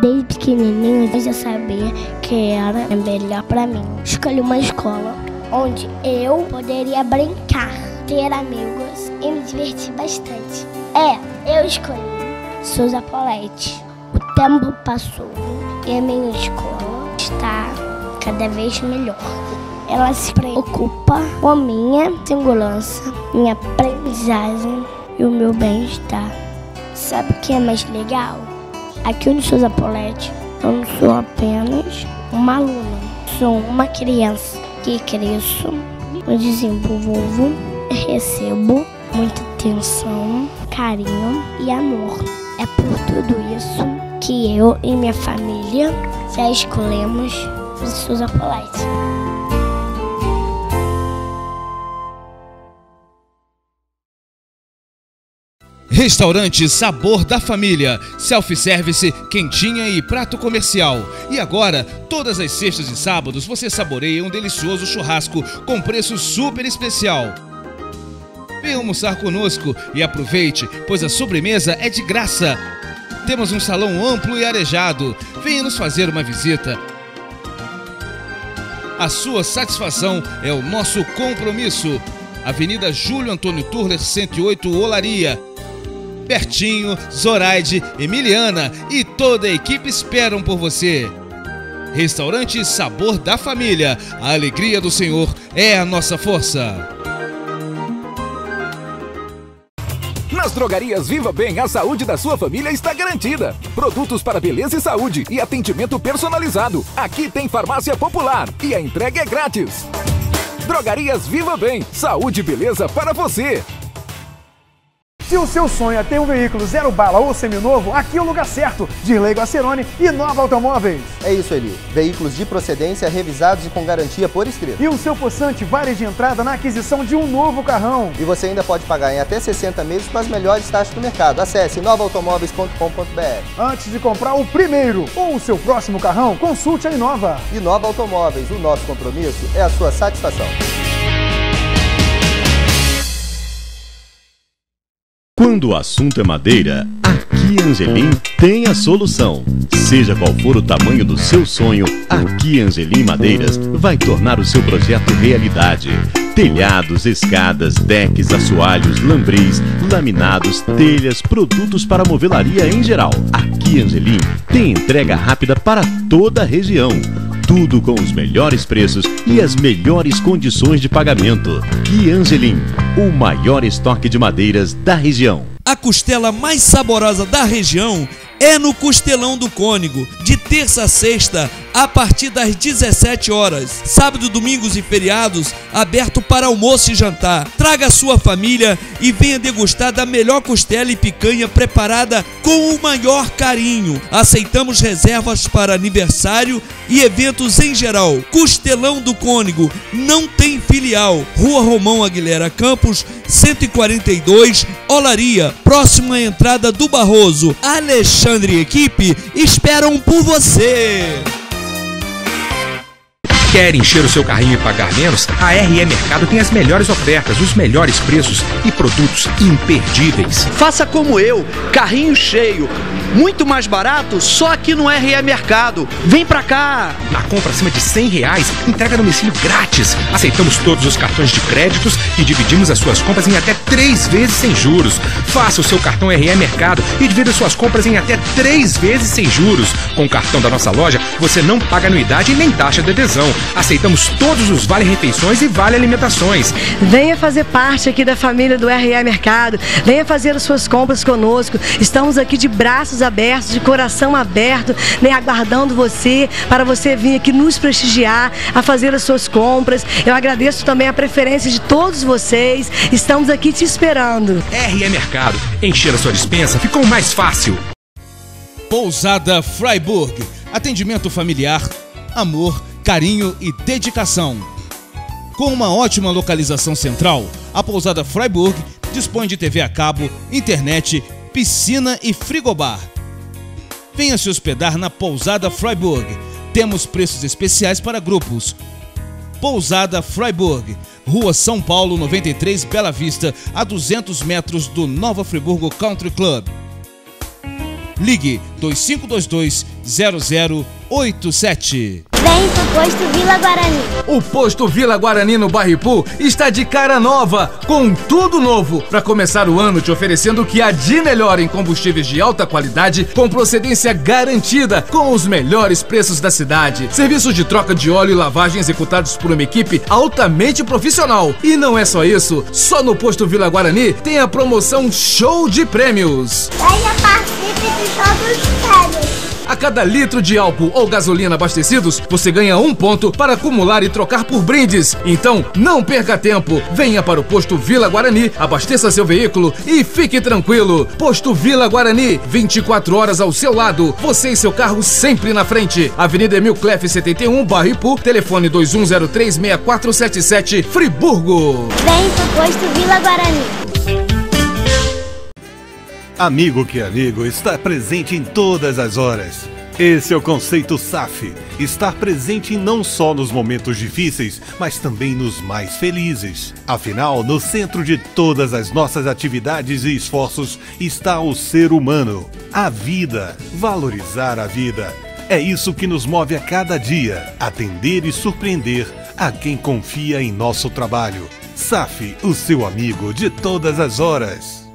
Desde pequenininho eu já sabia que era melhor para mim. Escolhi uma escola onde eu poderia brincar, ter amigos e me divertir bastante. É, eu escolhi Souza Polete. O tempo passou e a minha escola está cada vez melhor. Ela se preocupa com a minha segurança, minha aprendizagem e o meu bem-estar. Sabe o que é mais legal? Aqui no Souza Polete, eu não sou apenas uma aluna, sou uma criança que cresço, me desenvolvo, recebo muita atenção, carinho e amor. É por tudo isso que eu e minha família já escolhemos o Souza Polite. Restaurante Sabor da Família, self-service, quentinha e prato comercial. E agora, todas as sextas e sábados você saboreia um delicioso churrasco com preço super especial. Venha almoçar conosco e aproveite, pois a sobremesa é de graça. Temos um salão amplo e arejado. Venha nos fazer uma visita. A sua satisfação é o nosso compromisso. Avenida Júlio Antônio Turner, 108, Olaria. Bertinho, Zoraide, Emiliana e toda a equipe esperam por você. Restaurante Sabor da Família. A alegria do Senhor é a nossa força. Nas drogarias Viva Bem, a saúde da sua família está garantida. Produtos para beleza e saúde e atendimento personalizado. Aqui tem farmácia popular e a entrega é grátis. Drogarias Viva Bem, saúde e beleza para você. Se o seu sonho é ter um veículo zero bala ou seminovo, aqui é o lugar certo. Dirley Guacerone e Nova Automóveis. É isso, Eli. Veículos de procedência revisados e com garantia por escrito. E o seu possante vale de entrada na aquisição de um novo carrão. E você ainda pode pagar em até 60 meses com as melhores taxas do mercado. Acesse novaautomóveis.com.br. Antes de comprar o primeiro ou o seu próximo carrão, consulte a Inova. Inova Automóveis, o nosso compromisso é a sua satisfação. Quando o assunto é madeira, aqui Angelim tem a solução. Seja qual for o tamanho do seu sonho, aqui Angelim Madeiras vai tornar o seu projeto realidade. Telhados, escadas, decks, assoalhos, lambris, laminados, telhas, produtos para movelaria em geral. Aqui Angelim tem entrega rápida para toda a região. Tudo com os melhores preços e as melhores condições de pagamento. Que Angelim, o maior estoque de madeiras da região. A costela mais saborosa da região é no Costelão do Cônigo, de terça a sexta, a partir das 17 horas. Sábado, domingos e feriados, aberto para almoço e jantar. Traga sua família e venha degustar da melhor costela e picanha preparada com o maior carinho. Aceitamos reservas para aniversário e eventos em geral. Costelão do Cônigo, não tem filial. Rua Romão Aguilera Campos, 142, Olaria, próxima à entrada do Barroso. Alexandre e equipe esperam por você. Quer encher o seu carrinho e pagar menos? A RE Mercado tem as melhores ofertas, os melhores preços e produtos imperdíveis. Faça como eu, carrinho cheio, muito mais barato só aqui no RE Mercado. Vem pra cá! Na compra acima de 100 reais, entrega domicílio grátis. Aceitamos todos os cartões de créditos e dividimos as suas compras em até três vezes sem juros. Faça o seu cartão RE Mercado e divida suas compras em até três vezes sem juros. Com o cartão da nossa loja, você não paga anuidade nem taxa de adesão. Aceitamos todos os vale-refeições e vale-alimentações. Venha fazer parte aqui da família do RE Mercado. Venha fazer as suas compras conosco. Estamos aqui de braços abertos, de coração aberto, né, aguardando você para você vir aqui nos prestigiar, a fazer as suas compras. Eu agradeço também a preferência de todos vocês. Estamos aqui te esperando. RE Mercado. Encher a sua dispensa ficou mais fácil. Pousada Freiburg. Atendimento familiar, amor, carinho e dedicação. Com uma ótima localização central, a Pousada Freiburg dispõe de TV a cabo, internet, piscina e frigobar. Venha se hospedar na Pousada Freiburg. Temos preços especiais para grupos. Pousada Freiburg, Rua São Paulo 93, Bela Vista, a 200 metros do Nova Friburgo Country Club. Ligue 2522 0087. Vem pro posto Vila Guarani. O posto Vila Guarani no Barripu está de cara nova, com tudo novo, para começar o ano te oferecendo o que há de melhor em combustíveis de alta qualidade, com procedência garantida, com os melhores preços da cidade. Serviços de troca de óleo e lavagem executados por uma equipe altamente profissional. E não é só isso, só no posto Vila Guarani tem a promoção Show de Prêmios. Venha participe dos prêmios. A cada litro de álcool ou gasolina abastecidos, você ganha um ponto para acumular e trocar por brindes. Então, não perca tempo. Venha para o posto Vila Guarani, abasteça seu veículo e fique tranquilo. Posto Vila Guarani, 24 horas ao seu lado. Você e seu carro sempre na frente. Avenida Emil Clef 71, Barro Ipu, telefone 21036477, Friburgo. Vem pro posto Vila Guarani. Amigo que amigo está presente em todas as horas. Esse é o conceito SAF. Estar presente não só nos momentos difíceis, mas também nos mais felizes. Afinal, no centro de todas as nossas atividades e esforços está o ser humano, a vida, valorizar a vida. É isso que nos move a cada dia, atender e surpreender a quem confia em nosso trabalho. SAF, o seu amigo de todas as horas.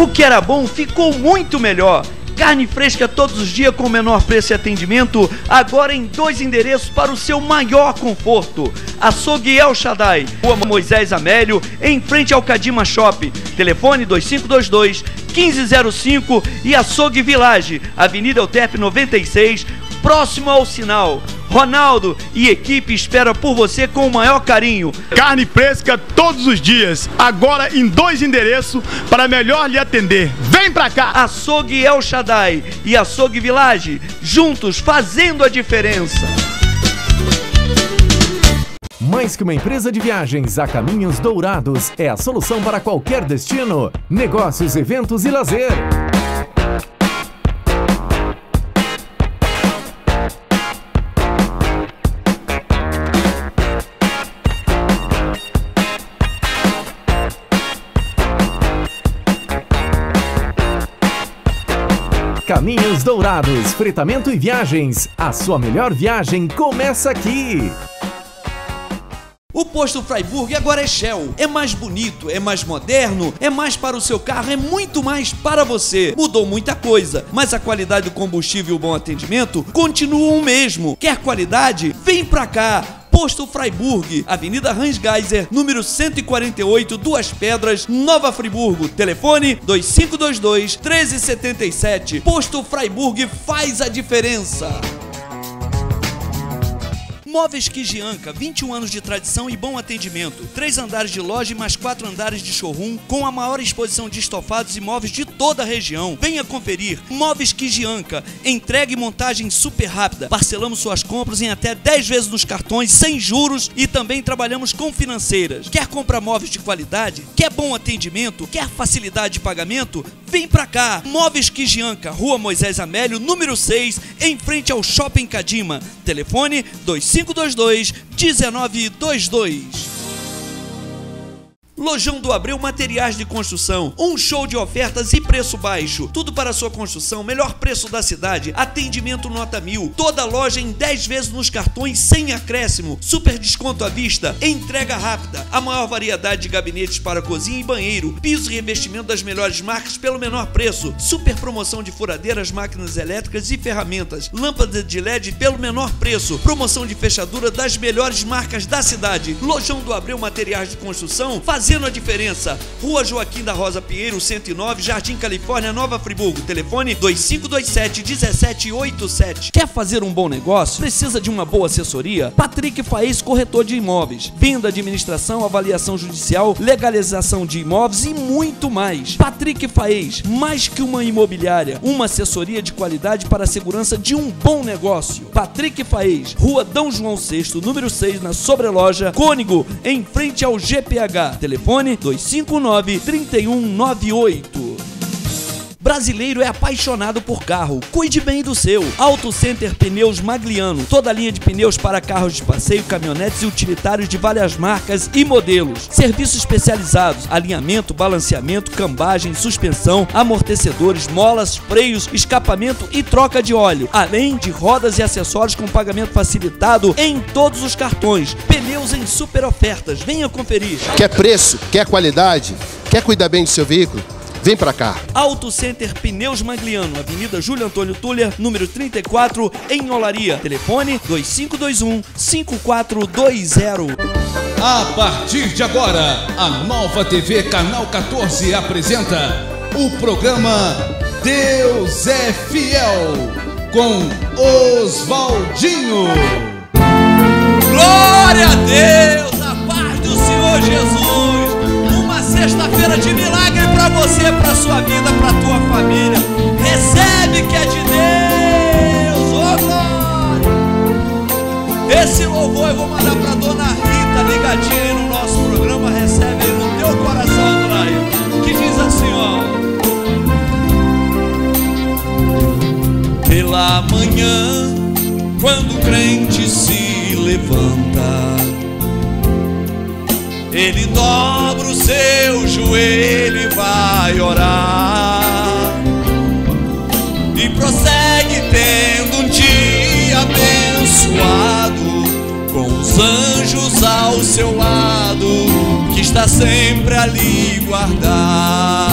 O que era bom ficou muito melhor. Carne fresca todos os dias com menor preço e atendimento, agora em dois endereços para o seu maior conforto. Açougue El Shaddai, Rua Moisés Amélio, em frente ao Cadima Shop. Telefone 2522 1505 e Açougue Village, Avenida Euterpe 96, próximo ao sinal. Ronaldo e equipe espera por você com o maior carinho. Carne fresca todos os dias, agora em dois endereços para melhor lhe atender. Vem pra cá! Açougue El Shaddai e Açougue Village, juntos fazendo a diferença. Mais que uma empresa de viagens, a Caminhos Dourados é a solução para qualquer destino, negócios, eventos e lazer. Caminhos Dourados, fretamento e viagens. A sua melhor viagem começa aqui. O posto Freiburg agora é Shell. É mais bonito, é mais moderno, é mais para o seu carro, é muito mais para você. Mudou muita coisa, mas a qualidade do combustível e o bom atendimento continuam o mesmo. Quer qualidade? Vem pra cá. Posto Freiburg, Avenida Hans Geiser, número 148, Duas Pedras, Nova Friburgo. Telefone 2522 1377. Posto Freiburg faz a diferença. Móveis Kijianka, 21 anos de tradição e bom atendimento. Três andares de loja e mais quatro andares de showroom, com a maior exposição de estofados e móveis de toda a região. Venha conferir. Móveis Kijianka, entrega e montagem super rápida. Parcelamos suas compras em até 10 vezes nos cartões, sem juros e também trabalhamos com financeiras. Quer comprar móveis de qualidade? Quer bom atendimento? Quer facilidade de pagamento? Vem pra cá. Móveis Kijianka, Rua Moisés Amélio, número 6, em frente ao Shopping Cadima. Telefone 25 522 1922. Lojão do Abreu Materiais de Construção. Um show de ofertas e preço baixo. Tudo para sua construção. Melhor preço da cidade. Atendimento nota mil. Toda loja em 10 vezes nos cartões sem acréscimo. Super desconto à vista. Entrega rápida. A maior variedade de gabinetes para cozinha e banheiro. Piso e revestimento das melhores marcas pelo menor preço. Super promoção de furadeiras, máquinas elétricas e ferramentas. Lâmpadas de LED pelo menor preço. Promoção de fechadura das melhores marcas da cidade. Lojão do Abreu Materiais de Construção. Fazendo a diferença. Rua Joaquim da Rosa Pinheiro, 109, Jardim Califórnia, Nova Friburgo. Telefone 2527 1787. Quer fazer um bom negócio? Precisa de uma boa assessoria? Patrick Faez, corretor de imóveis. Venda, administração, avaliação judicial, legalização de imóveis e muito mais. Patrick Faez, mais que uma imobiliária, uma assessoria de qualidade para a segurança de um bom negócio. Patrick Faez, Rua Dom João VI, número 6, na Sobreloja, Cônigo, em frente ao GPH. Telefone 259 3198. Brasileiro é apaixonado por carro. Cuide bem do seu. Auto Center Pneus Magliano. Toda a linha de pneus para carros de passeio, caminhonetes e utilitários de várias marcas e modelos. Serviços especializados: alinhamento, balanceamento, cambagem, suspensão, amortecedores, molas, freios, escapamento e troca de óleo. Além de rodas e acessórios com pagamento facilitado em todos os cartões. Pneus em super ofertas. Venha conferir. Quer preço? Quer qualidade? Quer cuidar bem do seu veículo? Vem pra cá. Auto Center Pneus Magliano, Avenida Júlio Antônio Tulha, número 34, em Olaria. Telefone 2521 5420. A partir de agora, a nova TV Canal 14 apresenta o programa Deus é Fiel com Oswaldinho. Glória a Deus, a paz do Senhor Jesus. Sexta-feira de milagre para você, para sua vida, para tua família. Recebe que é de Deus. Oh, glória. Esse louvor eu vou mandar para dona Rita ligadinha aí no nosso programa. Recebe aí no teu coração, dona Rita. Que diz assim, ó. Pela manhã, quando o crente se levanta, ele dobra o seu joelho e vai orar. E prossegue tendo um dia abençoado, com os anjos ao seu lado, que está sempre ali guardar.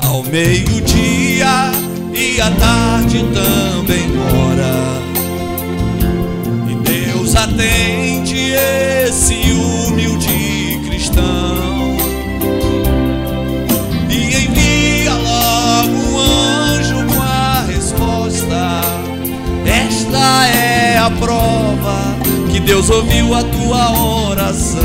Ao meio-dia e à tarde também ora. E Deus atende esse prova que Deus ouviu a tua oração.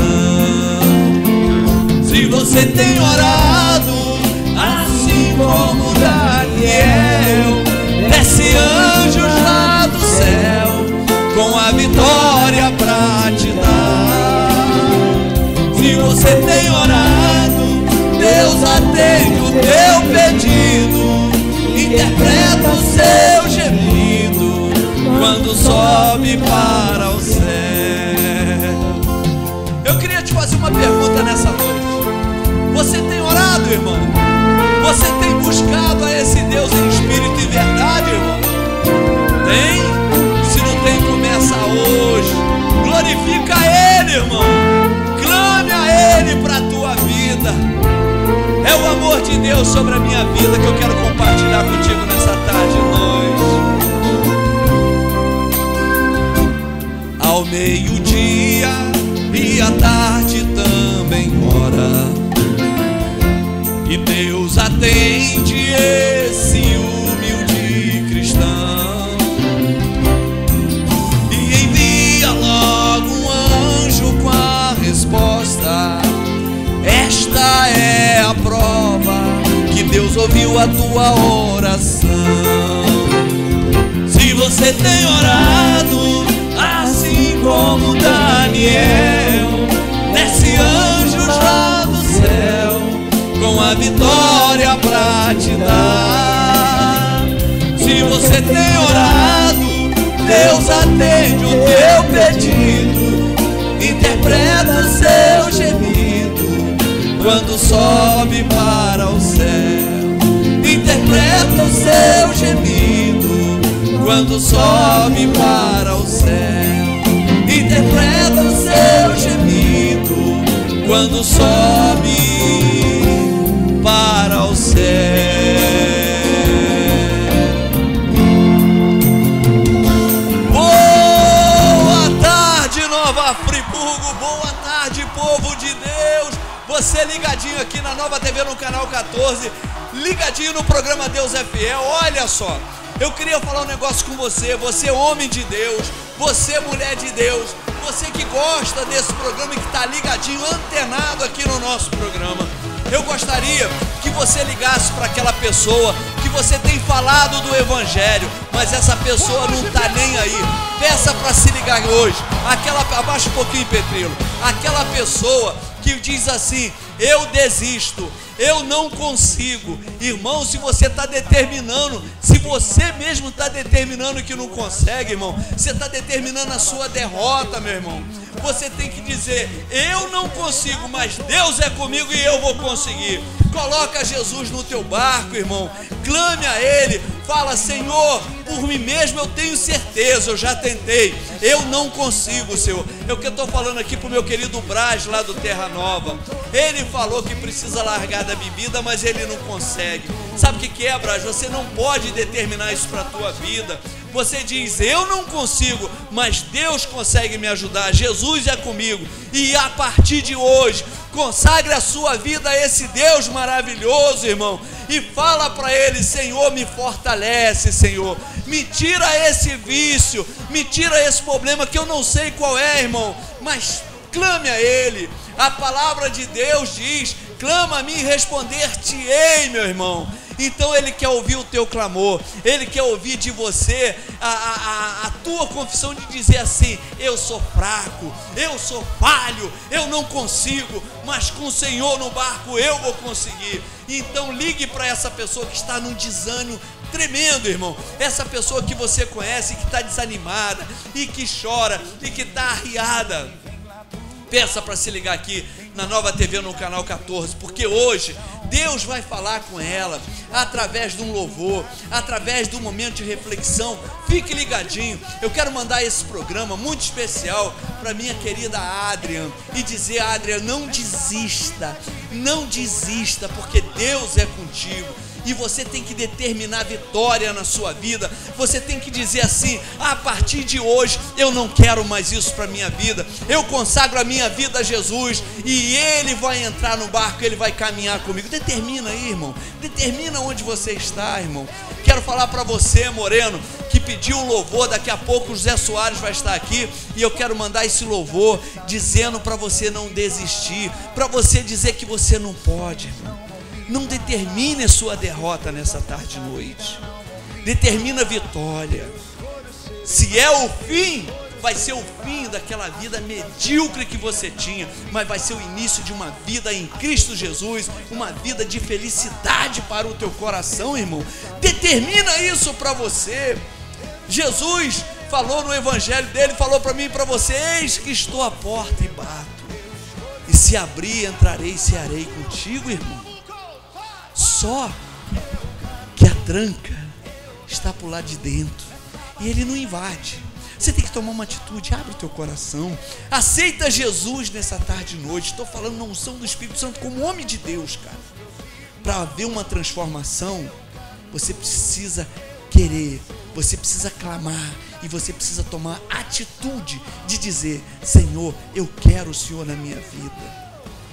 Se você tem orado assim como Daniel, desce anjos lá do céu com a vitória pra te dar. Se você tem orado, Deus atende o teu pedido, interpreta quando sobe para o céu. Eu queria te fazer uma pergunta nessa noite. Você tem orado, irmão? Você tem buscado a esse Deus em espírito e verdade, irmão? Tem? Se não tem, começa hoje. Glorifica Ele, irmão. Clame a Ele para a tua vida. É o amor de Deus sobre a minha vida que eu quero compartilhar contigo nessa tarde e noite. Meio-dia e à tarde também ora. E Deus atende esse humilde cristão e envia logo um anjo com a resposta. Esta é a prova que Deus ouviu a tua oração. Se você tem orado como Daniel, desce anjos lá do céu com a vitória pra te dar. Se você tem orado, Deus atende o teu pedido, interpreta o seu gemido quando sobe para o céu. Interpreta o seu gemido quando sobe para o céu. Seu gemido quando sobe para o céu. Boa tarde, Nova Friburgo. Boa tarde, povo de Deus. Você ligadinho aqui na Nova TV no canal 14, ligadinho no programa Deus é Fiel. Olha só, eu queria falar um negócio com você. Você, homem de Deus, você, mulher de Deus, que gosta desse programa e que está ligadinho, antenado aqui no nosso programa. Eu gostaria que você ligasse para aquela pessoa que você tem falado do Evangelho, mas essa pessoa não está nem aí. Peça para se ligar hoje. Aquela, abaixa um pouquinho, Petrilo. Aquela pessoa que diz assim: Eu desisto, Eu não consigo. Irmão, se você está determinando, se você mesmo está determinando que não consegue, irmão, você está determinando a sua derrota, meu irmão. Você tem que dizer: Eu não consigo, mas Deus é comigo e eu vou conseguir. Coloca Jesus no teu barco, irmão. Clame a Ele. Fala, Senhor, por mim mesmo eu tenho certeza, eu já tentei. Eu não consigo, Senhor. É o que eu estou falando aqui pro meu querido Braz, lá do Terra Nova. Ele falou que precisa largar da bebida, mas ele não consegue. Sabe o que, que é, Braz? Você não pode determinar isso para a tua vida. Você diz, eu não consigo, mas Deus consegue me ajudar. Jesus é comigo. E a partir de hoje, consagre a sua vida a esse Deus maravilhoso, irmão. E fala para Ele: Senhor, me fortalece, Senhor. Me tira esse vício, me tira esse problema que eu não sei qual é, irmão. Mas clame a Ele. A palavra de Deus diz: clama a mim e responder-te-ei, meu irmão. Então Ele quer ouvir o teu clamor, Ele quer ouvir de você a, a, a, tua confissão de dizer assim: Eu sou fraco, eu sou falho, eu não consigo, mas com o Senhor no barco eu vou conseguir. Então ligue para essa pessoa que está num desânimo tremendo, irmão. Essa pessoa que você conhece, que está desanimada e que chora e que está arriada. Peça para se ligar aqui na Nova TV no canal 14, porque hoje Deus vai falar com ela através de um louvor, através de um momento de reflexão. Fique ligadinho. Eu quero mandar esse programa muito especial para minha querida Adrian e dizer, Adrian, não desista. Não desista, porque Deus é contigo e você tem que determinar vitória na sua vida. Você tem que dizer assim: a partir de hoje eu não quero mais isso para minha vida. Eu consagro a minha vida a Jesus e Ele vai entrar no barco, Ele vai caminhar comigo. Determina aí, irmão. Determina onde você está, irmão. Quero falar para você, Moreno, que pediu um louvor. Daqui a pouco o José Soares vai estar aqui e eu quero mandar esse louvor dizendo para você não desistir, para você dizer que você não pode, irmão. Não determine sua derrota nessa tarde e noite. Determina a vitória. Se é o fim, vai ser o fim daquela vida medíocre que você tinha, mas vai ser o início de uma vida em Cristo Jesus, uma vida de felicidade para o teu coração, irmão. Determina isso para você. Jesus falou no evangelho dele, falou para mim e para você: Eis que estou à porta e bato. E se abrir, entrarei e cearei contigo, irmão. Só que a tranca está por lá de dentro e ele não invade. Você tem que tomar uma atitude, abre o teu coração, aceita Jesus nessa tarde e noite. Estou falando na unção do Espírito Santo como homem de Deus, cara. Para haver uma transformação, você precisa querer, você precisa clamar e você precisa tomar atitude de dizer: Senhor, eu quero o Senhor na minha vida.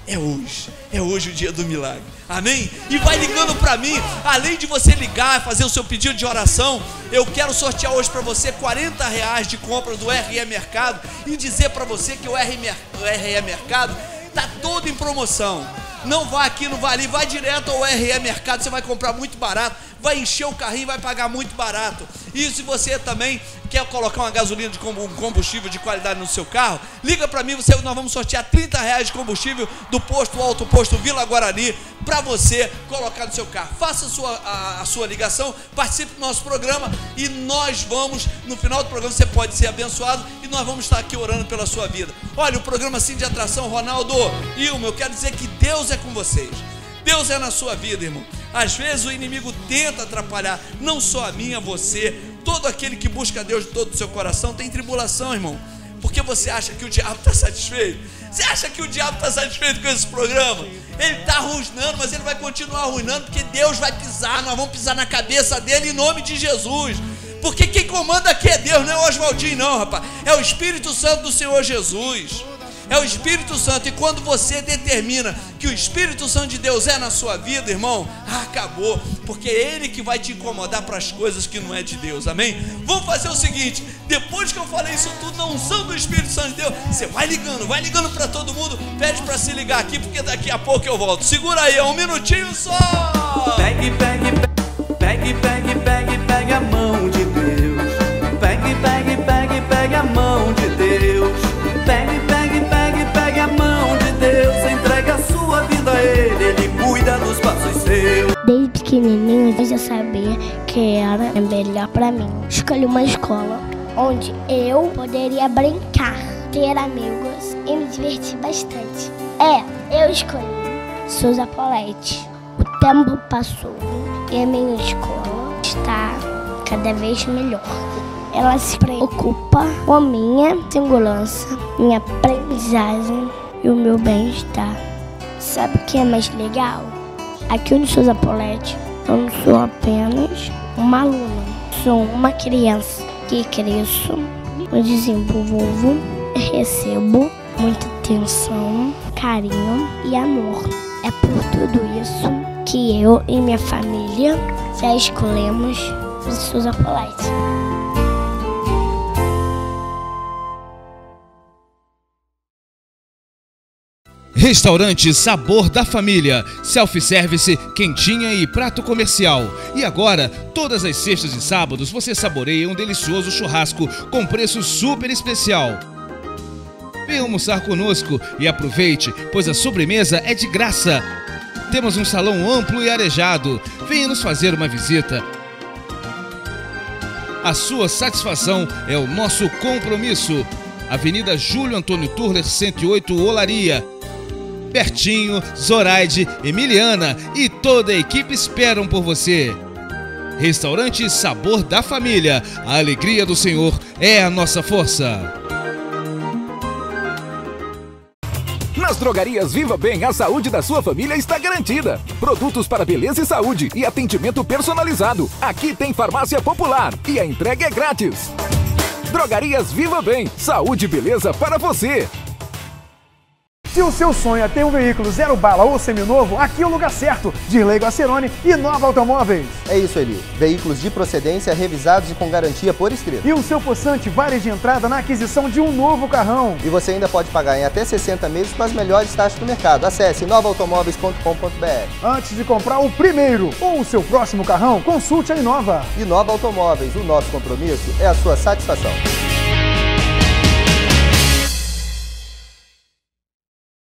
É hoje, é hoje o dia do milagre. Amém? E vai ligando para mim, além de você ligar, fazer o seu pedido de oração, eu quero sortear hoje para você 40 reais de compra do RE Mercado e dizer para você que o RE Mercado tá todo em promoção. Não vá aqui no Vale, vai direto ao RE Mercado, você vai comprar muito barato vai encher o carrinho e vai pagar muito barato. E se você também quer colocar uma gasolina de combustível de qualidade no seu carro, liga para mim, você, nós vamos sortear 30 reais de combustível do posto Alto Posto Vila Guarani para você colocar no seu carro. Faça a sua, a, a sua ligação, participe do nosso programa e nós vamos, no final do programa, você pode ser abençoado e nós vamos estar aqui orando pela sua vida. Olha, o programa Sim de Atração, Ronaldo, Ilma, eu quero dizer que Deus é com vocês. Deus é na sua vida, irmão. Às vezes o inimigo tenta atrapalhar, não só a mim, a você. Todo aquele que busca Deus de todo o seu coração tem tribulação, irmão. Porque você acha que o diabo está satisfeito? Você acha que o diabo está satisfeito com esse programa? Ele está arruinando, mas ele vai continuar arruinando, porque Deus vai pisar, nós vamos pisar na cabeça dele em nome de Jesus. Porque quem comanda aqui é Deus, não é o Oswaldinho, não, rapaz. É o Espírito Santo do Senhor Jesus é o Espírito Santo. E quando você determina que o Espírito Santo de Deus é na sua vida, irmão, acabou, porque é Ele que vai te incomodar para as coisas que não é de Deus, amém? Vamos fazer o seguinte: depois que eu falei isso tudo, na unção do Espírito Santo de Deus, você vai ligando, vai ligando para todo mundo, pede para se ligar aqui, porque daqui a pouco eu volto. Segura aí, é um minutinho só. Pegue, pegue, pegue, pegue, pegue, pegue a mão de Deus. Pegue, pegue, pegue, pegue a mão mas eu sabia que era melhor para mim. Escolhi uma escola onde eu poderia brincar, ter amigos e me divertir bastante. É, eu escolhi Souza Polete. O tempo passou e a minha escola está cada vez melhor. Ela se preocupa com a minha segurança, minha aprendizagem e o meu bem-estar. Sabe o que é mais legal? Aqui no Souza Polete, eu não sou apenas uma aluna, sou uma criança que cresço, me desenvolvo, recebo muita atenção, carinho e amor. É por tudo isso que eu e minha família já escolhemos o Souza Polite. Restaurante Sabor da Família, self-service, quentinha e prato comercial. E agora, todas as sextas e sábados você saboreia um delicioso churrasco com preço super especial. Venha almoçar conosco e aproveite, pois a sobremesa é de graça. Temos um salão amplo e arejado. Venha nos fazer uma visita. A sua satisfação é o nosso compromisso. Avenida Júlio Antônio Turler, 108, Olaria. Bertinho, Zoraide, Emiliana e toda a equipe esperam por você. Restaurante Sabor da Família. A alegria do Senhor é a nossa força. Nas drogarias Viva Bem, a saúde da sua família está garantida. Produtos para beleza e saúde e atendimento personalizado. Aqui tem farmácia popular e a entrega é grátis. Drogarias Viva Bem, saúde e beleza para você. Se o seu sonho é ter um veículo zero bala ou seminovo, aqui é o lugar certo. Dirley Acerone e Nova Automóveis. É isso, Eli. Veículos de procedência revisados e com garantia por escrito. E o seu possante vale de entrada na aquisição de um novo carrão. E você ainda pode pagar em até 60 meses com as melhores taxas do mercado. Acesse novaautomóveis.com.br. Antes de comprar o primeiro ou o seu próximo carrão, consulte a Inova. Inova Automóveis, o nosso compromisso é a sua satisfação.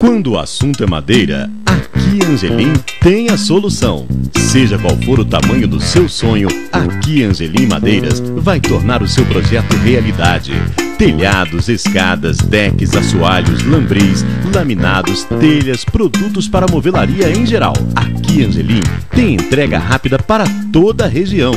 Quando o assunto é madeira, aqui Angelim tem a solução. Seja qual for o tamanho do seu sonho, aqui Angelim Madeiras vai tornar o seu projeto realidade. Telhados, escadas, decks, assoalhos, lambris, laminados, telhas, produtos para movelaria em geral. Aqui Angelim tem entrega rápida para toda a região.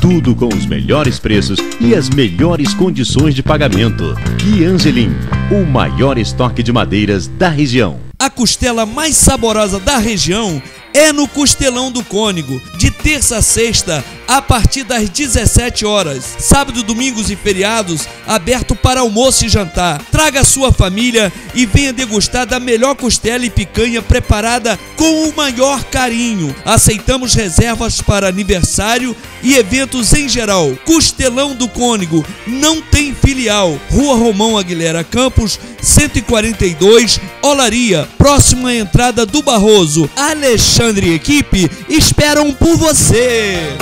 Tudo com os melhores preços e as melhores condições de pagamento. Que Angelim, o maior estoque de madeiras da região. A costela mais saborosa da região é no Costelão do Cônigo, de terça a sexta, a partir das 17 horas. Sábado, domingos e feriados, aberto para almoço e jantar. Traga sua família e venha degustar da melhor costela e picanha preparada com o maior carinho. Aceitamos reservas para aniversário e eventos em geral. Costelão do Cônigo não tem filial. Rua Romão Aguilera Campos, 142, Olaria, próxima entrada do Barroso. Alexandre e equipe esperam por você.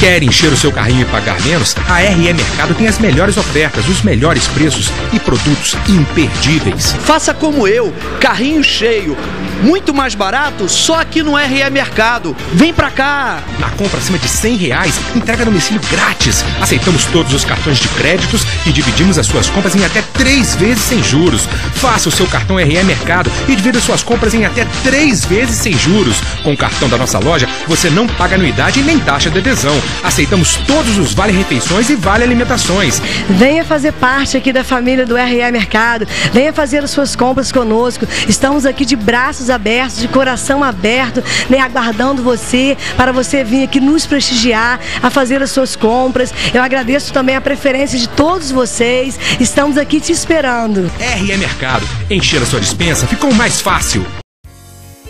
Quer encher o seu carrinho e pagar menos? A RE Mercado tem as melhores ofertas, os melhores preços e produtos imperdíveis. Faça como eu, carrinho cheio, muito mais barato só aqui no RE Mercado. Vem pra cá! Na compra acima de 100 reais, entrega domicílio grátis. Aceitamos todos os cartões de créditos e dividimos as suas compras em até três vezes sem juros. Faça o seu cartão RE Mercado e divida suas compras em até três vezes sem juros. Com o cartão da nossa loja, você não paga anuidade nem taxa de adesão. Aceitamos todos os vale-refeições e vale-alimentações. Venha fazer parte aqui da família do RE Mercado. Venha fazer as suas compras conosco. Estamos aqui de braços abertos, de coração aberto, né, aguardando você, para você vir aqui nos prestigiar, a fazer as suas compras. Eu agradeço também a preferência de todos vocês. Estamos aqui te esperando. RE Mercado. Encher a sua dispensa ficou mais fácil.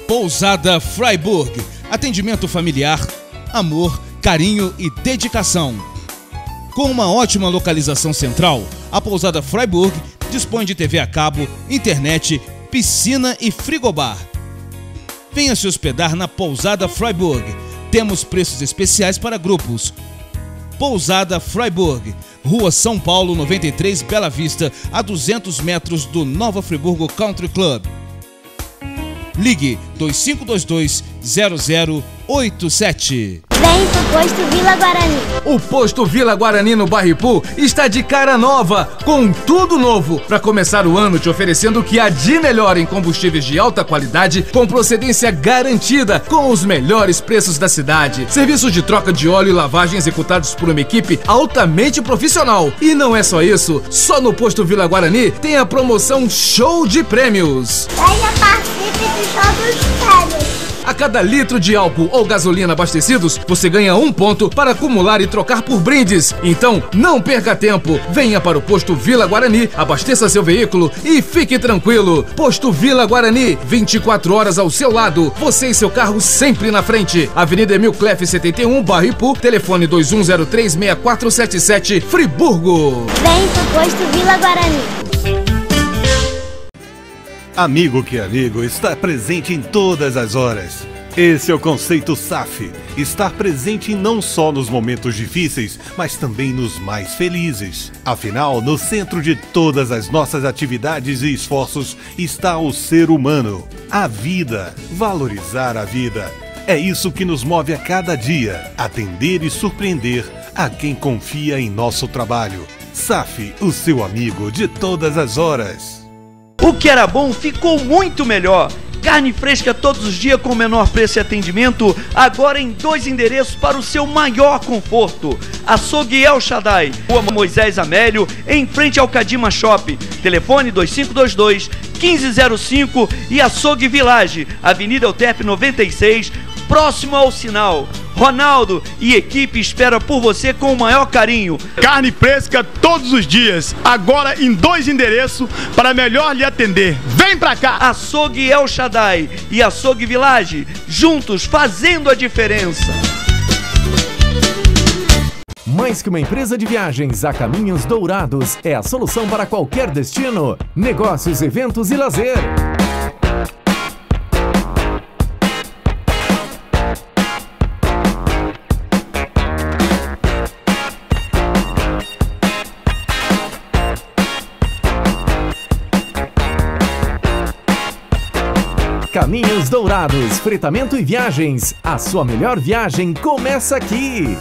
Pousada Freiburg. Atendimento familiar, amor, carinho e dedicação. Com uma ótima localização central, a Pousada Freiburg dispõe de TV a cabo, internet, piscina e frigobar. Venha se hospedar na Pousada Freiburg. Temos preços especiais para grupos. Pousada Freiburg, Rua São Paulo 93, Bela Vista, a 200 metros do Nova Friburgo Country Club. Ligue 2522 00 87. Vem pro posto Vila Guarani. O posto Vila Guarani no Barripu está de cara nova, com tudo novo, para começar o ano te oferecendo o que há de melhor em combustíveis de alta qualidade, com procedência garantida, com os melhores preços da cidade. Serviços de troca de óleo e lavagem executados por uma equipe altamente profissional. E não é só isso, só no posto Vila Guarani tem a promoção Show de Prêmios. Venha participe do show dos prêmios. A cada litro de álcool ou gasolina abastecidos, você ganha um ponto para acumular e trocar por brindes. Então, não perca tempo. Venha para o posto Vila Guarani, abasteça seu veículo e fique tranquilo. Posto Vila Guarani, 24 horas ao seu lado. Você e seu carro sempre na frente. Avenida Emil Clef 71, Barro Ipu, telefone 2103-6477, Friburgo. Vem pro posto Vila Guarani. Amigo que amigo está presente em todas as horas. Esse é o conceito SAF. Estar presente não só nos momentos difíceis, mas também nos mais felizes. Afinal, no centro de todas as nossas atividades e esforços está o ser humano, a vida, valorizar a vida. É isso que nos move a cada dia, atender e surpreender a quem confia em nosso trabalho. SAF, o seu amigo de todas as horas. O que era bom ficou muito melhor. Carne fresca todos os dias com menor preço e atendimento, agora em dois endereços para o seu maior conforto. Açougue El Shaddai, Rua Moisés Amélio, em frente ao Cadima Shop. Telefone 2522 1505 e Açougue Village, Avenida Eutep 96, próximo ao sinal. Ronaldo e equipe espera por você com o maior carinho. Carne fresca todos os dias, agora em dois endereços para melhor lhe atender. Vem pra cá! Açougue El Shaddai e Açougue Village, juntos fazendo a diferença. Mais que uma empresa de viagens, a Caminhos Dourados é a solução para qualquer destino, negócios, eventos e lazer. Dourados, fretamento e viagens. A sua melhor viagem começa aqui.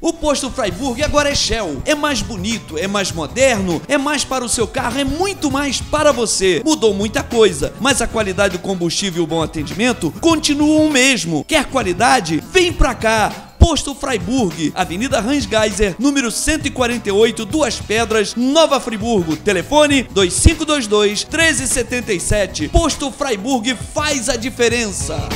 O posto Freiburg agora é Shell. É mais bonito, é mais moderno, é mais para o seu carro, é muito mais para você. Mudou muita coisa, mas a qualidade do combustível e o bom atendimento continuam o mesmo. Quer qualidade? Vem pra cá. Posto Freiburg, Avenida Hans Geiser, número 148, Duas Pedras, Nova Friburgo. Telefone 2522 1377. Posto Freiburg faz a diferença.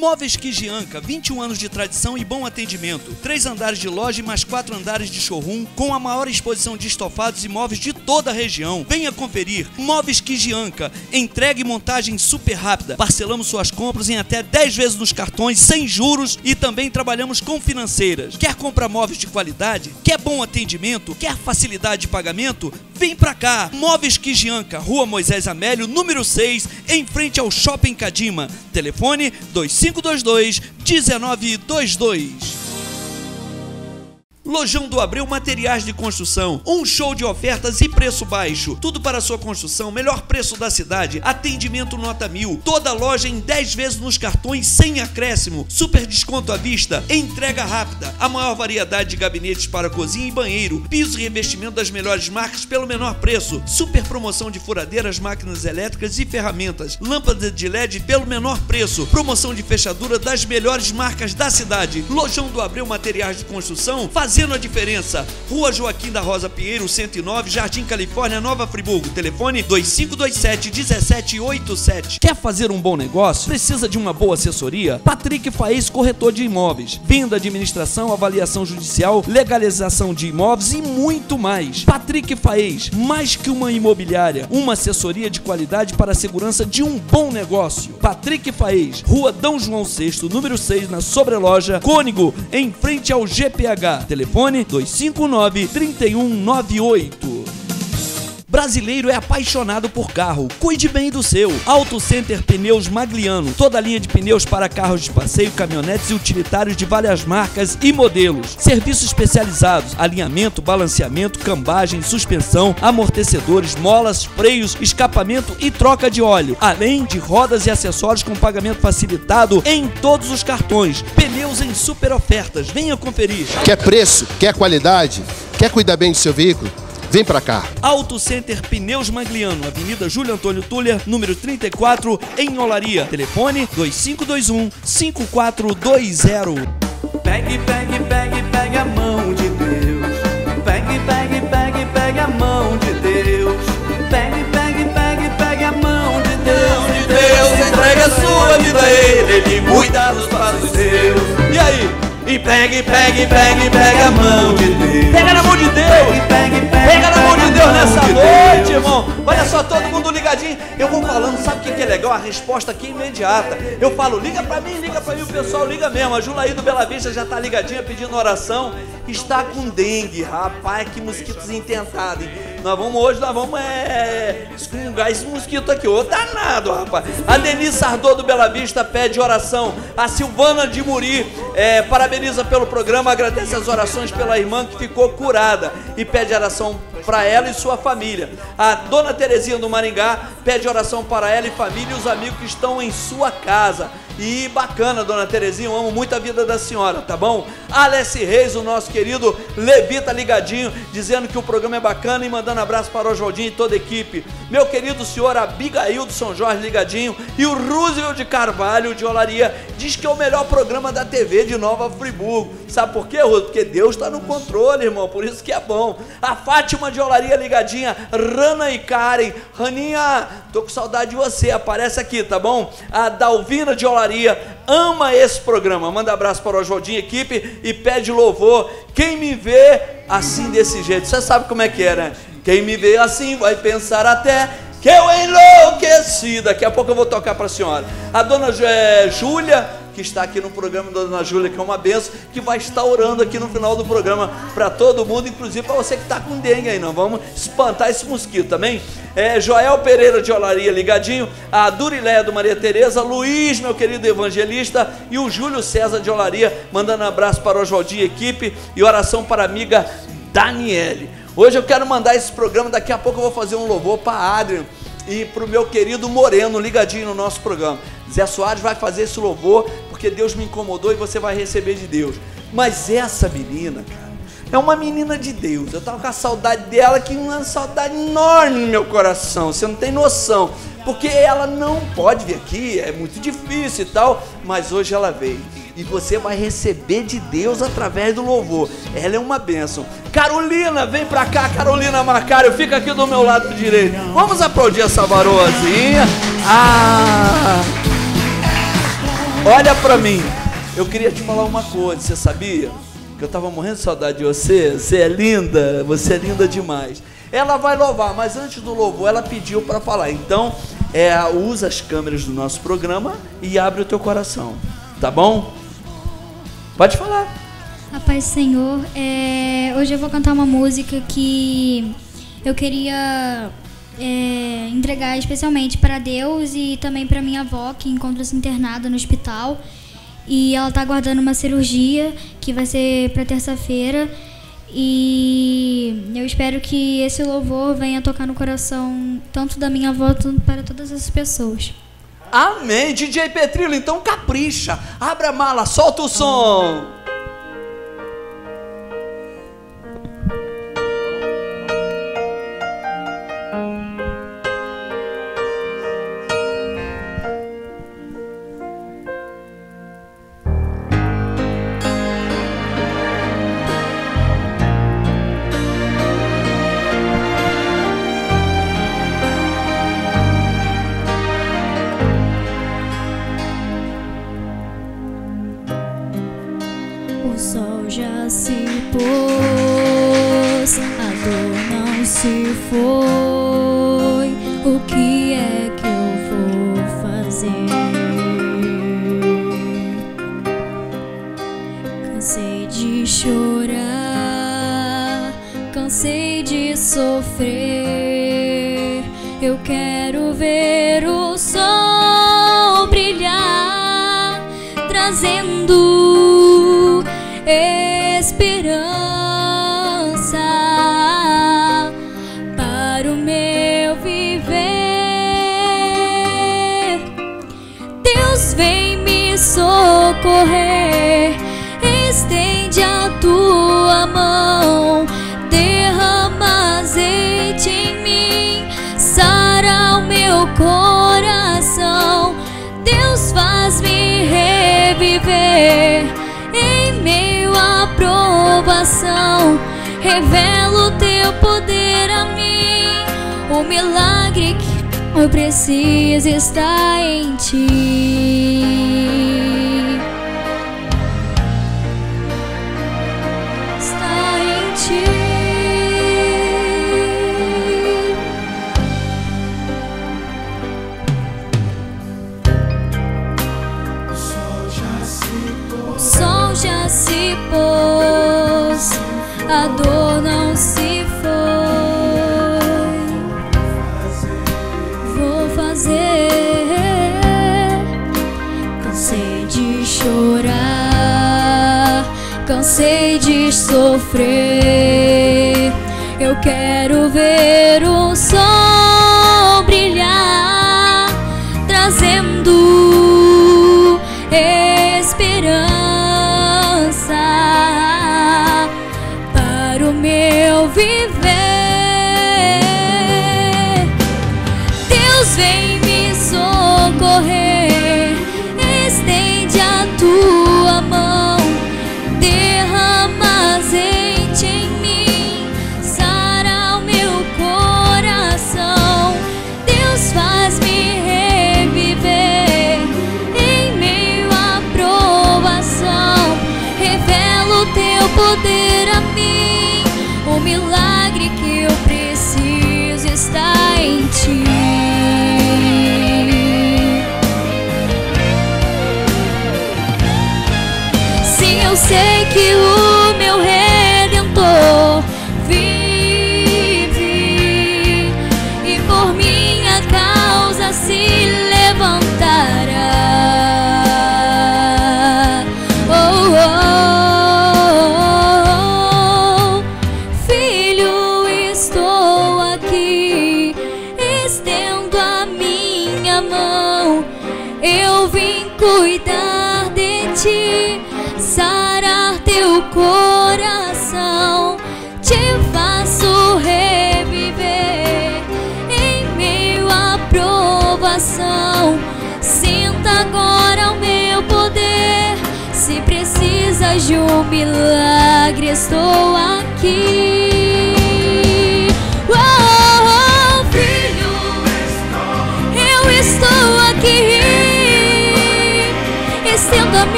Móveis Kijianka, 21 anos de tradição e bom atendimento. Três andares de loja e mais quatro andares de showroom, com a maior exposição de estofados e móveis de toda a região. Venha conferir. Móveis Kijianka, entrega e montagem super rápida. Parcelamos suas compras em até 10 vezes nos cartões, sem juros e também trabalhamos com financeiras. Quer comprar móveis de qualidade? Quer bom atendimento? Quer facilidade de pagamento? Vem pra cá. Móveis Kijianka, Rua Moisés Amélio, número 6, em frente ao Shopping Cadima. Telefone 25 522 1922. Lojão do Abreu Materiais de Construção. Um show de ofertas e preço baixo. Tudo para sua construção, melhor preço da cidade. Atendimento nota mil. Toda loja em 10 vezes nos cartões sem acréscimo. Super desconto à vista. Entrega rápida. A maior variedade de gabinetes para cozinha e banheiro. Piso e revestimento das melhores marcas pelo menor preço. Super promoção de furadeiras, máquinas elétricas e ferramentas. Lâmpada de LED pelo menor preço. Promoção de fechadura das melhores marcas da cidade. Lojão do Abreu Materiais de Construção. Fazendo a diferença. Rua Joaquim da Rosa Pinheiro, 109, Jardim Califórnia, Nova Friburgo. Telefone 2527 1787. Quer fazer um bom negócio? Precisa de uma boa assessoria? Patrick Faez, corretor de imóveis. Venda, administração, avaliação judicial, legalização de imóveis e muito mais. Patrick Faez, mais que uma imobiliária, uma assessoria de qualidade para a segurança de um bom negócio. Patrick Faez, Rua Dom João VI, número 6, na Sobreloja, Cônigo, em frente ao GPH. 259 3198. Brasileiro é apaixonado por carro. Cuide bem do seu. Auto Center Pneus Magliano. Toda a linha de pneus para carros de passeio, caminhonetes e utilitários de várias marcas e modelos. Serviços especializados: alinhamento, balanceamento, cambagem, suspensão, amortecedores, molas, freios, escapamento e troca de óleo. Além de rodas e acessórios com pagamento facilitado em todos os cartões. Pneus em super ofertas. Venha conferir. Quer preço? Quer qualidade? Quer cuidar bem do seu veículo? Vem pra cá. Auto Center Pneus Magliano, Avenida Júlio Antônio Tulha, número 34, em Olaria. Telefone 2521 5420. Pegue, pegue, pegue, pegue a mão de Deus. Pegue, pegue, pegue, pegue a mão de Deus. Pegue, pegue, pegue, pegue a mão de Deus. De Deus, entregue a sua vida a Ele, Ele cuida dos passos seus. E aí? E pegue, pegue, pegue, pegue a mão de Deus. Pega na mão de Deus. Pega na mão de Deus nessa noite, irmão. Olha só, todo mundo ligadinho. Eu vou falando, sabe o que é legal? A resposta aqui é imediata. Eu falo, liga pra mim, liga pra mim, o pessoal liga mesmo. A Julaí do Bela Vista já tá ligadinha pedindo oração. Está com dengue, rapaz, que mosquitos intentados. Nós vamos hoje, nós vamos é, esse mosquito aqui. Ô, danado, rapaz. A Denise Sardô do Bela Vista pede oração. A Silvana de Muri é, parabeniza pelo programa, agradece as orações pela irmã que ficou curada e pede oração para ela e sua família. A dona Terezinha do Maringá pede oração para ela e família e os amigos que estão em sua casa. E bacana, dona Terezinha, eu amo muito a vida da senhora, tá bom? Alessi Reis, o nosso querido Levita ligadinho, dizendo que o programa é bacana e mandando abraço para o Oswaldinho e toda a equipe. Meu querido senhor Abigail do São Jorge ligadinho e o Roosevelt de Carvalho de Olaria diz que é o melhor programa da TV de Nova Friburgo. Sabe por quê, Ruth? Porque Deus está no controle, irmão, por isso que é bom. A Fátima de Olaria ligadinha, Rana e Karen. Raninha, tô com saudade de você, aparece aqui, tá bom? A Dalvina de Olaria ama esse programa. Manda abraço para o Oswaldinho equipe e pede louvor. Quem me vê assim desse jeito, você sabe como é que é, né? Quem me vê assim vai pensar até que eu enlouqueci. Daqui a pouco eu vou tocar para a senhora. A dona é, Júlia, que está aqui no programa da dona Júlia, que é uma benção, que vai estar orando aqui no final do programa para todo mundo, inclusive para você que está com dengue aí. Não vamos espantar esse mosquito também. É, Joel Pereira de Olaria ligadinho, a Duriléia do Maria Tereza, Luiz, meu querido evangelista, e o Júlio César de Olaria, mandando um abraço para o Oswaldinho equipe e oração para a amiga Daniele. Hoje eu quero mandar esse programa, daqui a pouco eu vou fazer um louvor para Adrian e para o meu querido Moreno, ligadinho no nosso programa. Zé Soares vai fazer esse louvor, porque Deus me incomodou e você vai receber de Deus. Mas essa menina, cara, é uma menina de Deus. Eu tava com a saudade dela, que uma saudade enorme no meu coração. Você não tem noção. Porque ela não pode vir aqui, é muito difícil e tal, mas hoje ela veio. E você vai receber de Deus através do louvor. Ela é uma bênção. Carolina, vem pra cá, Carolina Macário, fica aqui do meu lado direito. Vamos aplaudir essa varoazinha. Ah! Olha pra mim. Eu queria te falar uma coisa, você sabia? Que eu tava morrendo de saudade de você. Você é linda, você é linda demais. Ela vai louvar, mas antes do louvor ela pediu para falar. Então, é, usa as câmeras do nosso programa e abre o teu coração. Tá bom? Pode falar. A paz do Senhor. É, hoje eu vou cantar uma música que eu queria é, entregar especialmente para Deus e também para minha avó, que encontra-se internada no hospital. E ela está aguardando uma cirurgia que vai ser para terça-feira. E eu espero que esse louvor venha tocar no coração tanto da minha avó quanto para todas as pessoas. Amém. DJ Petrillo, então capricha. Abra a mala, solta o som. Revela o teu poder a mim, o milagre que eu preciso está em ti. Quero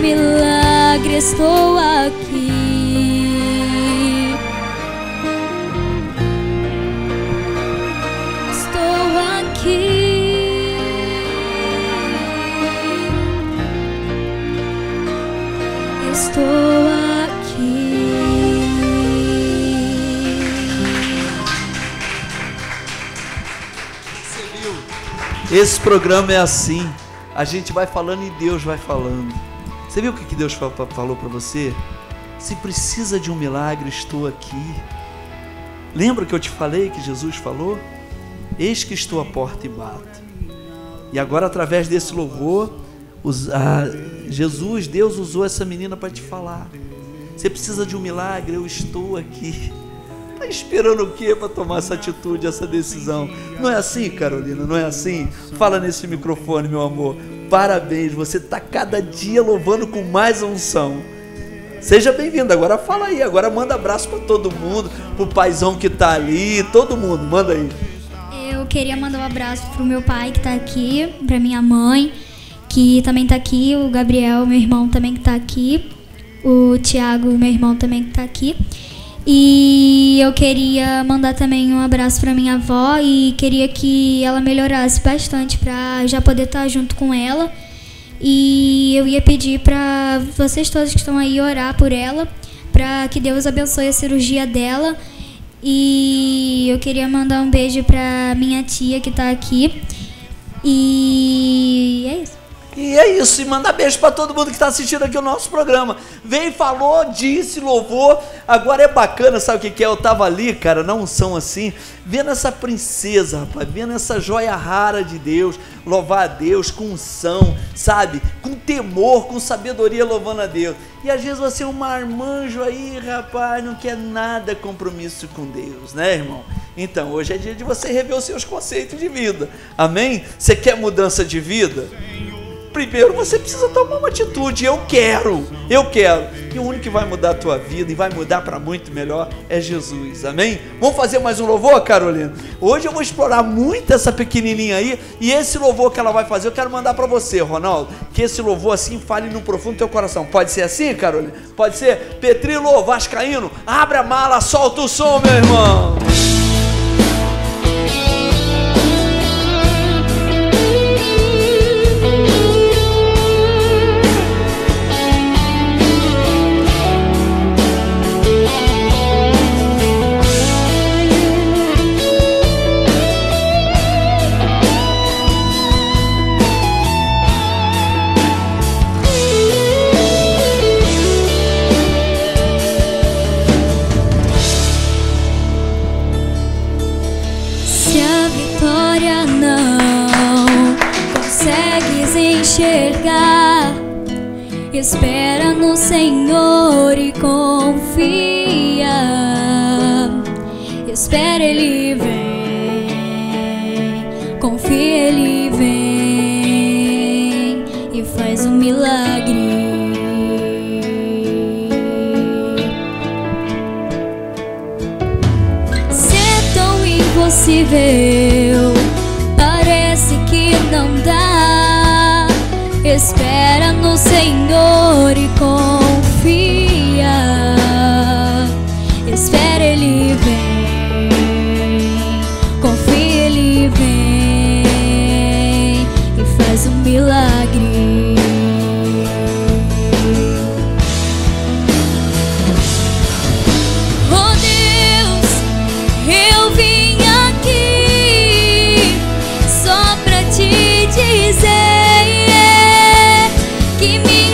milagre, estou aqui. Estou aqui. Estou aqui. Esse programa é assim. A gente vai falando e Deus vai falando. Você viu o que que Deus fa- fa- falou para você? Se precisa de um milagre, estou aqui. Lembra que eu te falei que Jesus falou? Eis que estou à porta e bato. E agora, através desse louvor, Jesus, Deus usou essa menina para te falar. Você precisa de um milagre, eu estou aqui. Tá esperando o quê para tomar essa atitude, essa decisão? Não é assim, Carolina? Não é assim? Fala nesse microfone, meu amor. Parabéns, você está cada dia louvando com mais unção. Seja bem-vindo. Agora fala aí, agora manda abraço para todo mundo, pro paizão que tá ali, todo mundo, manda aí. Eu queria mandar um abraço pro meu pai que tá aqui, pra minha mãe, que também tá aqui, o Gabriel, meu irmão também que tá aqui. o Tiago, meu irmão também que tá aqui. E eu queria mandar também um abraço para minha avó e queria que ela melhorasse bastante para já poder estar junto com ela. E eu ia pedir para vocês todos que estão aí orar por ela, para que Deus abençoe a cirurgia dela. E eu queria mandar um beijo para minha tia que tá aqui. E é isso. E é isso, e manda beijo pra todo mundo que tá assistindo aqui o nosso programa. Veio, falou, disse, louvou. Agora é bacana, sabe o que, que é? Eu tava ali, cara, na unção assim, vendo essa princesa, rapaz, vendo essa joia rara de Deus, louvar a Deus com unção, sabe? Com temor, com sabedoria, louvando a Deus. E às vezes você é um marmanjo aí, rapaz, não quer nada compromisso com Deus, né, irmão? Então, hoje é dia de você rever os seus conceitos de vida. Amém? Você quer mudança de vida? Primeiro você precisa tomar uma atitude. Eu quero, eu quero. E o único que vai mudar a tua vida e vai mudar para muito melhor é Jesus. Amém? Vamos fazer mais um louvor, Carolina? Hoje eu vou explorar muito essa pequenininha aí e esse louvor que ela vai fazer, eu quero mandar para você, Ronaldo. Que esse louvor assim fale no profundo do teu coração. Pode ser assim, Carolina? Pode ser? Petrilo, Vascaíno, abre a mala, solta o som, meu irmão. Espera no Senhor e confia. Espera, Ele vem, confia, Ele vem e faz um milagre. Se é tão impossível, Senhor e confia. Que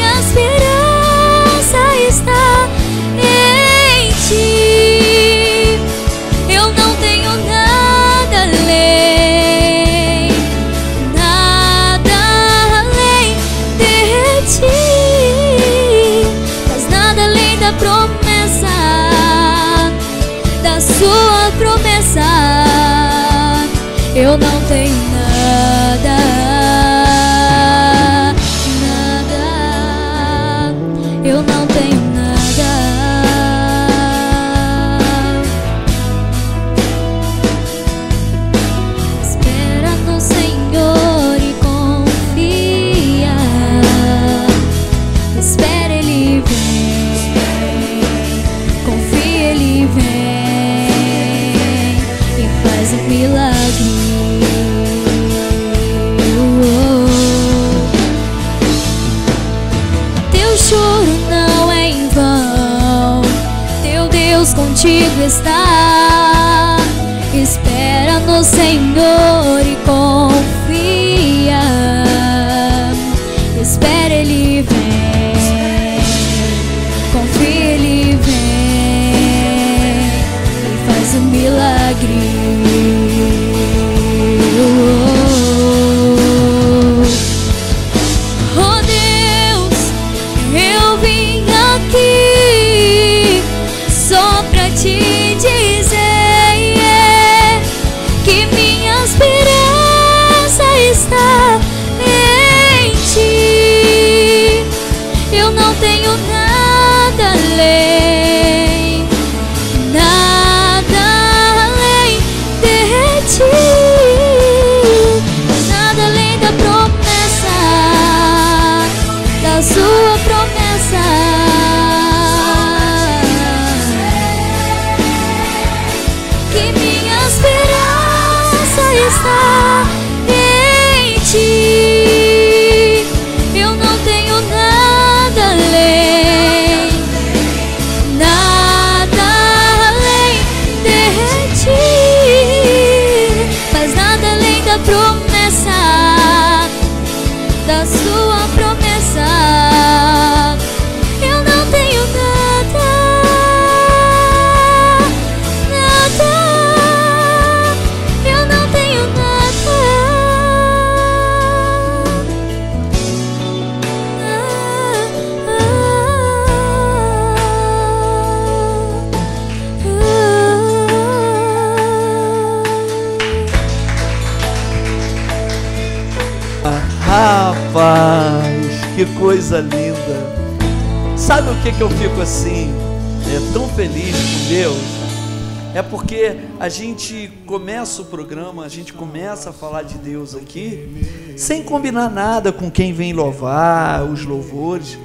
a gente começa o programa, a gente começa a falar de Deus aqui, sem combinar nada com quem vem louvar, os louvores.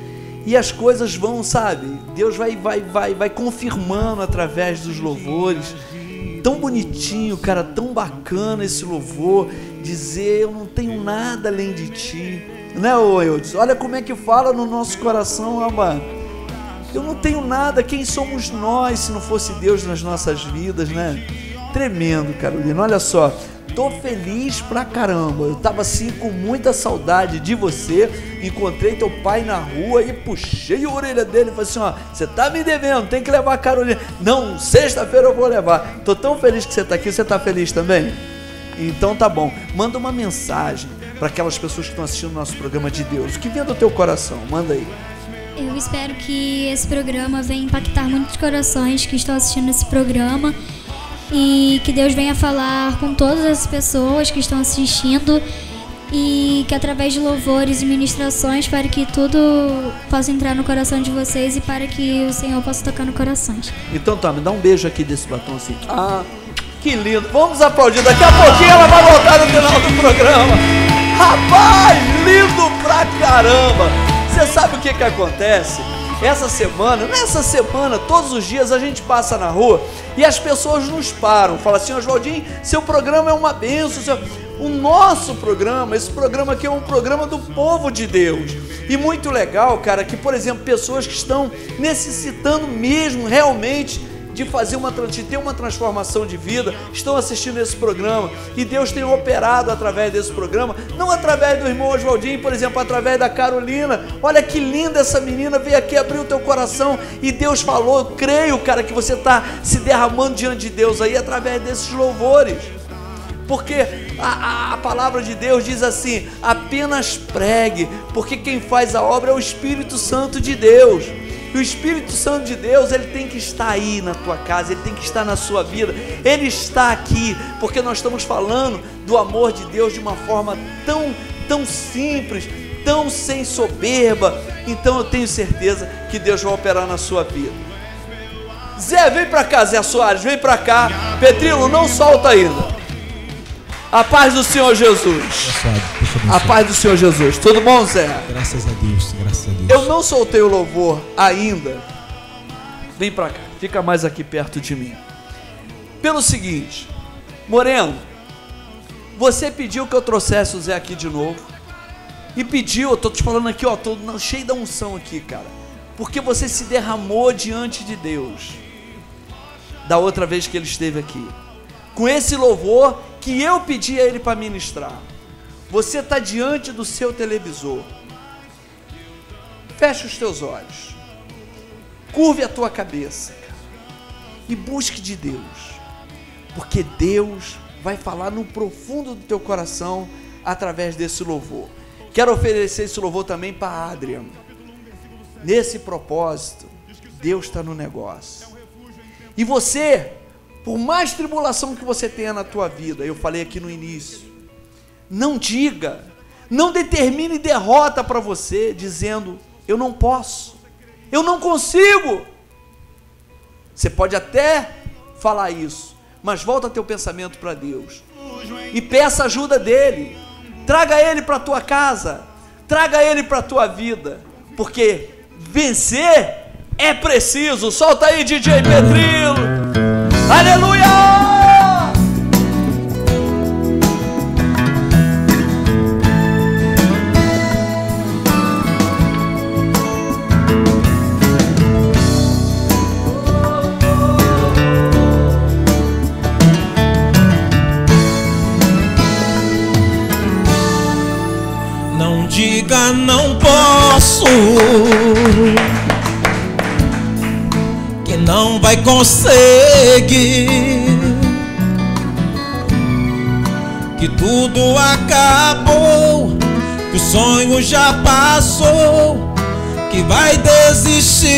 E as coisas vão, sabe? Deus vai, vai, vai, vai confirmando através dos louvores. Tão bonitinho, cara, tão bacana esse louvor. Dizer eu não tenho nada além de ti. Né, Eudes? Olha como é que fala no nosso coração, amado. Eu não tenho nada, quem somos nós se não fosse Deus nas nossas vidas, né? Tremendo, Carolina. Olha só, tô feliz pra caramba. Eu tava assim com muita saudade de você. Encontrei teu pai na rua e puxei a orelha dele e falei assim: ó, você tá me devendo, tem que levar a Carolina. Não, sexta-feira eu vou levar. Tô tão feliz que você tá aqui, você tá feliz também? Então tá bom. Manda uma mensagem para aquelas pessoas que estão assistindo o nosso programa de Deus. O que vem do teu coração? Manda aí. Eu espero que esse programa venha impactar muitos corações que estão assistindo esse programa e que Deus venha falar com todas as pessoas que estão assistindo e que através de louvores e ministrações para que tudo possa entrar no coração de vocês e para que o Senhor possa tocar no corações. Então tá, me dá um beijo aqui desse batom assim. Ah, que lindo. Vamos aplaudir. Daqui a pouquinho ela vai voltar no final do programa. Rapaz, lindo pra caramba. Você sabe o que que acontece? Essa semana, nessa semana, todos os dias a gente passa na rua e as pessoas nos param. Fala assim, Oswaldinho, seu programa é uma benção. Seu... O nosso programa, esse programa aqui é um programa do povo de Deus. E muito legal, cara, que, por exemplo, pessoas que estão necessitando mesmo, realmente, de fazer uma de ter uma transformação de vida, estão assistindo esse programa e Deus tem operado através desse programa, não através do irmão Oswaldinho, por exemplo, através da Carolina. Olha que linda essa menina, veio aqui abrir o teu coração e Deus falou. Eu creio, cara, que você está se derramando diante de Deus aí através desses louvores. Porque a, a, a, palavra de Deus diz assim: apenas pregue, porque quem faz a obra é o Espírito Santo de Deus. E o Espírito Santo de Deus, ele tem que estar aí na tua casa, ele tem que estar na sua vida. Ele está aqui, porque nós estamos falando do amor de Deus de uma forma tão, tão simples, tão sem soberba. Então eu tenho certeza que Deus vai operar na sua vida. Zé, vem para cá, Zé Soares, vem para cá. Petrilo, não solta ainda. A paz do Senhor Jesus. A paz do Senhor Jesus. Tudo bom, Zé? Graças a Deus, graças a Deus. Eu não soltei o louvor ainda. Vem pra cá, fica mais aqui perto de mim. Pelo seguinte, Moreno, você pediu que eu trouxesse o Zé aqui de novo. E pediu, eu tô te falando aqui, ó, tô cheio da unção aqui, cara. Porque você se derramou diante de Deus. Da outra vez que ele esteve aqui. Com esse louvor que eu pedi a ele para ministrar. Você está diante do seu televisor. Feche os teus olhos. Curve a tua cabeça. E busque de Deus. Porque Deus vai falar no profundo do teu coração através desse louvor. Quero oferecer esse louvor também para Adrian. Nesse propósito, Deus está no negócio. E você, por mais tribulação que você tenha na tua vida, eu falei aqui no início, não diga, não determine derrota para você, dizendo: eu não posso, eu não consigo. Você pode até falar isso, mas volta teu pensamento para Deus e peça ajuda dele. Traga ele para tua casa, traga ele para tua vida, porque vencer é preciso. Solta aí, DJ Pedrilo. Aleluia! Não diga não posso, não vai conseguir, que tudo acabou, que o sonho já passou, que vai desistir.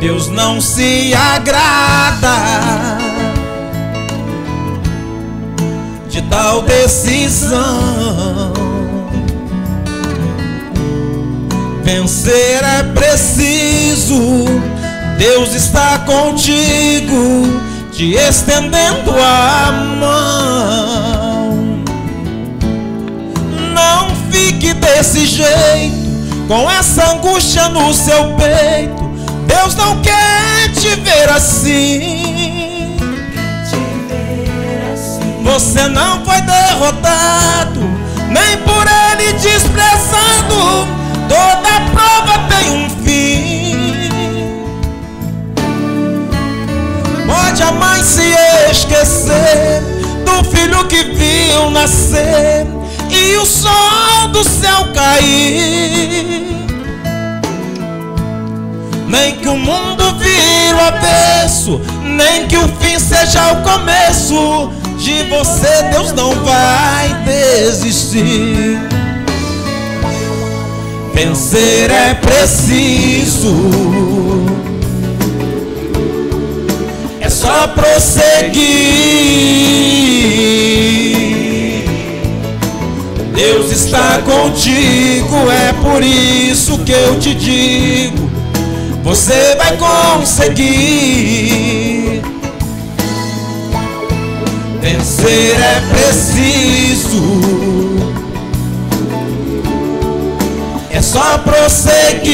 Deus não se agrada de tal decisão. Vencer é preciso, Deus está contigo, te estendendo a mão. Não fique desse jeito, com essa angústia no seu peito. Deus não quer te ver assim. Você não foi derrotado, nem por ele desprezado. Toda prova tem um fim. Pode a mãe se esquecer do filho que viu nascer e o sol do céu cair. Nem que o mundo vire o avesso, nem que o fim seja o começo. De você Deus não vai desistir. Vencer é preciso. É só prosseguir. Deus está contigo, é por isso que eu te digo. Você vai conseguir. Vencer é preciso. Só prosseguir.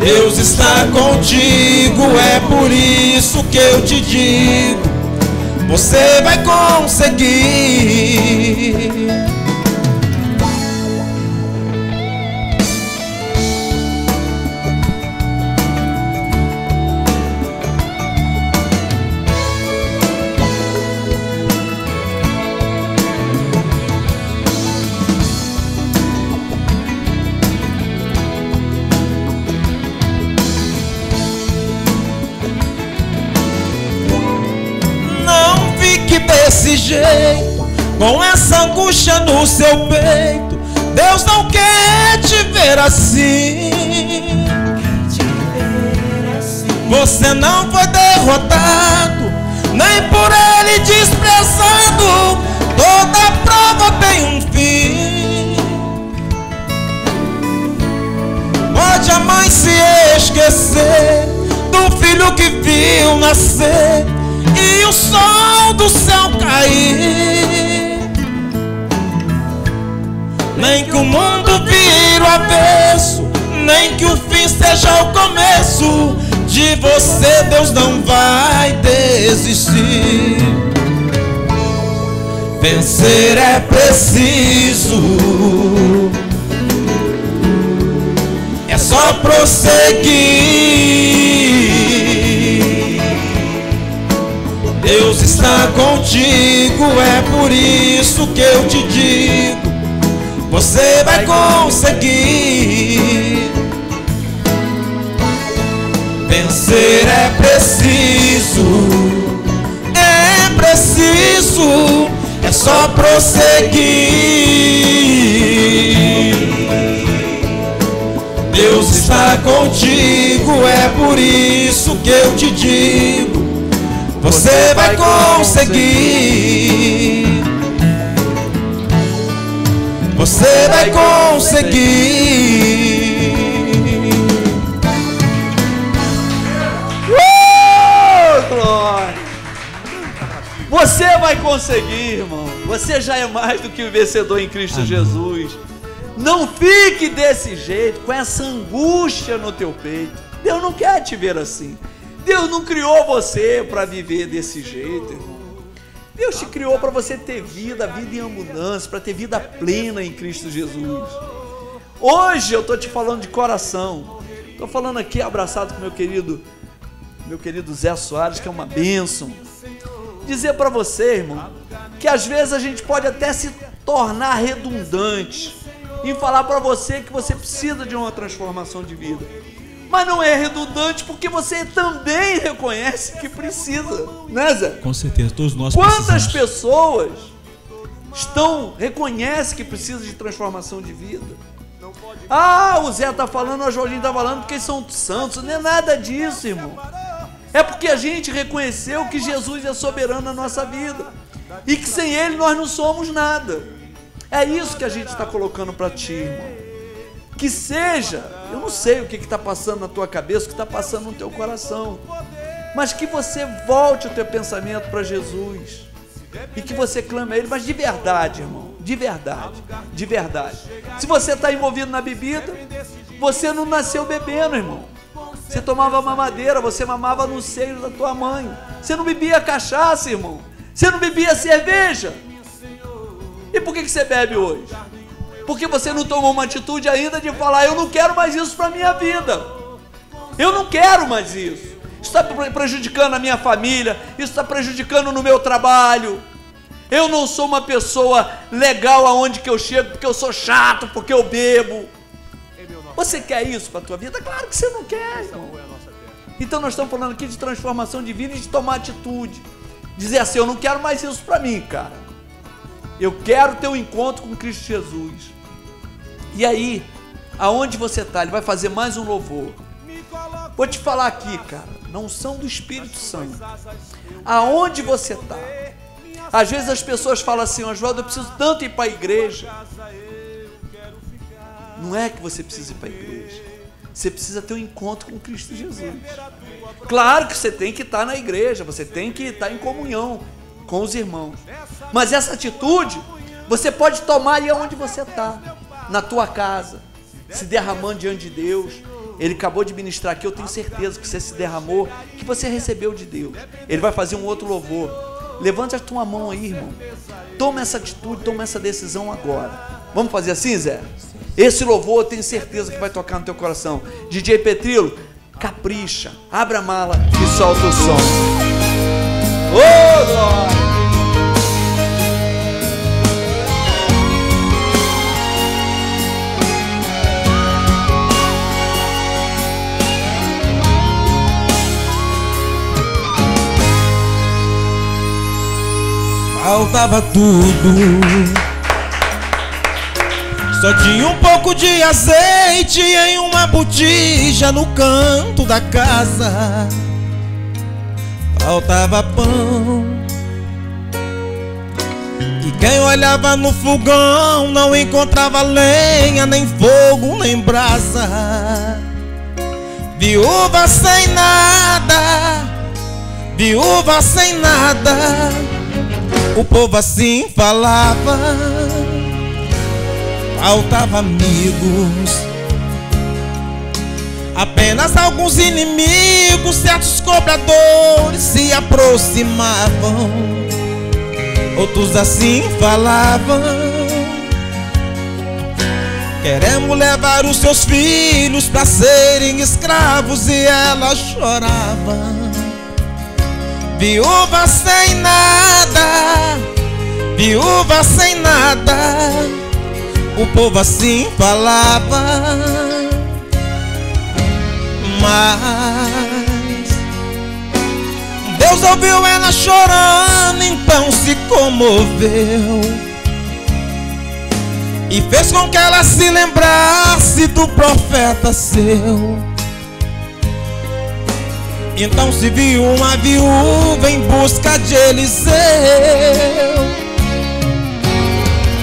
Deus está contigo, é por isso que eu te digo. Você vai conseguir. Desse jeito, com essa angústia no seu peito. Deus não quer te ver assim. Você não foi derrotado, nem por ele desprezado. Toda prova tem um fim. Pode a mãe se esquecer do filho que viu nascer e o sol do céu cair. Nem que o mundo vire o avesso, nem que o fim seja o começo. De você Deus não vai desistir. Vencer é preciso. É só prosseguir. Deus está contigo, é por isso que eu te digo. Você vai conseguir. Vencer é preciso, é preciso, é só prosseguir. Deus está contigo, é por isso que eu te digo. Você vai conseguir. Você vai conseguir. Uh, glória! Você vai conseguir, irmão. Você já é mais do que o vencedor em Cristo Jesus. Não fique desse jeito, com essa angústia no teu peito. Deus não quer te ver assim. Deus não criou você para viver desse jeito, irmão. Deus te criou para você ter vida, vida em abundância, para ter vida plena em Cristo Jesus. Hoje eu tô te falando de coração. Tô falando aqui abraçado com meu querido meu querido Zé Soares, que é uma bênção. Dizer para você, irmão, que às vezes a gente pode até se tornar redundante em falar para você que você precisa de uma transformação de vida. Mas não é redundante porque você também reconhece que precisa, né, Zé? Com certeza, todos nós Quantas precisamos. pessoas estão reconhecem que precisa de transformação de vida? Ah, o Zé tá falando, a Jorginho tá falando porque eles são santos. Não é nada disso, irmão. É porque a gente reconheceu que Jesus é soberano na nossa vida e que sem Ele nós não somos nada. É isso que a gente está colocando para ti, irmão. Que seja, eu não sei o que está passando na tua cabeça, o que está passando no teu coração, mas que você volte o teu pensamento para Jesus e que você clame a Ele, mas de verdade, irmão, de verdade, de verdade. Se você está envolvido na bebida, você não nasceu bebendo, irmão. Você tomava mamadeira, você mamava no seio da tua mãe. Você não bebia cachaça, irmão. Você não bebia cerveja. E por que, que você bebe hoje? Porque você não tomou uma atitude ainda de falar: eu não quero mais isso para minha vida. Eu não quero mais isso. Isso está prejudicando a minha família. Isso está prejudicando no meu trabalho. Eu não sou uma pessoa legal aonde que eu chego porque eu sou chato, porque eu bebo. Você quer isso para a tua vida? Claro que você não quer, irmão. Então nós estamos falando aqui de transformação de vida e de tomar atitude. Dizer assim, eu não quero mais isso para mim, cara. Eu quero ter um encontro com Cristo Jesus. E aí, aonde você está? Ele vai fazer mais um louvor. Vou te falar aqui, cara, não são do Espírito Santo. Aonde você está? Às vezes as pessoas falam assim, Oswaldo, eu preciso tanto ir para a igreja. Não é que você precisa ir para a igreja. Você precisa ter um encontro com Cristo Jesus. Claro que você tem que estar na igreja, você tem que estar em comunhão com os irmãos. Mas essa atitude você pode tomar aí onde você está, na tua casa, se derramando diante de Deus. Ele acabou de ministrar aqui, eu tenho certeza que você se derramou, que você recebeu de Deus. Ele vai fazer um outro louvor. Levante a tua mão aí, irmão. Toma essa atitude, toma essa decisão agora. Vamos fazer assim, Zé? Esse louvor eu tenho certeza que vai tocar no teu coração. DJ Petrilo, capricha, abra a mala e solta o som. Faltava tudo. Só tinha um pouco de azeite em uma botija no canto da casa. Faltava pão. E quem olhava no fogão não encontrava lenha, nem fogo, nem brasa. Viúva sem nada, viúva sem nada. O povo assim falava faltava amigos. Apenas alguns inimigos, certos cobradores se aproximavam. Outros assim falavam. Queremos levar os seus filhos para serem escravos e ela chorava. Viúva sem nada, viúva sem nada o povo assim falava, mas Deus ouviu ela chorando, então se comoveu e fez com que ela se lembrasse do profeta seu. Então se viu uma viúva em busca de Eliseu.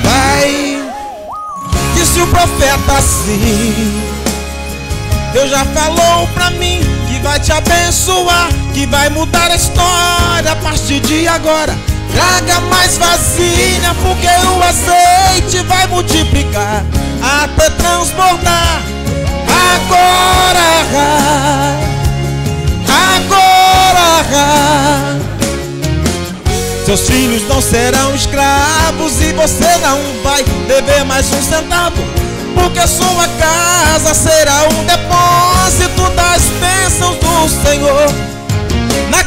Vai disse o profeta assim: Deus já falou pra mim que vai te abençoar, que vai mudar a história a partir de agora. Traga mais vasilha, porque o azeite vai multiplicar até transbordar. Agora, agora. Seus filhos não serão escravos e você não vai dever mais um centavo, porque sua casa será um depósito das bênçãos do Senhor.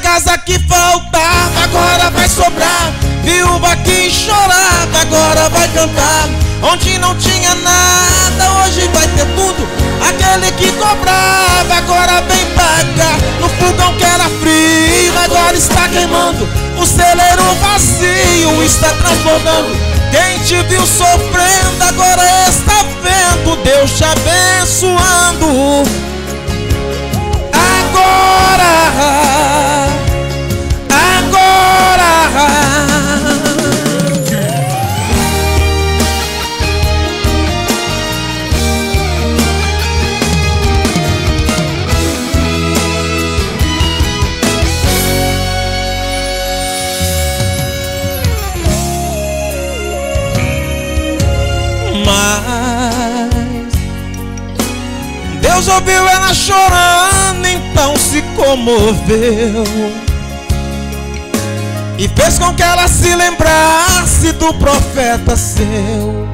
casa que faltava, agora vai sobrar. Viúva que chorava, agora vai cantar. Onde não tinha nada, hoje vai ter tudo. Aquele que cobrava, agora vem pagar. No fogão que era frio, agora está queimando. O celeiro vazio está transbordando. Quem te viu sofrendo, agora está vendo Deus te abençoando. Agora, agora. Deus ouviu ela chorando, então se comoveu e fez com que ela se lembrasse do profeta seu.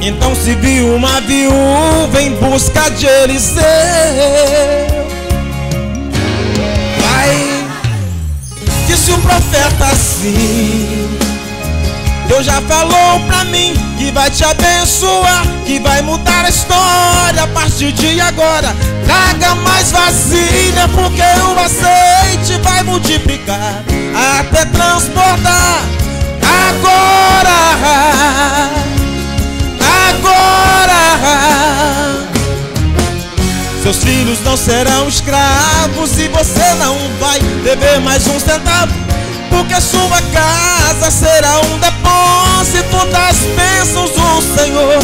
Então se viu uma viúva em busca de Eliseu. Vai, disse o profeta assim. Deus já falou pra mim que vai te abençoar, que vai mudar a história a partir de agora. Traga mais vasilha, porque o azeite vai multiplicar até transbordar. Agora, agora. Seus filhos não serão escravos e você não vai beber mais um centavo. Porque sua casa será um depósito das bênçãos do Senhor.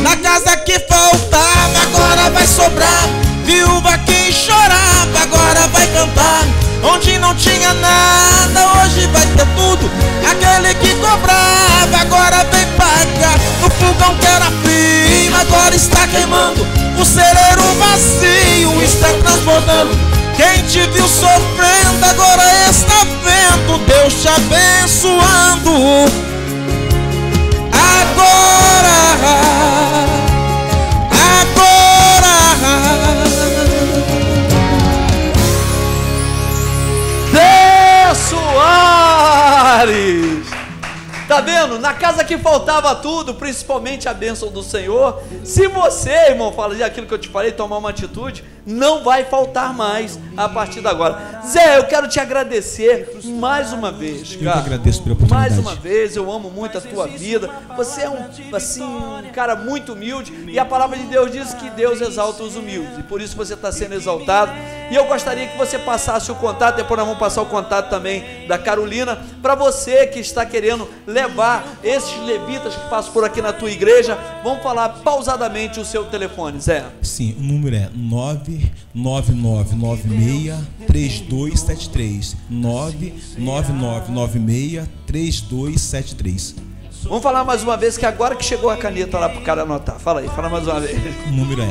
Na casa que faltava, agora vai sobrar. Viúva que chorava, agora vai cantar. Onde não tinha nada, hoje vai ter tudo. Aquele que cobrava, agora vem pagar. No fogão que era frio, agora está queimando. O celeiro vazio está transbordando. Quem te viu sofrendo agora está vendo Deus te abençoando. Agora, Zé Soares! Vendo? Na casa que faltava tudo, principalmente a bênção do Senhor. Se você, irmão, fala de aquilo que eu te falei, tomar uma atitude, não vai faltar mais a partir de agora. Zé, eu quero te agradecer mais uma vez, Eu que cara. agradeço pela oportunidade. Mais uma vez, eu amo muito a tua vida. Você é um, assim, um cara muito humilde. E a palavra de Deus diz que Deus exalta os humildes. E por isso você está sendo exaltado. E eu gostaria que você passasse o contato. Depois nós vamos passar o contato também da Carolina. Para você que está querendo levar esses levitas que passam por aqui na tua igreja. Vamos falar pausadamente o seu telefone, Zé. Sim, o número é 99996-3273. 99996-3273. Vamos falar mais uma vez que agora que chegou a caneta lá pro cara anotar. Fala aí, fala mais uma vez. O número é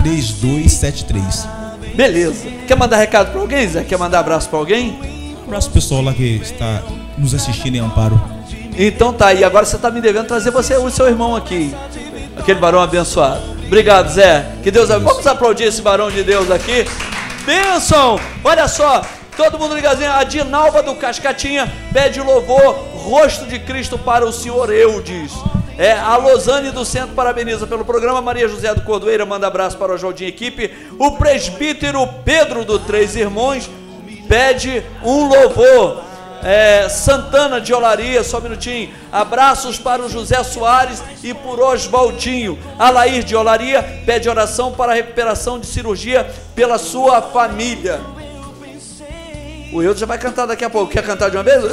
99996-3273. Beleza. Quer mandar recado para alguém, Zé? Quer mandar abraço para alguém? Abraço pro pessoal lá que está nos assistindo em Amparo. Então tá aí, agora você tá me devendo trazer você o seu irmão aqui. Aquele varão abençoado. Obrigado, Zé. Que Deus abençoe. Vamos aplaudir esse varão de Deus aqui. Bênção! Olha só, todo mundo ligadinho. A Dinalva do Cascatinha pede louvor, rosto de Cristo para o senhor Eudes. É, a Losane do Centro parabeniza pelo programa. Maria José do Cordoeira manda abraço para o Jaldinho Equipe. O presbítero Pedro do Três Irmãos pede um louvor. É, Santana de Olaria, só um minutinho. Abraços para o José Soares e por Oswaldinho. Alair de Olaria pede oração para a recuperação de cirurgia pela sua família. O Eudo já vai cantar daqui a pouco. Quer cantar de uma vez?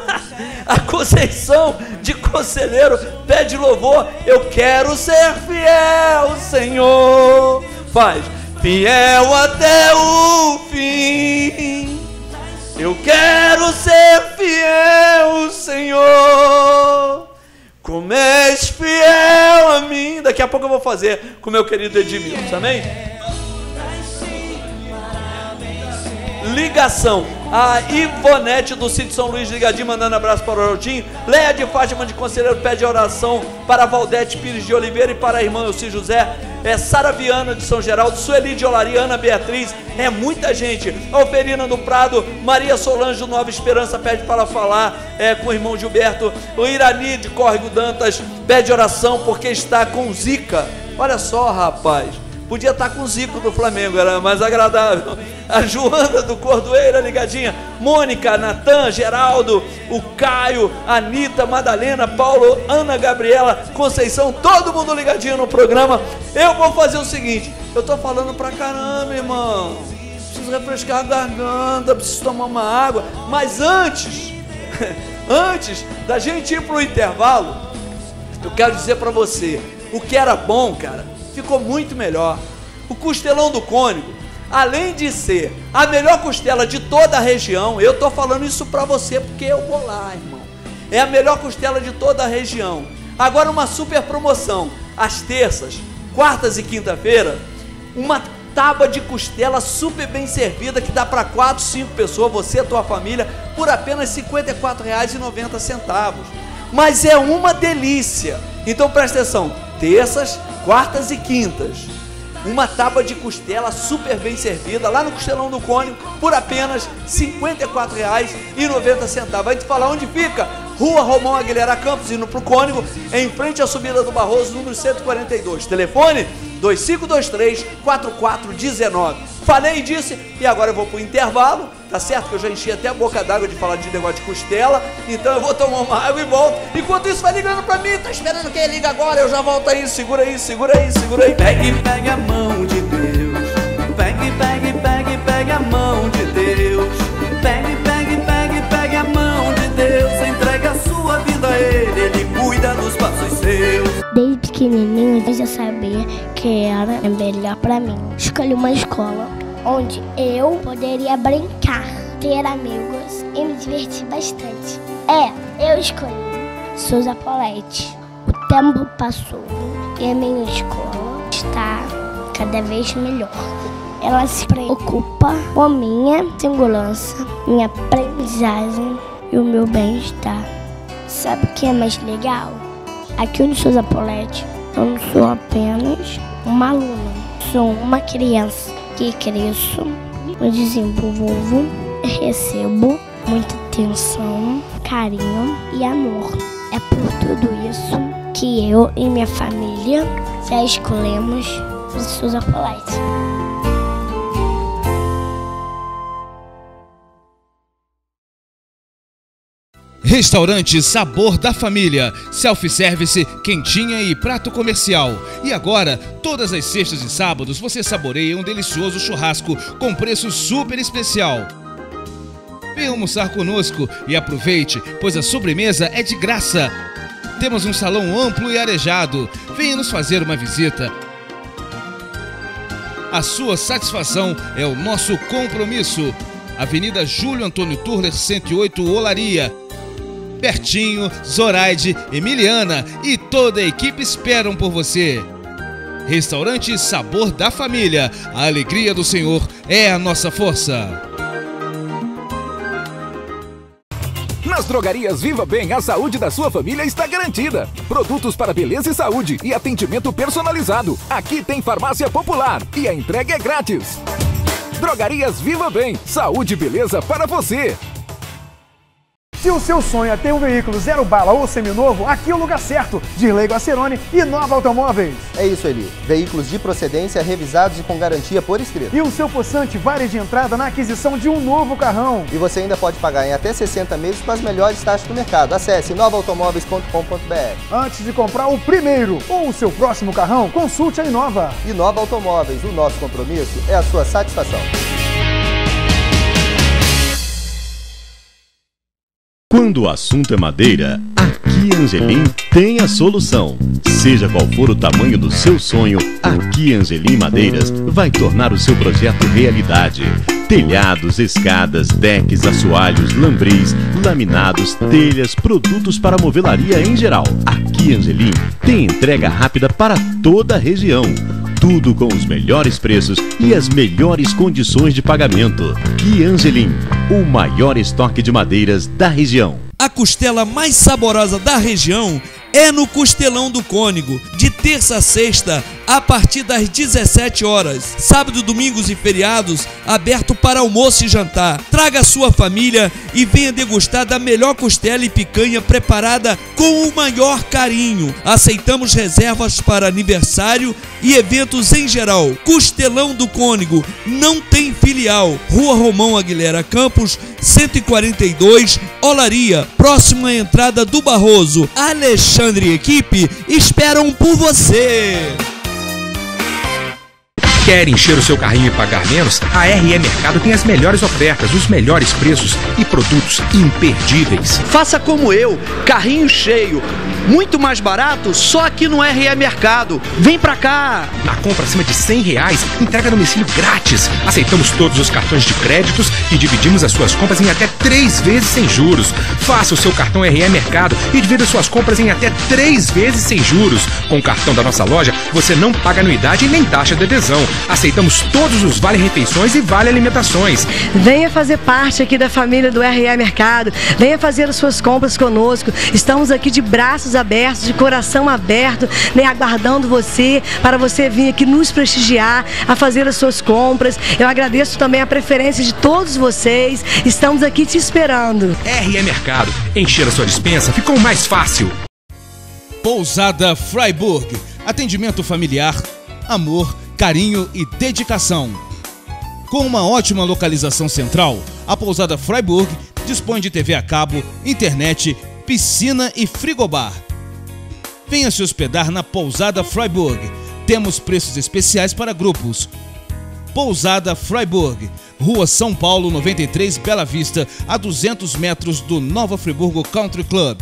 a Conceição de Conselheiro pede louvor. Eu quero ser fiel, Senhor. Faz. Fiel até o fim. Eu quero ser fiel, Senhor. Como és fiel a mim. Daqui a pouco eu vou fazer com meu querido Edmilson, amém? Ligação. A Ivonete do Sítio São Luís ligadinho, mandando abraço para o Araldinho. Leia de Fátima de Conselheiro pede oração para Valdete Pires de Oliveira e para a irmã Elci José. é Sara Viana de São Geraldo, Sueli de Olariana Beatriz, é muita gente. Alferina do Prado, Maria Solange do Nova Esperança pede para falar é, com o irmão Gilberto, o Irani de Córrego Dantas pede oração porque está com Zika. Olha só, rapaz. Podia estar com o Zico do Flamengo, era mais agradável. A Joana do Cordoeira ligadinha. Mônica, Natan, Geraldo, o Caio, Anitta, Madalena, Paulo, Ana Gabriela, Conceição, todo mundo ligadinho no programa. Eu vou fazer o seguinte: eu tô falando pra caramba, irmão. Preciso refrescar a garganta, preciso tomar uma água. Mas antes, antes da gente ir pro intervalo, eu quero dizer para você: o que era bom, cara ficou muito melhor. O costelão do cônigo, além de ser a melhor costela de toda a região, eu estou falando isso para você porque eu vou lá, irmão. É a melhor costela de toda a região. Agora uma super promoção, às terças, quartas e quinta-feira, uma tábua de costela super bem servida que dá para 4, 5 pessoas, você e tua família, por apenas R$ 54,90. Mas é uma delícia. Então presta atenção, terças, quartas e quintas. Uma tábua de costela super bem servida lá no Costelão do Cônigo por apenas R$ 54,90. Vai te falar onde fica? Rua Romão Aguilera Campos, indo para o Cônigo, em frente à subida do Barroso, número 142. Telefone 2523-4419. Falei disso e agora eu vou para o intervalo, tá certo? Que eu já enchi até a boca d'água de falar de negócio de costela, então eu vou tomar uma água e volto. Enquanto isso, vai ligando para mim, tá esperando quem liga agora? Eu já volto aí, segura aí, segura aí, segura aí. Pegue, pegue a mão de Deus. Pegue, pegue, pegue, pegue a mão de Deus. Pegue, pegue, pegue, pegue a mão de Deus. Entrega a sua vida a Ele, Ele cuida dos passos seus. Desde pequenininho eu já sabia que era melhor para mim. Escolhi uma escola onde eu poderia brincar, ter amigos e me divertir bastante. É, eu escolhi Souza Polete. O tempo passou e a minha escola está cada vez melhor. Ela se preocupa com minha segurança, minha aprendizagem e o meu bem-estar. Sabe o que é mais legal? Aqui no Souza Polete, eu não sou apenas uma aluna, sou uma criança que cresço, me desenvolvo, recebo muita atenção, carinho e amor. É por tudo isso que eu e minha família já escolhemos o Souza Polite. Restaurante Sabor da Família, self-service, quentinha e prato comercial. E agora, todas as sextas e sábados você saboreia um delicioso churrasco com preço super especial. Venha almoçar conosco e aproveite, pois a sobremesa é de graça. Temos um salão amplo e arejado. Venha nos fazer uma visita. A sua satisfação é o nosso compromisso. Avenida Júlio Antônio Turler, 108, Olaria. Pertinho, Zoraide, Emiliana e toda a equipe esperam por você. Restaurante Sabor da Família. A alegria do Senhor é a nossa força. Nas drogarias Viva Bem, a saúde da sua família está garantida. Produtos para beleza e saúde e atendimento personalizado. Aqui tem farmácia popular e a entrega é grátis. Drogarias Viva Bem, saúde e beleza para você. Se o seu sonho é ter um veículo zero bala ou seminovo, aqui é o lugar certo. Dirley Acerone e Nova Automóveis. É isso, Eli. Veículos de procedência revisados e com garantia por escrito. E o seu possante vale de entrada na aquisição de um novo carrão. E você ainda pode pagar em até 60 meses com as melhores taxas do mercado. Acesse novaautomóveis.com.br. Antes de comprar o primeiro ou o seu próximo carrão, consulte a Inova. Inova Automóveis, o nosso compromisso é a sua satisfação. Quando o assunto é madeira, aqui Angelim tem a solução. Seja qual for o tamanho do seu sonho, aqui Angelim Madeiras vai tornar o seu projeto realidade. Telhados, escadas, decks, assoalhos, lambris, laminados, telhas, produtos para movelaria em geral. Aqui Angelim tem entrega rápida para toda a região. Tudo com os melhores preços e as melhores condições de pagamento. Que Angelim, o maior estoque de madeiras da região. A costela mais saborosa da região é no Costelão do Cônigo, de terça a sexta, a partir das 17 horas. Sábado, domingos e feriados, aberto para almoço e jantar. Traga sua família e venha degustar da melhor costela e picanha preparada com o maior carinho. Aceitamos reservas para aniversário e eventos em geral. Costelão do Cônigo não tem filial. Rua Romão Aguilera Campos, 142, Olaria, próxima entrada do Barroso. Alexandre e equipe esperam por você. Quer encher o seu carrinho e pagar menos? A RE Mercado tem as melhores ofertas, os melhores preços e produtos imperdíveis. Faça como eu, carrinho cheio, muito mais barato só aqui no RE Mercado. Vem pra cá! Na compra acima de 100 reais, entrega no domicílio grátis. Aceitamos todos os cartões de créditos e dividimos as suas compras em até três vezes sem juros. Faça o seu cartão RE Mercado e divida suas compras em até três vezes sem juros. Com o cartão da nossa loja, você não paga anuidade nem taxa de adesão. Aceitamos todos os vale-refeições e vale-alimentações. Venha fazer parte aqui da família do RE Mercado. Venha fazer as suas compras conosco. Estamos aqui de braços abertos, de coração aberto, né, aguardando você para você vir aqui nos prestigiar, a fazer as suas compras. Eu agradeço também a preferência de todos vocês. Estamos aqui te esperando. RE Mercado. Encher a sua dispensa ficou mais fácil. Pousada Freiburg. Atendimento familiar, amor, carinho e dedicação. Com uma ótima localização central, a Pousada Freiburg dispõe de TV a cabo, internet, piscina e frigobar. Venha se hospedar na Pousada Freiburg. Temos preços especiais para grupos. Pousada Freiburg, Rua São Paulo 93, Bela Vista, a 200 metros do Nova Friburgo Country Club.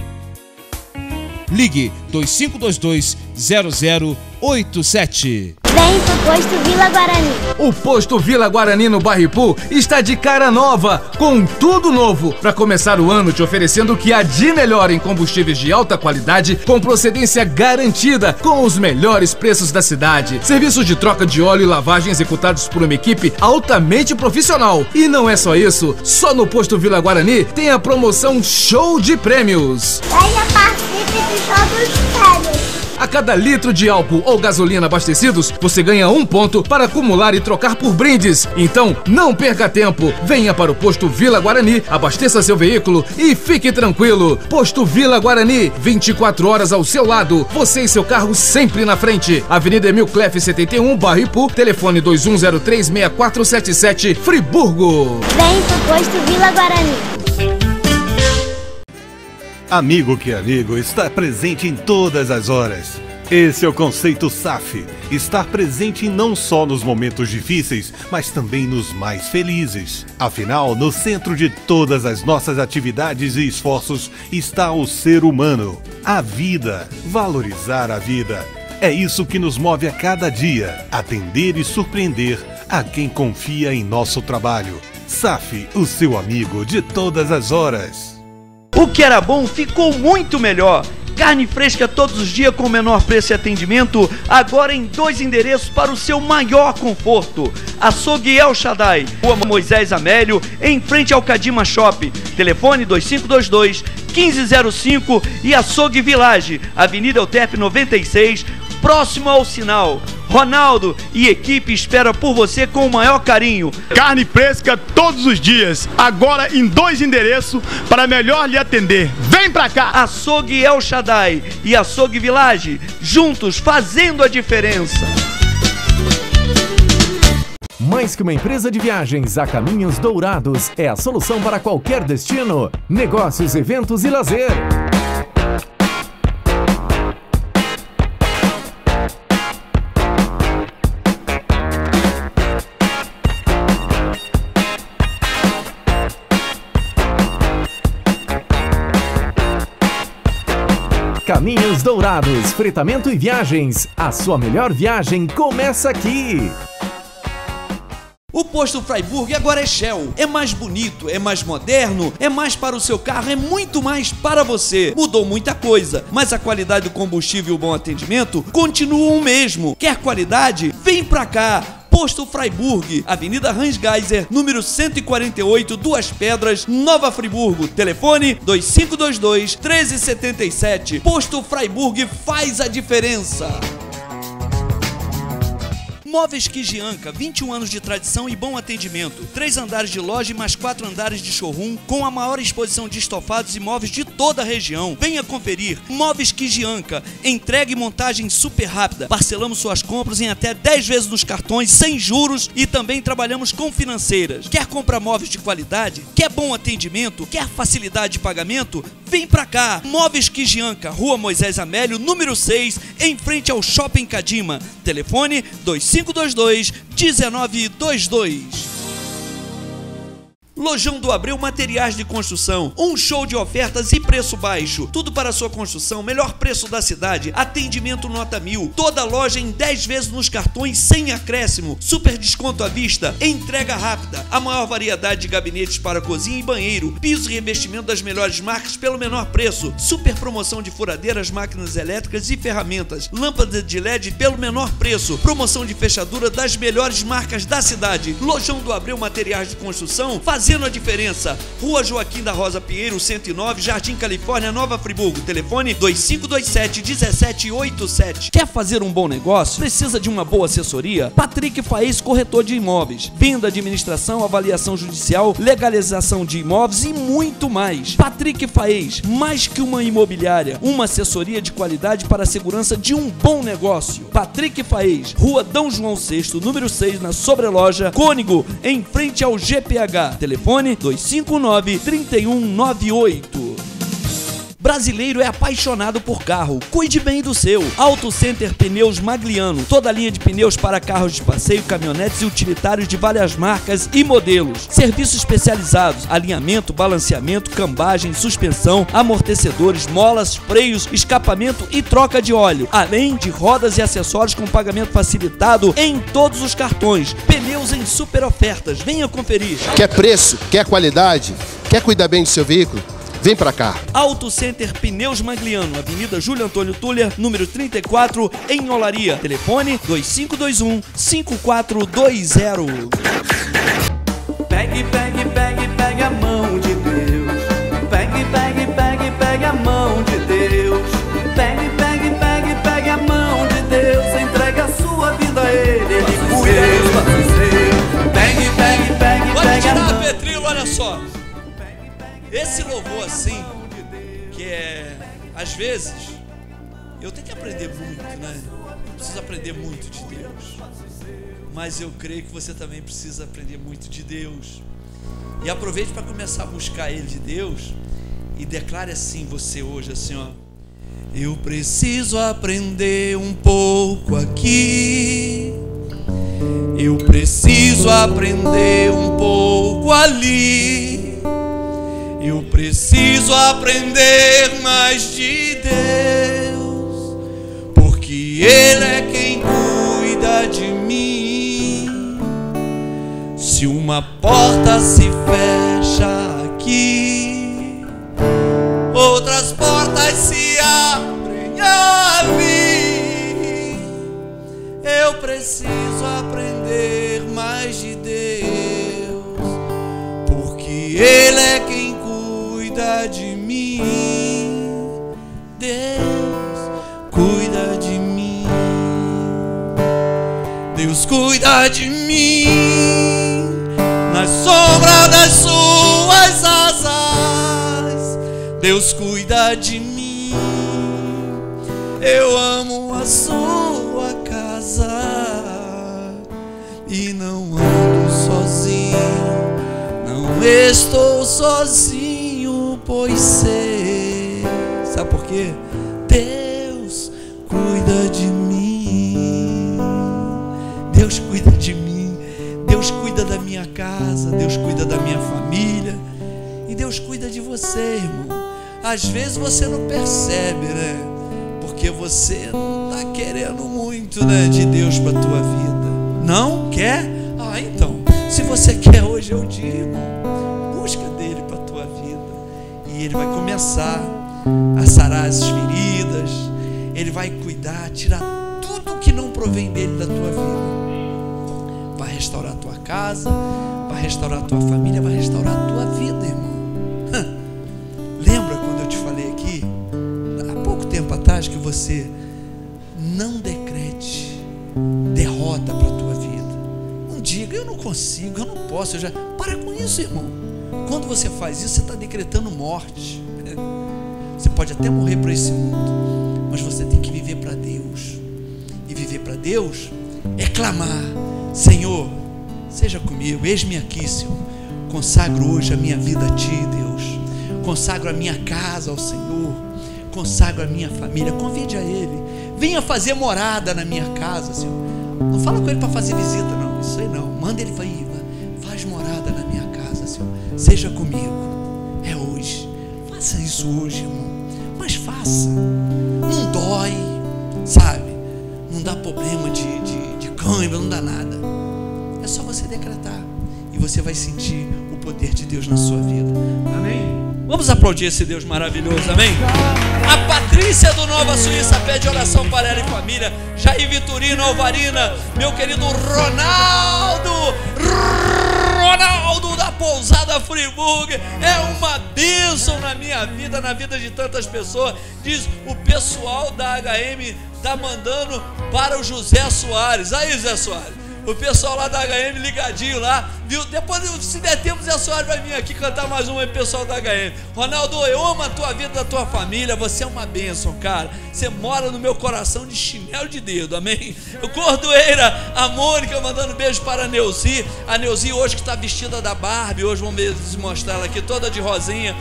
Ligue 2522 0087. Vem pro posto Vila Guarani. O posto Vila Guarani no Barripu está de cara nova, com tudo novo, para começar o ano te oferecendo o que há de melhor em combustíveis de alta qualidade, com procedência garantida, com os melhores preços da cidade. Serviços de troca de óleo e lavagem executados por uma equipe altamente profissional. E não é só isso, só no posto Vila Guarani tem a promoção Show de Prêmios. Venha participe do show. A cada litro de álcool ou gasolina abastecidos, você ganha um ponto para acumular e trocar por brindes. Então, não perca tempo. Venha para o posto Vila Guarani, abasteça seu veículo e fique tranquilo. Posto Vila Guarani, 24 horas ao seu lado. Você e seu carro sempre na frente. Avenida Emil Clef 71, Barro Ipu, telefone 21036477, Friburgo. Vem pro posto Vila Guarani. Amigo que amigo está presente em todas as horas. Esse é o conceito SAF. Estar presente não só nos momentos difíceis, mas também nos mais felizes. Afinal, no centro de todas as nossas atividades e esforços está o ser humano, a vida, valorizar a vida. É isso que nos move a cada dia, atender e surpreender a quem confia em nosso trabalho. SAF, o seu amigo de todas as horas. O que era bom ficou muito melhor. Carne fresca todos os dias com menor preço e atendimento, agora em dois endereços para o seu maior conforto. Açougue El Shaddai, Rua Moisés Amélio, em frente ao Cadima Shopping. Telefone 2522 1505 e Açougue Village, Avenida Euterpe 96, próximo ao sinal. Ronaldo e equipe espera por você com o maior carinho. Carne fresca todos os dias, agora em dois endereços para melhor lhe atender. Vem pra cá! Açougue El Shaddai e Açougue Village, juntos fazendo a diferença. Mais que uma empresa de viagens, a Caminhos Dourados é a solução para qualquer destino, negócios, eventos e lazer. Caminhos Dourados, fretamento e viagens. A sua melhor viagem começa aqui. O posto Freiburg agora é Shell. É mais bonito, é mais moderno, é mais para o seu carro, é muito mais para você. Mudou muita coisa, mas a qualidade do combustível e o bom atendimento continuam o mesmo. Quer qualidade? Vem pra cá. Posto Freiburg, Avenida Hans Geiser, número 148, Duas Pedras, Nova Friburgo. Telefone 2522 1377. Posto Freiburg faz a diferença. Móveis Kijianka, 21 anos de tradição e bom atendimento. Três andares de loja e mais quatro andares de showroom, com a maior exposição de estofados e móveis de toda a região. Venha conferir. Móveis Kijianka, entrega e montagem super rápida. Parcelamos suas compras em até 10 vezes nos cartões, sem juros e também trabalhamos com financeiras. Quer comprar móveis de qualidade? Quer bom atendimento? Quer facilidade de pagamento? Vem pra cá. Móveis Kijianka, Rua Moisés Amélio, número 6, em frente ao Shopping Cadima. Telefone 2522 1922. Lojão do Abreu Materiais de Construção. Um show de ofertas e preço baixo. Tudo para sua construção. Melhor preço da cidade. Atendimento nota mil. Toda loja em 10 vezes nos cartões sem acréscimo. Super desconto à vista. Entrega rápida. A maior variedade de gabinetes para cozinha e banheiro. Piso e revestimento das melhores marcas pelo menor preço. Super promoção de furadeiras, máquinas elétricas e ferramentas. Lâmpada de LED pelo menor preço. Promoção de fechadura das melhores marcas da cidade. Lojão do Abreu Materiais de Construção. Fazendo a diferença. Rua Joaquim da Rosa Pinheiro, 109, Jardim Califórnia, Nova Friburgo. Telefone 2527 1787. Quer fazer um bom negócio? Precisa de uma boa assessoria? Patrick Faez, corretor de imóveis. Venda, administração, avaliação judicial, legalização de imóveis e muito mais. Patrick Faez, mais que uma imobiliária, uma assessoria de qualidade para a segurança de um bom negócio. Patrick Faez, Rua Dom João VI, número 6, na Sobreloja, Cônigo, em frente ao GPH. Telefone 259 3198. Brasileiro é apaixonado por carro. Cuide bem do seu. Auto Center Pneus Magliano. Toda a linha de pneus para carros de passeio, caminhonetes e utilitários de várias marcas e modelos. Serviços especializados: alinhamento, balanceamento, cambagem, suspensão, amortecedores, molas, freios, escapamento e troca de óleo. Além de rodas e acessórios com pagamento facilitado em todos os cartões. Pneus em super ofertas. Venha conferir. Quer preço? Quer qualidade? Quer cuidar bem do seu veículo? Vem pra cá. Auto Center Pneus Magliano, Avenida Júlio Antônio Tuller, número 34, em Olaria. Telefone 2521 5420. Pegue, pegue, pegue, pegue a mão de Deus. Pegue, pegue, pegue, pegue a mão de Deus. Pegue, pegue, pegue, pegue a mão de Deus. Entregue a sua vida a Ele, Ele cuida. Pegue, pegue, pegue, Pode pegue a tirar, mão. Petrilo, olha só. Esse louvor assim, que é, às vezes, eu tenho que aprender muito, né? Eu preciso aprender muito de Deus. Mas eu creio que você também precisa aprender muito de Deus. E aproveite para começar a buscar Ele de Deus e declare assim você hoje, assim, ó. Eu preciso aprender um pouco aqui. Eu preciso aprender um pouco ali. Eu preciso aprender mais de Deus, porque Ele é quem cuida de mim. Se uma porta se fecha aqui, outras portas se abrem ali. Eu preciso aprender mais de Deus, porque Ele é quem cuida de mim. Deus cuida de mim. Deus cuida de mim na sombra das suas asas. Deus cuida de mim. Eu amo a sua casa e não ando sozinho. Não estou sozinho, pois sei. Sabe por quê? Deus cuida de mim. Deus cuida de mim. Deus cuida da minha casa. Deus cuida da minha família. E Deus cuida de você, irmão. Às vezes você não percebe, né? Porque você não está querendo muito, né, de Deus para tua vida. Não quer? Ah, então. Se você quer hoje é o ele vai começar a sarar as feridas. Ele vai cuidar, tirar tudo que não provém dele da tua vida. vai restaurar a tua casa, vai restaurar a tua família, vai restaurar a tua vida, irmão. Lembra quando eu te falei aqui, há pouco tempo atrás, que você não decrete derrota para a tua vida. Não diga, eu não consigo, eu não posso, eu já. Para com isso, irmão. Quando você faz isso, você está decretando morte. Você pode até morrer para esse mundo, mas você tem que viver para Deus. E viver para Deus é clamar: Senhor, seja comigo, eis-me aqui, Senhor. Consagro hoje a minha vida a Ti, Deus. Consagro a minha casa ao Senhor. Consagro a minha família. Convide a Ele. Venha fazer morada na minha casa, Senhor. Não fala com Ele para fazer visita, não. Isso aí não. Manda Ele ir. Seja comigo. É hoje. Faça isso hoje, irmão. Mas faça. Não dói, sabe? Não dá problema de, de, de câimbra, não dá nada. É só você decretar. E você vai sentir o poder de Deus na sua vida. Amém? Vamos aplaudir esse Deus maravilhoso, amém? A Patrícia do Nova Suíça pede oração para ela e família. Jair Vitorino Alvarina, meu querido Ronaldo, Ronaldo Pousada Friburgo, é uma bênção na minha vida, na vida de tantas pessoas. Diz o pessoal da HM tá mandando para o José Soares. Aí, José Soares. O pessoal lá da HM ligadinho lá, viu? Depois, se der tempo, Zé Soares vai vir aqui cantar mais uma aí, pessoal da HM. Ronaldo, eu amo a tua vida, a tua família. Você é uma bênção, cara. Você mora no meu coração de chinelo de dedo, amém? Cordoeira, a Mônica mandando beijo para a Neuzi. A Neuzi hoje que está vestida da Barbie. Hoje vamos mostrar ela aqui toda de rosinha.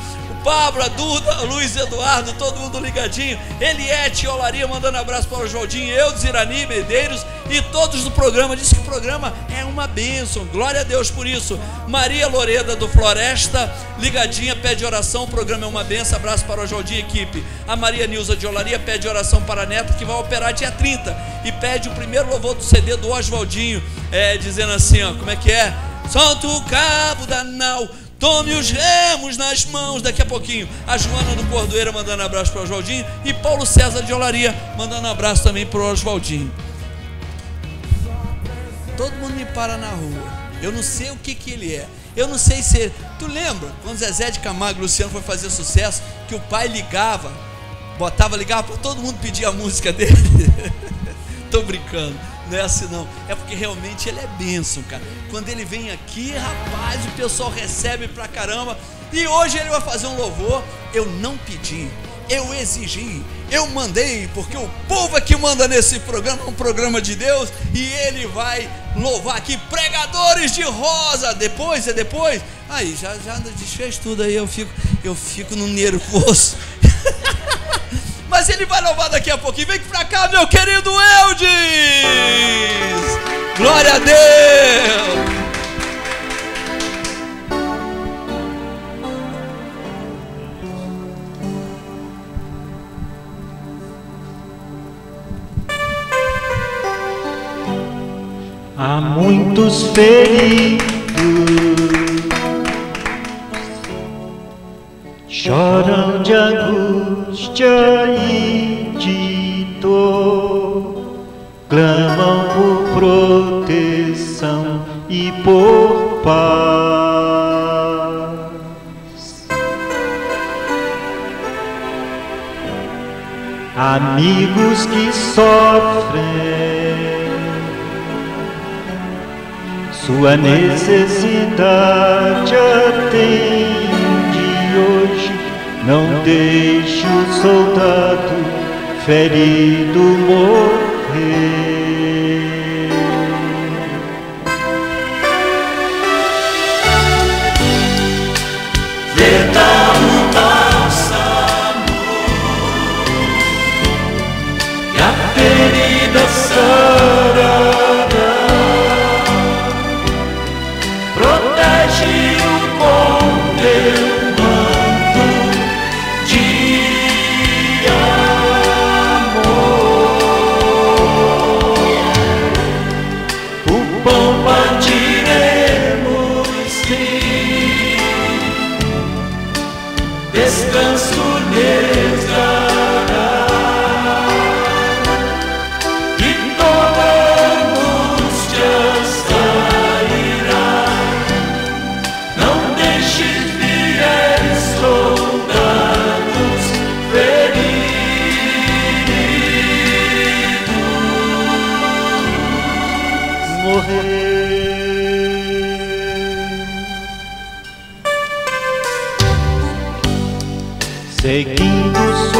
Pablo, Duda, Luiz Eduardo, todo mundo ligadinho. Eliette Olaria mandando abraço para o Joldinho, eu, Zirani, Medeiros e todos do programa. Diz que o programa é uma bênção. Glória a Deus por isso. Maria Loreda do Floresta, ligadinha, pede oração. O programa é uma bênção. Abraço para o Joldinho equipe. A Maria Nilza de Olaria pede oração para a neta que vai operar dia 30 e pede o primeiro louvor do CD do Oswaldinho, é, dizendo assim: ó, como é que é? Solta o cabo da nau. Tome os remos nas mãos. Daqui a pouquinho, a Joana do Cordoeira mandando abraço para o Oswaldinho. E Paulo César de Olaria mandando abraço também para o Oswaldinho. Todo mundo me para na rua. Eu não sei o que, que ele é. Eu não sei se. Tu lembra quando Zezé de Camargo e Luciano foi fazer sucesso? Que o pai ligava, botava, ligava para todo mundo pedir a música dele. Tô brincando. Não é assim não. É porque realmente ele é bênção, cara. Quando ele vem aqui, rapaz, o pessoal recebe pra caramba. E hoje ele vai fazer um louvor. Eu não pedi, eu exigi, eu mandei, porque o povo é que manda nesse programa, um programa de Deus, e ele vai louvar aqui pregadores de rosa. Depois, é depois. Aí já já desfez tudo aí, eu fico eu fico no nervoso. Mas ele vai louvar daqui a pouquinho. Vem pra cá, meu querido Eudes! Glória a Deus! Há muitos feridos choram de angústia e de dor, clamam por proteção e por paz. Amigos que sofrem Sua necessidade atende. Não deixe o soldado ferido morrer.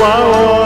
Wow.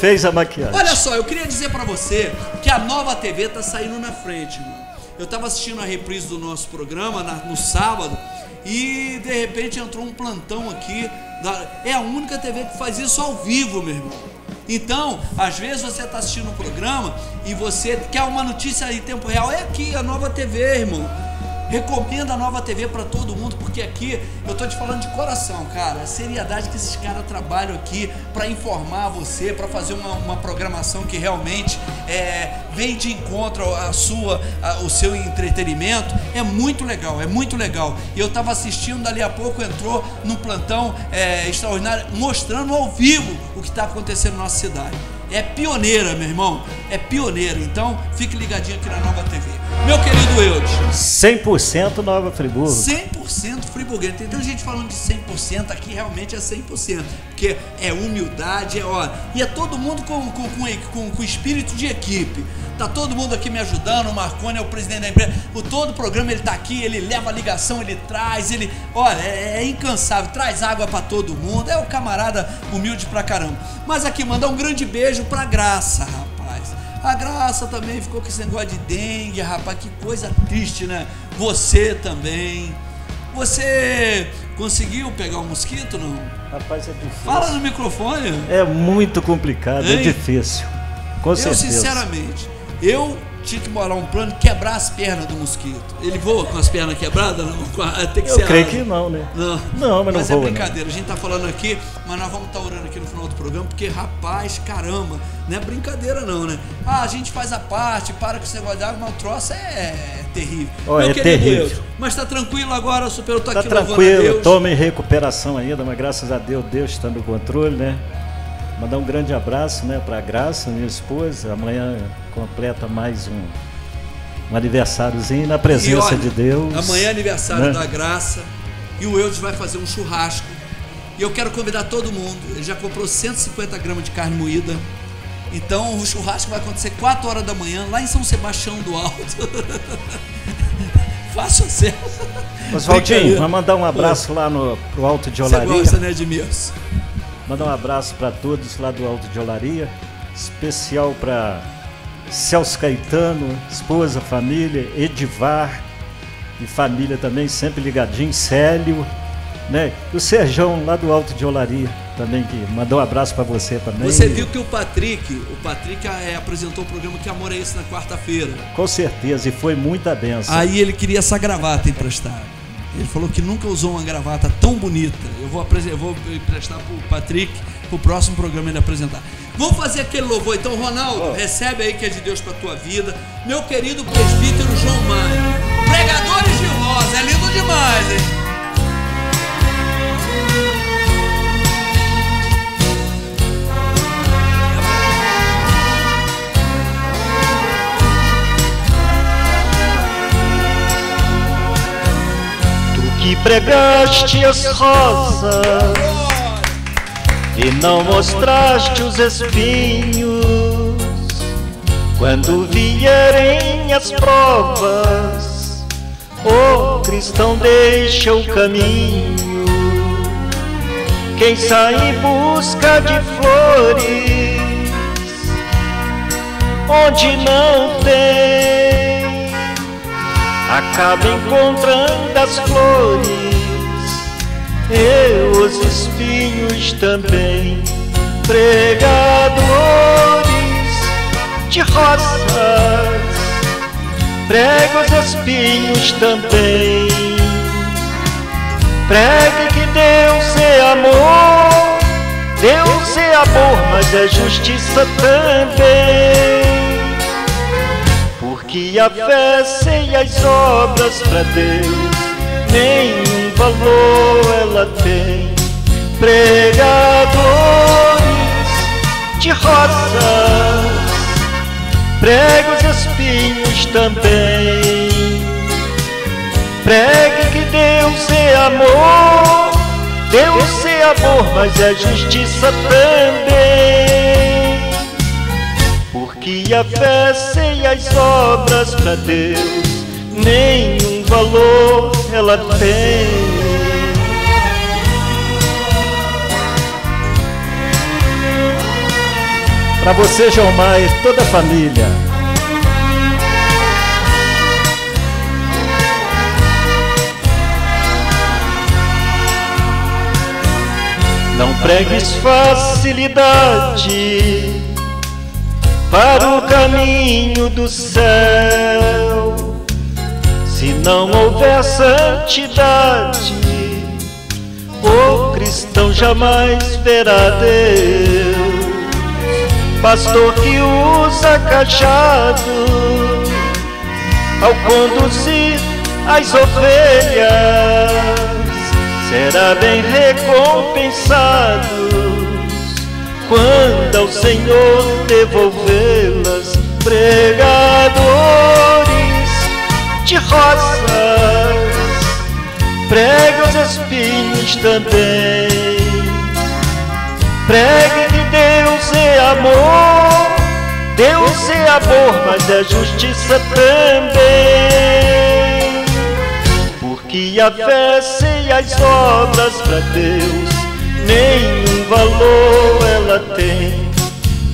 Fez a maquiagem. Olha só, eu queria dizer pra você que a nova TV tá saindo na frente, mano. Eu tava assistindo a reprise do nosso programa na- no sábado e de repente entrou um plantão aqui. da- é a única TV que faz isso ao vivo, meu irmão. Então, às vezes você está assistindo um programa e você quer uma notícia em tempo real. É aqui a nova TV, irmão. Recomenda a nova TV para todo mundo, porque aqui eu tô te falando de coração, cara. A seriedade que esses caras trabalham aqui para informar você, para fazer uma, uma programação que realmente é, vem de encontro à sua, o seu entretenimento, é muito legal, é muito legal. E eu tava assistindo, dali a pouco entrou num plantão é, extraordinário, mostrando ao vivo o que está acontecendo na nossa cidade. É pioneira, meu irmão. É pioneira. Então, fique ligadinho aqui na Nova TV. Meu querido Eudes, 100% Nova Friburgo. 100% friburguense. Tem tanta gente falando de 100%, aqui realmente é 100%. Porque é humildade, é ó. E é todo mundo com, com, com, com, espírito de equipe. Tá todo mundo aqui me ajudando, o Marconi é o presidente da empresa. O todo o programa ele tá aqui, ele leva a ligação, ele traz, ele, olha, é, é incansável, traz água pra todo mundo. É o camarada humilde pra caramba. Mas aqui mandar um grande beijo pra Graça, rapaz. A Graça também ficou com esse negócio de dengue, rapaz, que coisa triste, né? Você também. Você conseguiu pegar o mosquito, não? Rapaz, é difícil. Fala no microfone. É muito complicado, é Hein? difícil. Com eu, certeza. sinceramente, eu tinha que bolar um plano quebrar as pernas do mosquito. Ele voa com as pernas quebradas? Não? Tem que Eu ser creio asa. que não, né? Não, Não, mas não é voa, não. brincadeira. A gente tá falando aqui, mas nós vamos estar orando aqui no final do programa, porque, rapaz, caramba, não é brincadeira não, né? Ah, a gente faz a parte, para com esse negócio de água, mas o troço é terrível. Meu é terrível. Eudes, mas tá tranquilo agora, super, eu tô Tá aqui louvando a tranquilo, Deus. em recuperação ainda, mas graças a Deus, Deus está no controle, né? Mandar um grande abraço, né, para Graça, minha esposa. Amanhã completa mais um, um aniversáriozinho na presença olha, de Deus. Amanhã é aniversário né? da Graça e o Eudes vai fazer um churrasco. E eu quero convidar todo mundo. Ele já comprou 150 gramas de carne moída. Então o churrasco vai acontecer 4 horas da manhã lá em São Sebastião do Alto. Fácil ser. Oswaldinho, vamos mandar um abraço lá no pro Alto de Você Olaria. gosta, né, Edmilson? Mandar um abraço para todos lá do Alto de Olaria, especial para Celso Caetano, esposa, família, Edivar e família também, sempre ligadinho, Célio, né? E o Serjão lá do Alto de Olaria também, que mandou um abraço para você também. Você viu que o Patrick, o Patrick é, apresentou o programa Que Amor é Esse na quarta-feira. Com certeza, e foi muita benção. Aí ele queria essa gravata emprestada. Ele falou que nunca usou uma gravata tão bonita. Eu vou, eu vou emprestar pro Patrick pro próximo programa ele apresentar. Vamos fazer aquele louvor então, Ronaldo. Recebe aí que é de Deus pra tua vida. Meu querido presbítero João Maia. Pregadores de rosa, é lindo demais, hein? Que pregaste as rosas e não mostraste os espinhos. Quando vierem as provas, o cristão deixa o caminho. Quem sai em busca de flores, onde não tem, acaba encontrando as flores e os espinhos também. Pregadores de rosas, prega os espinhos também. Pregue que Deus é amor, Deus é amor, mas é justiça também. Porque a fé sem as obras para Deus nenhum valor ela tem. Pregadores de rosas, prega os espinhos também. Pregue que Deus é amor, Deus é amor, mas é justiça também. Porque a fé sem as obras para Deus nenhum valor ela tem. Para você, João Maia, toda a família. Não pregues facilidade para o caminho do céu. Se não houver santidade, o cristão jamais verá Deus. Pastor que usa cajado ao conduzir as ovelhas será bem recompensado quando ao Senhor devolvê-las. Pregadores de rosas, prega os espinhos também. Pregue que Deus é amor, Deus é amor, mas é justiça também. Porque a fé sem as obras para Deus nenhum valor ela tem.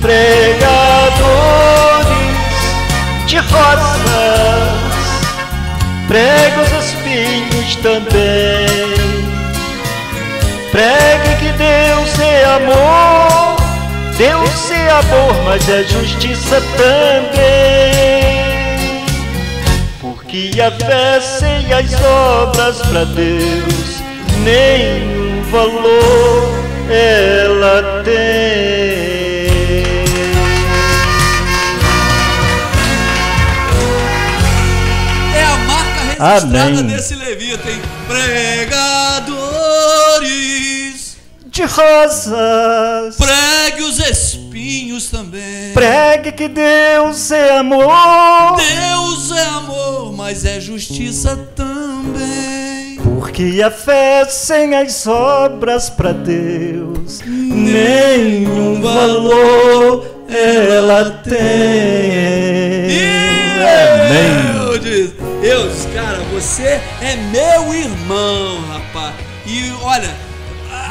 Pregadores de rosas, prega os espinhos também. Pregue que Deus é amor, Deus é amor, mas é justiça também. Porque a fé sem as obras para Deus nenhum valor ela tem. É a marca registrada Amém. desse levita, hein? Pregadores de rosas, pregue os espinhos também. Pregue que Deus é amor. Deus é amor, mas é justiça também. Porque a fé sem as obras para Deus nenhum valor ela tem. Eu disse, Deus, cara, você é meu irmão, rapaz. E olha,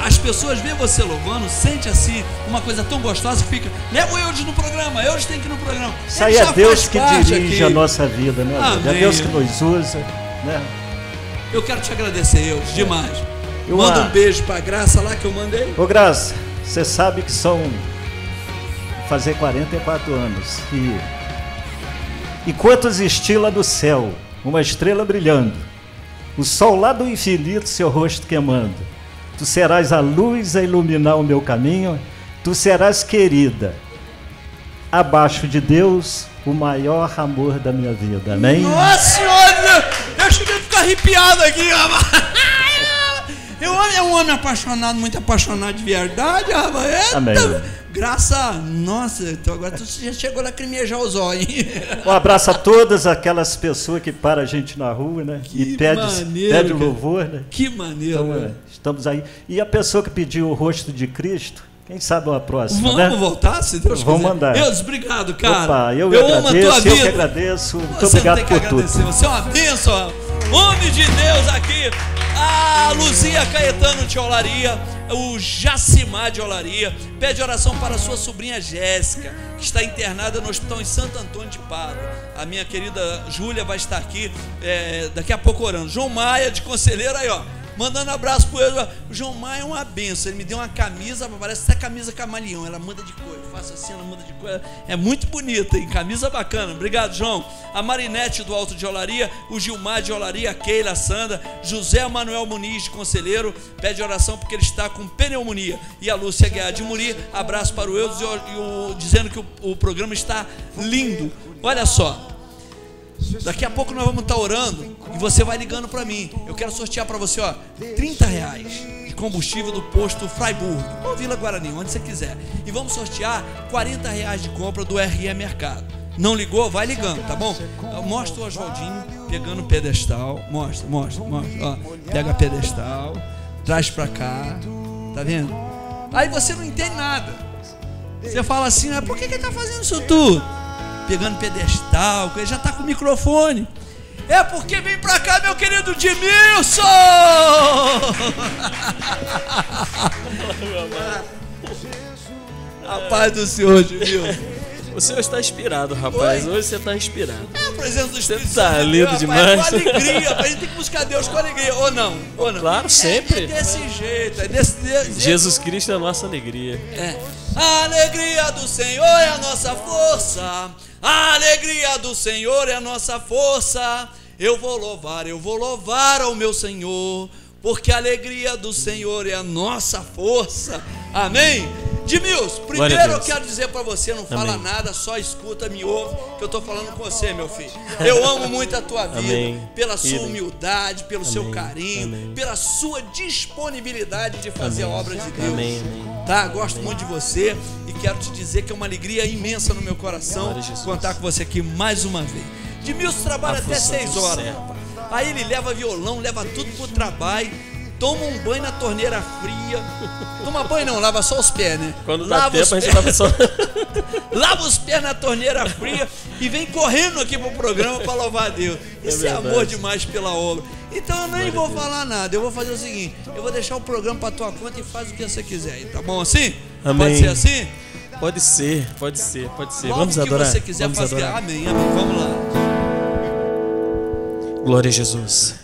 as pessoas veem você louvando, sente assim uma coisa tão gostosa que fica, leva o Eudes no programa, Eudes tem que ir no programa. Isso aí é Deus que dirige aqui. a nossa vida, né? É. Deus que nos usa, né? Eu quero te agradecer, Eudes, demais. Eu Manda um beijo pra Graça lá que eu mandei. Ô Graça, você sabe que são fazer 44 anos e enquanto existir lá do céu uma estrela brilhando, o sol lá do infinito seu rosto queimando, tu serás a luz a iluminar o meu caminho, tu serás querida, abaixo de Deus, o maior amor da minha vida. Amém? Nossa senhora, arrepiado aqui, rapaz. Eu é um homem apaixonado, muito apaixonado de verdade, rapaz. Eita, Amém. Graça, nossa, então agora tu já chegou a lacrimejar os olhos, hein? Um abraço a todas aquelas pessoas que param a gente na rua, né? e pede, maneiro, pede cara. louvor, né? Que maneiro, Então, né? é, estamos aí. E a pessoa que pediu o rosto de Cristo, quem sabe uma próxima, Vamos né? voltar, se Deus Vamos quiser. mandar. Deus, obrigado, cara. Opa, eu, eu agradeço, amo a tua eu vida. que agradeço. Muito Você obrigado tem que por tudo. agradecer, você é uma bênção. Homem de Deus aqui. A Luzia Caetano de Olaria, o Jacimar de Olaria, pede oração para sua sobrinha Jéssica, que está internada no hospital em Santo Antônio de Pádua. A minha querida Júlia vai estar aqui é, daqui a pouco orando. João Maia de Conselheiro aí, ó. Mandando abraço pro ele. O João Maia é uma benção. Ele me deu uma camisa, parece até camisa camaleão. Ela muda de cor. Eu faço assim, ela muda de cor. É muito bonita, hein? Camisa bacana. Obrigado, João. A Marinete do Alto de Olaria, o Gilmar de Olaria, a Keila a Sanda, José Manuel Muniz de Conselheiro, pede oração porque ele está com pneumonia. E a Lúcia Guiar de Muri, abraço para o Eudes e o- dizendo que o, o programa está lindo. Olha só. Daqui a pouco nós vamos estar orando e você vai ligando para mim. Eu quero sortear para você, ó, 30 reais de combustível do posto Freiburg ou Vila Guarani, onde você quiser. E vamos sortear 40 reais de compra do RE Mercado. Não ligou? Vai ligando, tá bom? Mostra o Oswaldinho pegando o pedestal. Mostra, mostra, mostra. Ó, pega pedestal, traz pra cá. Tá vendo? Aí você não entende nada. Você fala assim, mas por que que tá fazendo isso tudo? Pegando pedestal, ele já tá com o microfone. É porque vem pra cá, meu querido Dimilson! A paz do Senhor, Dimilson. O senhor está inspirado, rapaz. Hoje você está inspirado. É a presença do Espírito tá Santo, lindo rapaz, demais. Com alegria, rapaz. a gente tem que buscar Deus com alegria, ou não? Ou não? Claro, sempre. É, é desse jeito, é desse, desse Jesus Cristo é a nossa alegria. É. A alegria do Senhor é a nossa força. A alegria do Senhor é a nossa força. Eu vou louvar, eu vou louvar ao meu Senhor, porque a alegria do Senhor é a nossa força. Amém? Dimils, primeiro eu quero dizer pra você, não fala Amém. nada, só escuta, me ouve, que eu tô falando com você, meu filho. Eu amo muito a tua vida, Amém. pela sua humildade, pelo seu Amém. carinho, Amém. pela sua disponibilidade de fazer a obra de Deus. Amém. Tá? Gosto muito de você e quero te dizer que é uma alegria imensa no meu coração contar com você aqui mais uma vez. Dimilson trabalha A até função 6 do horas. Aí ele leva violão, leva tudo pro trabalho, toma um banho na torneira fria. Toma banho não, lava só os pés, né? Quando dá lava tempo, os a gente pés. lava só- lava os pés na torneira fria e vem correndo aqui pro programa para louvar a Deus. É Isso é, verdade. amor demais pela obra. Então eu nem vou falar nada, eu vou fazer o seguinte: eu vou deixar o programa pra tua conta e faz o que você quiser, aí, tá bom assim? Amém. Pode ser assim? Pode ser, pode ser, pode ser. Logo Vamos que adorar. você quiser Vamos fazer. adorar. Amém, amém. Vamos lá. Glória a Jesus.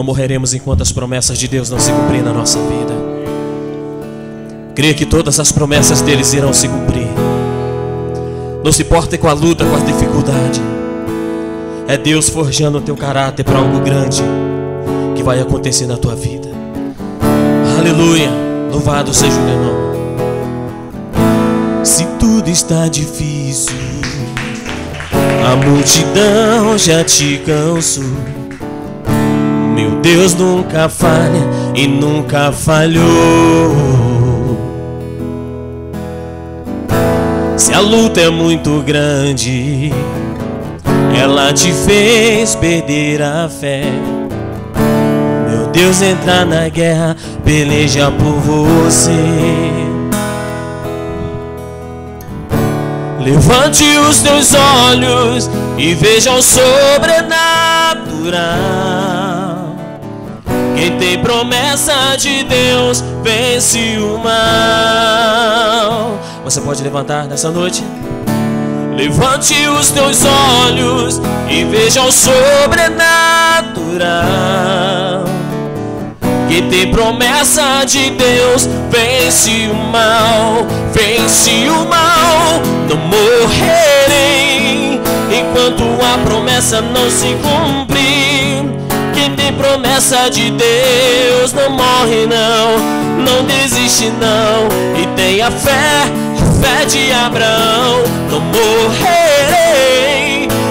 Não morreremos enquanto as promessas de Deus não se cumprirem na nossa vida. Creia que todas as promessas deles irão se cumprir. Não se importe com a luta, com a dificuldade. É Deus forjando o teu caráter para algo grande que vai acontecer na tua vida. Aleluia. Louvado seja o teu nome. Se tudo está difícil, a multidão já te cansou. Meu Deus nunca falha e nunca falhou. Se a luta é muito grande, ela te fez perder a fé. Deus entra na guerra, peleja por você. Levante os teus olhos e veja o sobrenatural. Quem tem promessa de Deus vence o mal. Você pode levantar nessa noite? Levante os teus olhos e veja o sobrenatural. Quem tem promessa de Deus vence o mal, vence o mal. Não morrerei enquanto a promessa não se cumprir. Quem tem promessa de Deus. Não morre não, não desiste não. E tenha fé, fé de Abraão. Não morrerei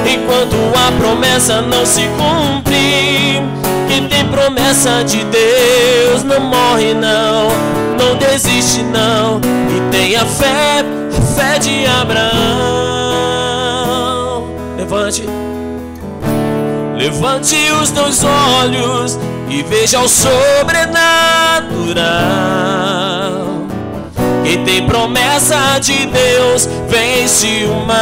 enquanto a promessa não se cumprir. Quem tem promessa de Deus. Não morre não, não desiste não. E tenha fé, fé de Abraão. Levante, levante os teus olhos e veja o sobrenatural. Quem tem promessa de Deus vence o mal.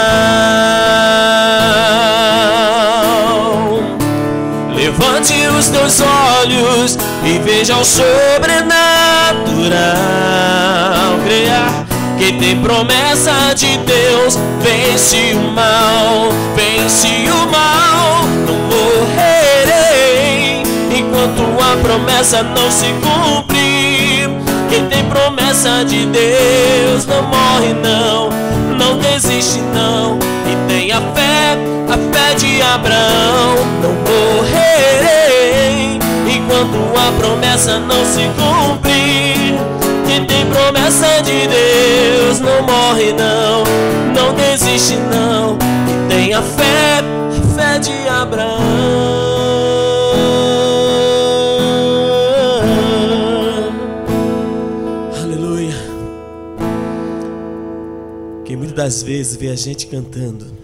Levante os teus olhos e veja o sobrenatural. Creia, quem tem promessa de Deus vence o mal, vence o mal. Não morrerei enquanto a promessa não se cumprir. Quem tem promessa de Deus não morre não, não desiste não e tenha fé, a fé de Abraão. Não morrerei enquanto a promessa não se cumprir. Quem tem promessa de Deus não morre não, não desiste não e fé, a fé de Abraão. Aleluia. Quem muitas das vezes vê a gente cantando,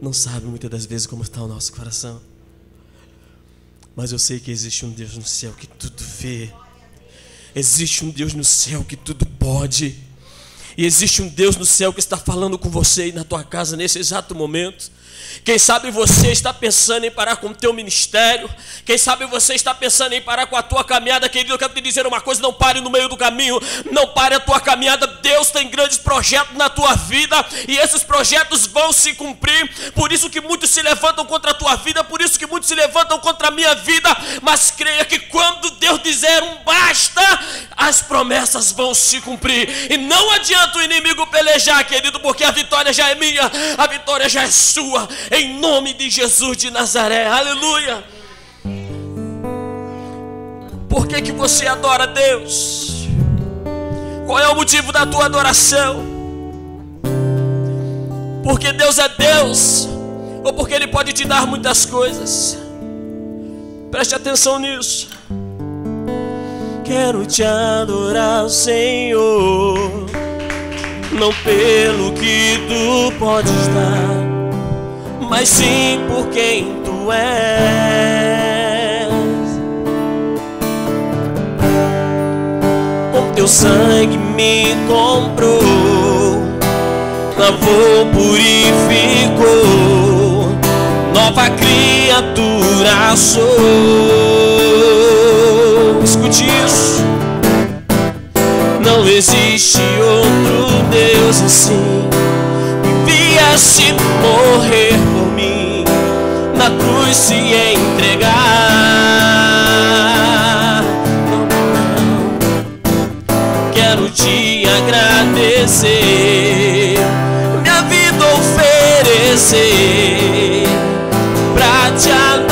não sabe muitas das vezes como está o nosso coração. Mas eu sei que existe um Deus no céu que tudo vê. Existe um Deus no céu que tudo pode. E existe um Deus no céu que está falando com você aí na tua casa nesse exato momento. Quem sabe você está pensando em parar com o teu ministério. Quem sabe você está pensando em parar com a tua caminhada, querido. Eu quero te dizer uma coisa: não pare no meio do caminho, não pare a tua caminhada. Deus tem grandes projetos na tua vida e esses projetos vão se cumprir. Por isso que muitos se levantam contra a tua vida, por isso que muitos se levantam contra a minha vida. Mas creia que quando Deus dizer um basta, as promessas vão se cumprir. E não adianta o inimigo pelejar, querido, porque a vitória já é minha, a vitória já é sua em nome de Jesus de Nazaré, aleluia. Por que, que você adora Deus? Qual é o motivo da tua adoração? Porque Deus é Deus, ou porque Ele pode te dar muitas coisas? Preste atenção nisso. Quero te adorar, Senhor, não pelo que tu podes dar mas sim por quem tu és. Com teu sangue me comprou, lavou, purificou, nova criatura sou. Escute isso. Não existe outro Deus assim viesse morrer cruz se entregar. Quero te agradecer, minha vida oferecer pra te adorar.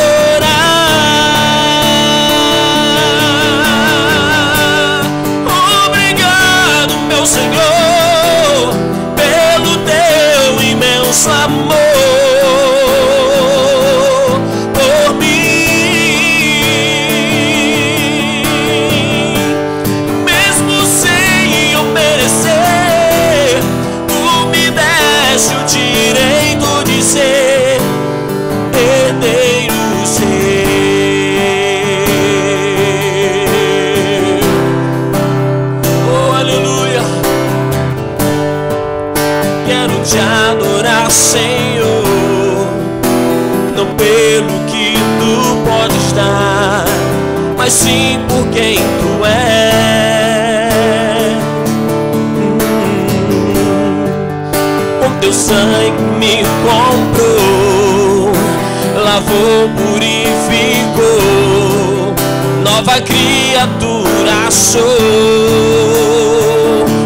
Criatura sou.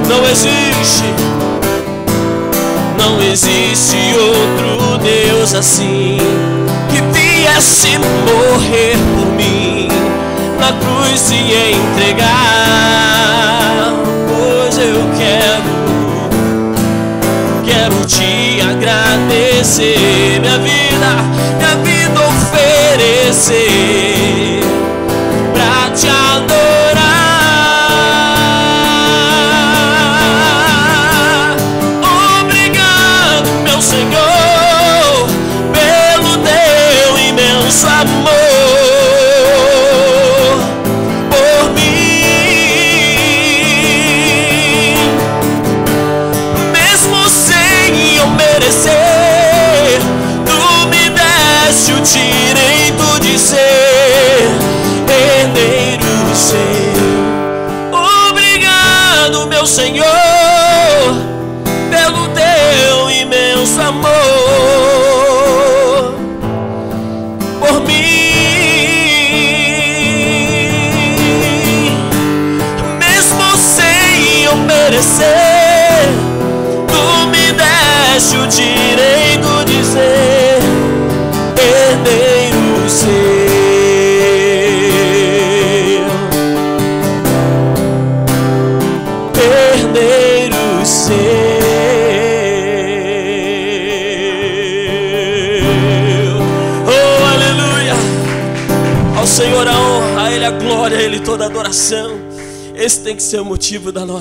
Não existe, não existe outro Deus assim que viesse morrer por mim na cruz se entregar. Pois eu quero, quero te agradecer, minha vida, minha vida oferecer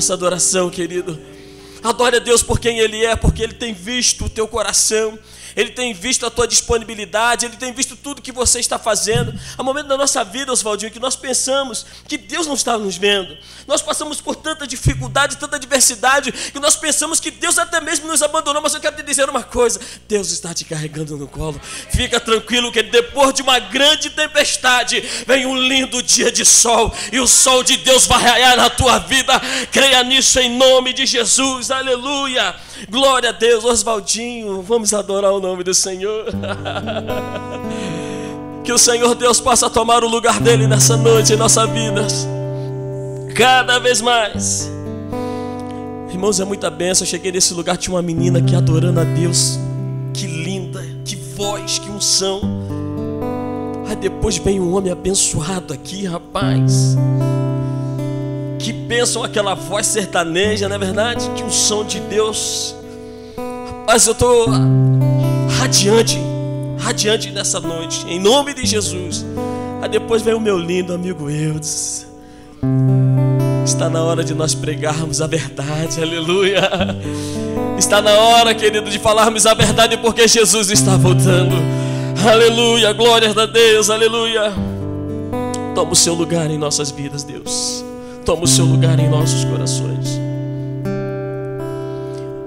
nossa adoração, querido. Adore a Deus por quem Ele é, porque Ele tem visto o teu coração. Ele tem visto a tua disponibilidade, Ele tem visto tudo que você está fazendo. Há momento da nossa vida, Oswaldinho, que nós pensamos que Deus não está nos vendo. Nós passamos por tanta dificuldade, tanta adversidade, que nós pensamos que Deus até mesmo nos abandonou. Mas eu quero te dizer uma coisa: Deus está te carregando no colo. Fica tranquilo que depois de uma grande tempestade, vem um lindo dia de sol, e o sol de Deus vai raiar na tua vida. Creia nisso em nome de Jesus, aleluia. Glória a Deus, Oswaldinho, vamos adorar o nome do Senhor. Que o Senhor Deus possa tomar o lugar dele nessa noite em nossas vidas, cada vez mais. Irmãos, é muita benção. Eu cheguei nesse lugar, tinha uma menina aqui adorando a Deus. Que linda, que voz, que unção. Aí depois vem um homem abençoado aqui, rapaz. Que pensam aquela voz sertaneja, não é verdade? Que unção de Deus. Mas eu tô radiante, radiante nessa noite, em nome de Jesus. Aí depois vem o meu lindo amigo Eudes. Está na hora de nós pregarmos a verdade, aleluia. Está na hora, querido, de falarmos a verdade porque Jesus está voltando. Aleluia, glórias a Deus, aleluia. Toma o seu lugar em nossas vidas, Deus. Toma o seu lugar em nossos corações.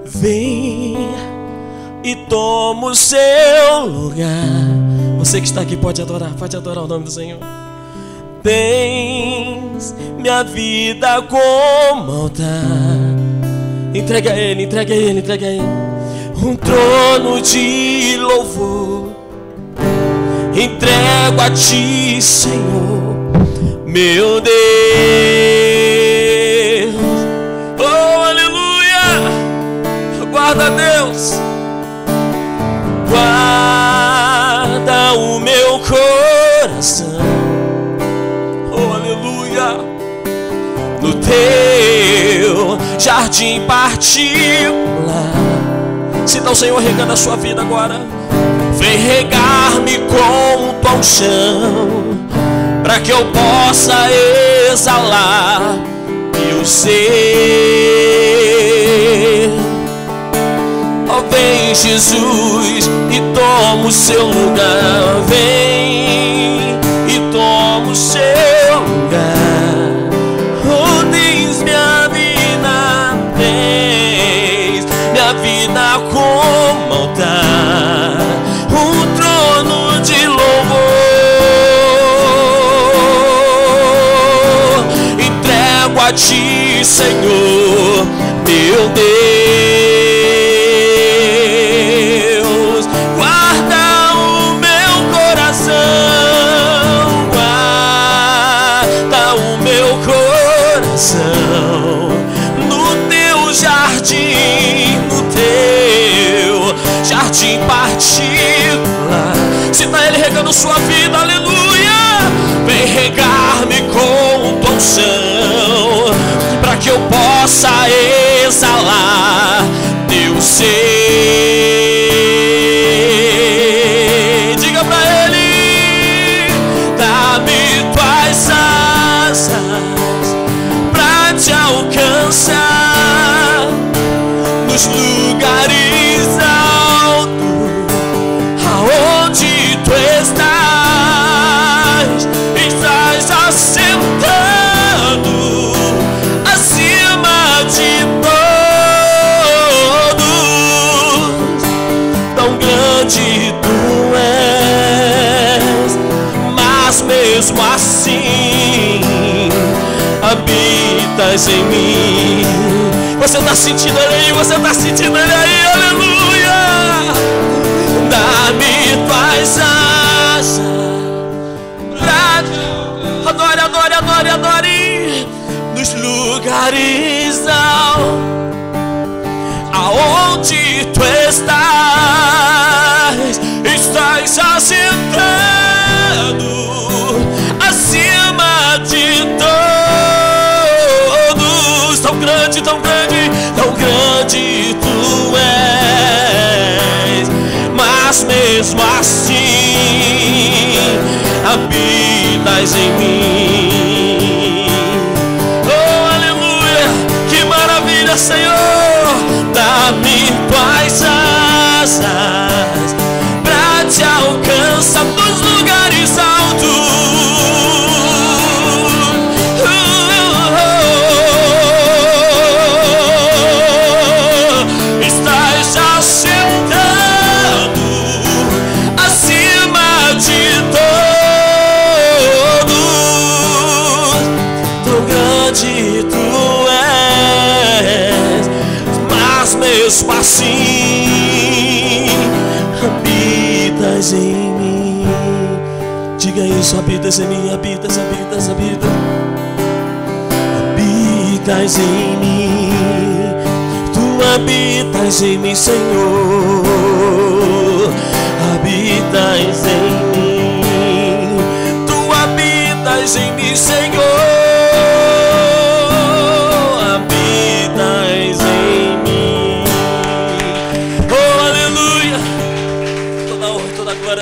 Vem e toma o seu lugar. Você que está aqui pode adorar, pode adorar o nome do Senhor. Tens minha vida como altar. Entrega a Ele, entrega a Ele, entrega a Ele. Um trono de louvor. Entrego a Ti, Senhor, meu Deus. Teu jardim particular. Sinta o Senhor regando a sua vida agora. Vem regar-me com tua chão, para que eu possa exalar meu ser. Oh, vem Jesus e toma o seu lugar. Vem e toma o seu a ti, Senhor, meu Deus. Guarda o meu coração, guarda o meu coração no teu jardim, no teu jardim particular. Sinta Ele regando sua vida, aleluia. Vem regar-me possa em mim. Você tá sentindo ele aí, você tá sentindo ele aí, aleluia. Dá-me tuas asas. pra- Adore, adore, adore, adore. Nos lugares altos, aonde tu estás, estás assentado tão grande tu és, mas mesmo assim habitas em mim. Oh, aleluia, que maravilha, Senhor. Dá-me tuas asas isso, habitas em mim, habitas, habitas, habitas. Habitas em mim, tu habitas em mim, Senhor. Habitas em mim, tu habitas em mim, Senhor.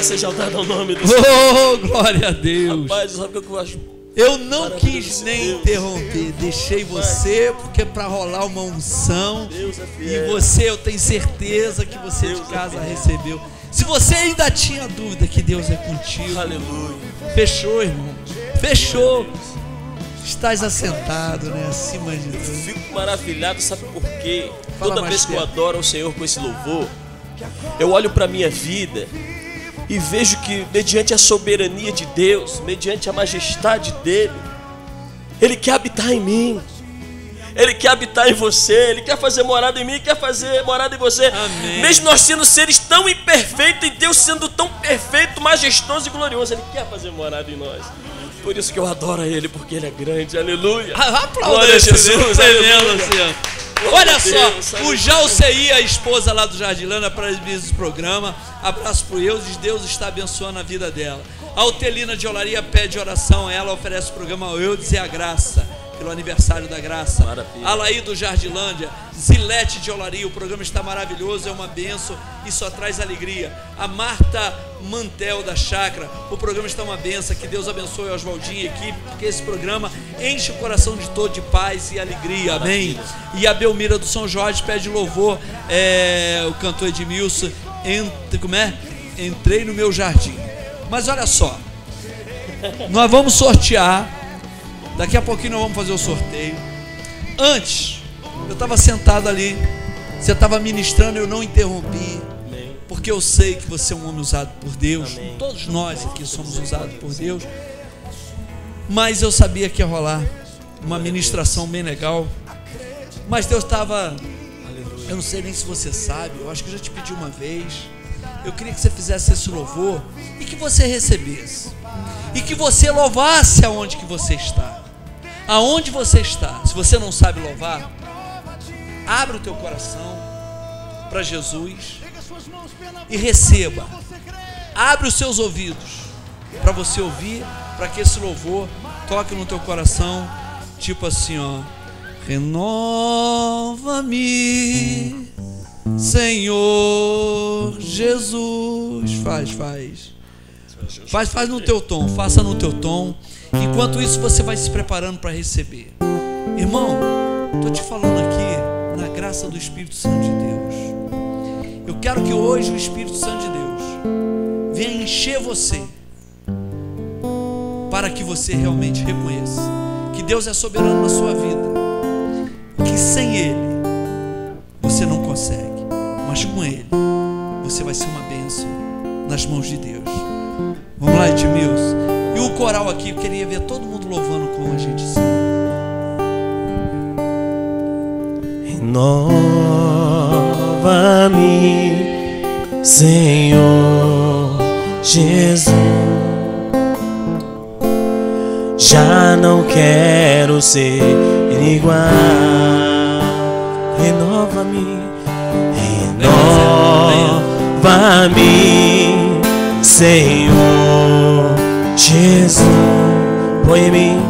Seja dada ao nome do Senhor. Oh, glória a Deus. Rapaz, sabe o que eu acho? Eu não quis nem interromper, deixei você porque é para rolar uma unção. E você, eu tenho certeza que você de casa recebeu. Se você ainda tinha dúvida que Deus é contigo, aleluia. Fechou, irmão. Fechou. Estás assentado, né, acima de tudo. Fico maravilhado, sabe por quê? Fala Toda vez que eu adoro o Senhor com esse louvor, eu olho para minha vida e vejo que, mediante a soberania de Deus, mediante a majestade dele, Ele quer habitar em mim. Ele quer habitar em você, Ele quer fazer morada em mim, quer fazer morada em você. Mesmo nós sendo seres tão imperfeitos e Deus sendo tão perfeito, majestoso e glorioso, Ele quer fazer morada em nós. Por isso que eu adoro Ele, porque Ele é grande, aleluia. Aplauda Glória a Jesus, Deus aleluia. assim, ó. Glória Olha só, o. Jalcei, a esposa lá do Jardilana, para esse programa. Abraço pro Eudes, Deus está abençoando a vida dela. A Utelina de Olaria pede oração, ela oferece o programa ao Eudes e a Graça, pelo aniversário da Graça. Maravilha. Alaí do Jardilândia, Zilete de Olaria, o programa está maravilhoso, é uma benção e só traz alegria. A Marta Mantel da Chácara, o programa está uma benção, que Deus abençoe Oswaldinho e a equipe, porque esse programa enche o coração de todo de paz e alegria, amém? E a Belmira do São Jorge pede louvor, é, o cantor Edmilson, entre, como é? Entrei no meu jardim. Mas olha só, nós vamos sortear, daqui a pouquinho nós vamos fazer o sorteio. Antes, eu estava sentado ali, você estava ministrando, eu não interrompi, porque eu sei que você é um homem usado por Deus, todos nós aqui somos usados por Deus, mas eu sabia que ia rolar uma ministração bem legal. Mas Deus estava. Eu não sei nem se você sabe, eu acho que eu já te pedi uma vez. Eu queria que você fizesse esse louvor e que você recebesse. E que você louvasse aonde que você está. Aonde você está. Se você não sabe louvar, abra o teu coração para Jesus e receba. Abre os seus ouvidos para você ouvir, para que esse louvor toque no teu coração, tipo assim, ó. Renova-me, Senhor Jesus. Faz, faz. Faz, faz no teu tom, faça no teu tom. Enquanto isso, você vai se preparando para receber. Irmão, estou te falando aqui na graça do Espírito Santo de Deus. Eu quero que hoje o Espírito Santo de Deus venha encher você para que você realmente reconheça que Deus é soberano na sua vida, que sem Ele você não consegue, mas com Ele você vai ser uma bênção nas mãos de Deus. Vamos lá, Edmilson. O coral aqui, eu queria ver todo mundo louvando com a gente assim. Renova-me, Senhor Jesus. Já não quero ser igual. Renova-me, renova-me, Senhor Jesus. Põe em mim,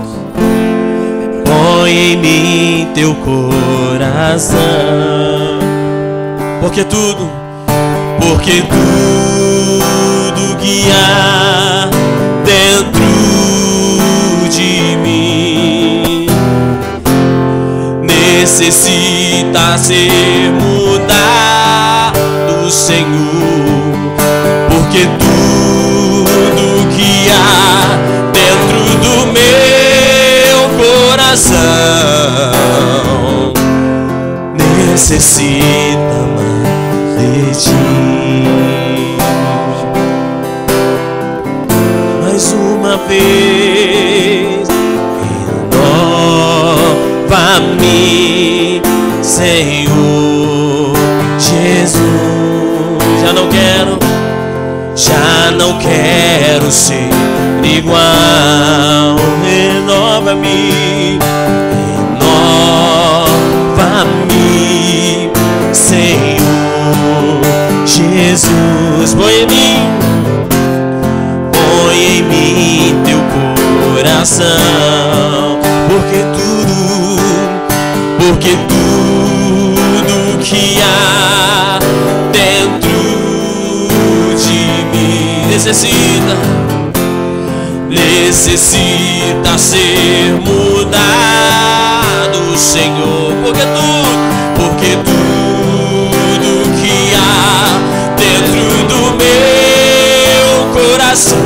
põe em mim teu coração. Porque tudo, porque tudo há dentro de mim necessita ser mudado, Senhor. Porque tudo dentro do meu coração necessita mais de ti. Mais uma vez, renova-me, Senhor não quero ser igual. Renova-me, renova-me, Senhor Jesus. Põe em mim, põe em mim teu coração, porque tudo, porque tudo que há necessita, necessita ser mudado, Senhor, porque tudo, porque tudo que há dentro do meu coração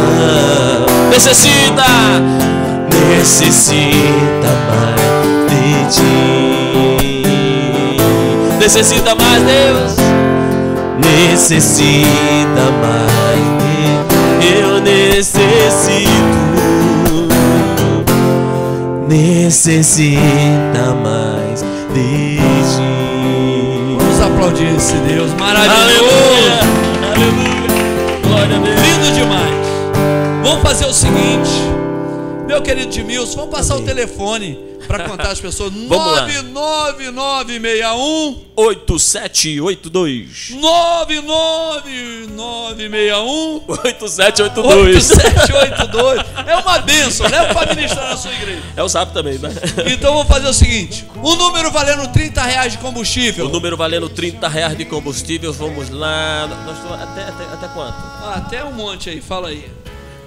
necessita, necessita mais de ti, necessita mais Deus, necessita mais necessita mais de ti. Vamos aplaudir esse Deus maravilhoso. Aleluia, aleluia, glória a Deus. Lindo demais. Vamos fazer o seguinte, meu querido Edmilson, vamos passar o telefone para contar as pessoas. Vamos lá. 99961 8782 99961 8782 8782 É uma benção, leva para ministrar na sua igreja. É o sábado também, né? Então vamos fazer o seguinte: o número valendo 30 reais de combustível. O número valendo 30 reais de combustível, vamos lá. Até, até, até quanto? Ah, até um monte aí, fala aí.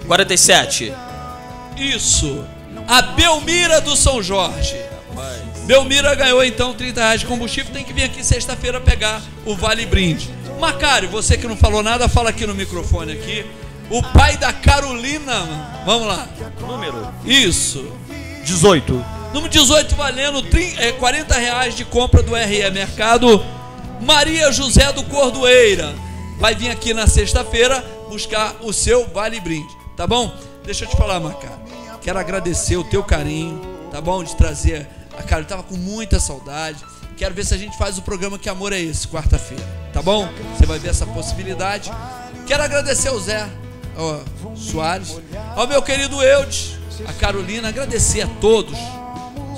47. Isso. A Belmira do São Jorge. Belmira ganhou então 30 reais de combustível. Tem que vir aqui sexta-feira pegar o Vale Brinde. Macário, você que não falou nada, fala aqui no microfone aqui. O pai da Carolina. Vamos lá. Número? Isso. 18. Número 18 valendo 30, é, 40 reais de compra do RE Mercado. Maria José do Cordoeira. Vai vir aqui na sexta-feira buscar o seu Vale Brinde. Tá bom? Deixa eu te falar, Macário. Quero agradecer o teu carinho, tá bom? De trazer a cara. Eu tava com muita saudade. Quero ver se a gente faz o programa Que Amor é Esse, quarta-feira, tá bom? Você vai ver essa possibilidade. Quero agradecer ao Zé ó, Soares, ao meu querido Eudes, a Carolina, agradecer a todos.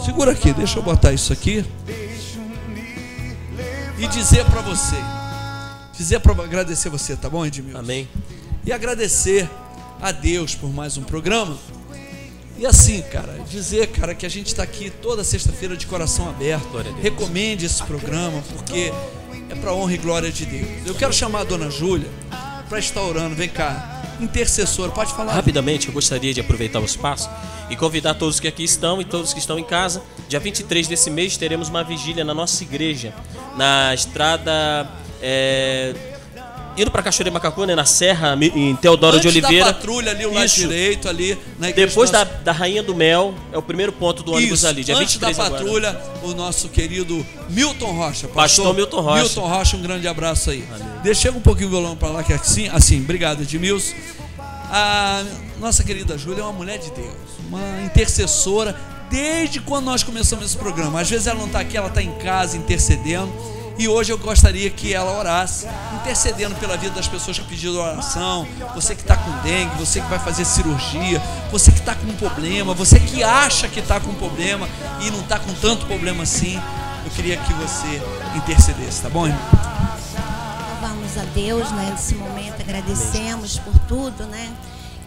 Segura aqui, deixa eu botar isso aqui. E dizer para você, dizer para agradecer você, tá bom, Edmilson? Amém. E agradecer a Deus por mais um programa. E assim, cara, dizer, cara, que a gente está aqui toda sexta-feira de coração aberto. Recomende esse programa, porque é para honra e glória de Deus. Eu quero chamar a dona Júlia para estar orando. Vem cá, intercessora, pode falar. Rapidamente, eu gostaria de aproveitar o espaço e convidar todos que aqui estão e todos que estão em casa. Dia 23 desse mês teremos uma vigília na nossa igreja, na estrada. É, indo para Cachoeira Macacu, né, na Serra, em Teodoro Antes de Oliveira. Da patrulha ali, o lado Isso. direito ali Depois da, da Rainha do Mel, é o primeiro ponto do ônibus Isso, ali, dia antes 23 da agora. patrulha, o nosso querido Milton Rocha. Pastor Milton Rocha. Milton Rocha, um grande abraço aí. Deixa um pouquinho o violão para lá, que é assim, assim, obrigado Edmilson. A nossa querida Júlia é uma mulher de Deus, uma intercessora desde quando nós começamos esse programa. Às vezes ela não está aqui, ela está em casa intercedendo. E hoje eu gostaria que ela orasse, intercedendo pela vida das pessoas que pediram oração. Você que está com dengue, você que vai fazer cirurgia, você que está com um problema, você que acha que está com um problema e não está com tanto problema assim. Eu queria que você intercedesse, tá bom, irmão? Louvamos a Deus, né, nesse momento, agradecemos por tudo, né?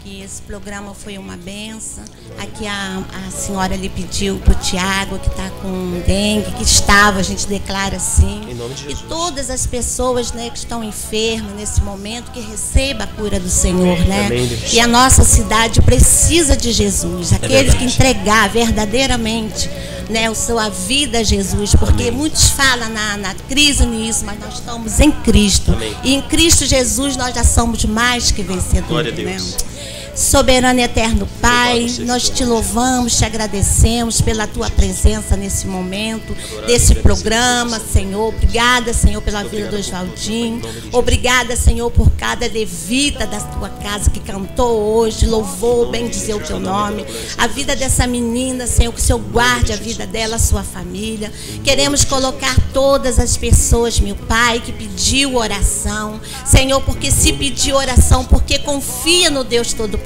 Que esse programa foi uma benção. Aqui a, a senhora lhe pediu para o Tiago, que está com dengue, que estava, a gente declara assim. Em nome de E Jesus. todas as pessoas né, que estão enfermas nesse momento, que receba a cura do Senhor, né? Amém, Deus. E a nossa cidade precisa de Jesus. Aqueles que verdade. entregar verdadeiramente né, a sua vida a Jesus, porque muitos falam na, na crise nisso, mas nós estamos em Cristo. Amém. E em Cristo Jesus nós já somos mais que vencedores. Glória a né? Soberano eterno Pai, nós te louvamos, te agradecemos pela tua presença nesse momento, desse programa, Senhor. Obrigada, Senhor, pela vida do Oswaldinho. Obrigada, Senhor, por cada levita da tua casa que cantou hoje, louvou, bem dizer o teu nome. A vida dessa menina, Senhor, que o Senhor guarde a vida dela, a sua família. Queremos colocar todas as pessoas, meu Pai, que pediu oração. Senhor, porque se pediu oração, porque confia no Deus Todo-Poderoso.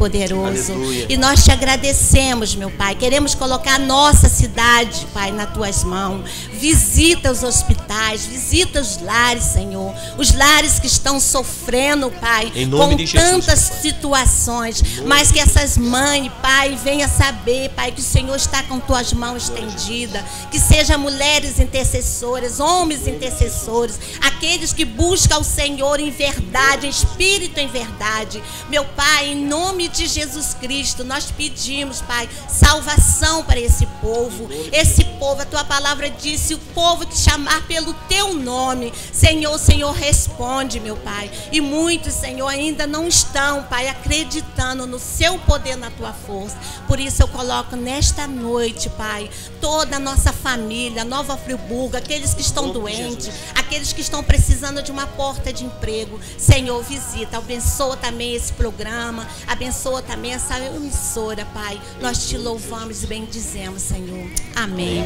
Aleluia. E nós te agradecemos, meu Pai. Queremos colocar a nossa cidade, Pai, nas tuas mãos. Visita os hospitais, visita os lares, Senhor. Os lares que estão sofrendo, Pai, com Jesus, tantas situações. Mas que essas mães, Pai, venha saber, Pai, que o Senhor está com tuas mãos estendidas. Que seja mulheres intercessoras, homens intercessores, aqueles que buscam o Senhor em verdade, em espírito em verdade. Meu Pai, em nome de Jesus Cristo, nós pedimos, Pai, salvação para esse povo. Esse povo, a tua palavra disse, o povo que chamar pelo teu nome. Senhor, Senhor, responde, meu Pai. E muitos, Senhor, ainda não estão, Pai, acreditando no seu poder, na tua força. Por isso eu coloco nesta noite, Pai, toda a nossa família, Nova Friburgo, aqueles que estão doentes, aqueles que estão precisando de uma porta de emprego. Senhor, visita, abençoa também esse programa, abençoa também essa emissora, Pai. Nós te louvamos e bendizemos, Senhor. Amém.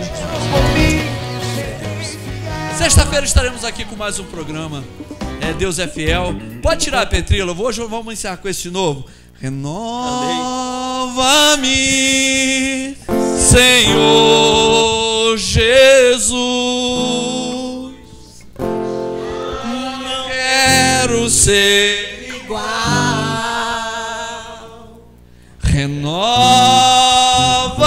Sexta-feira estaremos aqui com mais um programa. É, Deus é fiel. Pode tirar a Petrila. Hoje vamos encerrar com esse novo. Renova-me, Senhor Jesus. Não quero ser Renova-me,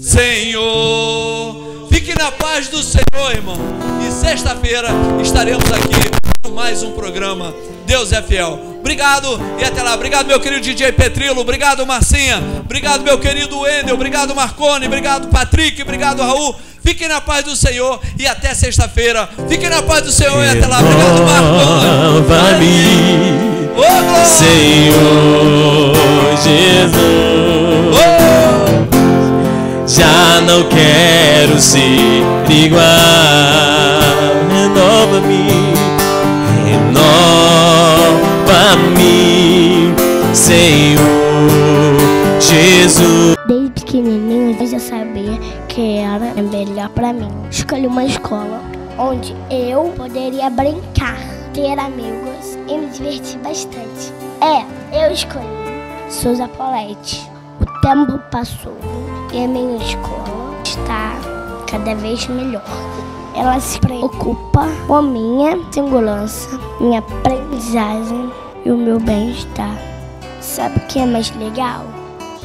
Senhor. Fique na paz do Senhor, irmão. E sexta-feira estaremos aqui com mais um programa. Deus é fiel. Obrigado e até lá. Obrigado, meu querido DJ Petrilo. Obrigado, Marcinha. Obrigado, meu querido Wendel. Obrigado, Marcone. Obrigado, Patrick. Obrigado, Raul. Fiquem na paz do Senhor e até sexta-feira. Fiquem na paz do Senhor e até lá. Obrigado, Marcone. Renova-me, Senhor Jesus. Já não quero ser igual. Renova-me, renova-me, Senhor Jesus. Desde pequenininho que era melhor para mim. Escolhi uma escola onde eu poderia brincar, ter amigos e me divertir bastante. É, eu escolhi Souza Polete. O tempo passou e a minha escola está cada vez melhor. Ela se preocupa com a minha segurança, minha aprendizagem e o meu bem-estar. Sabe o que é mais legal?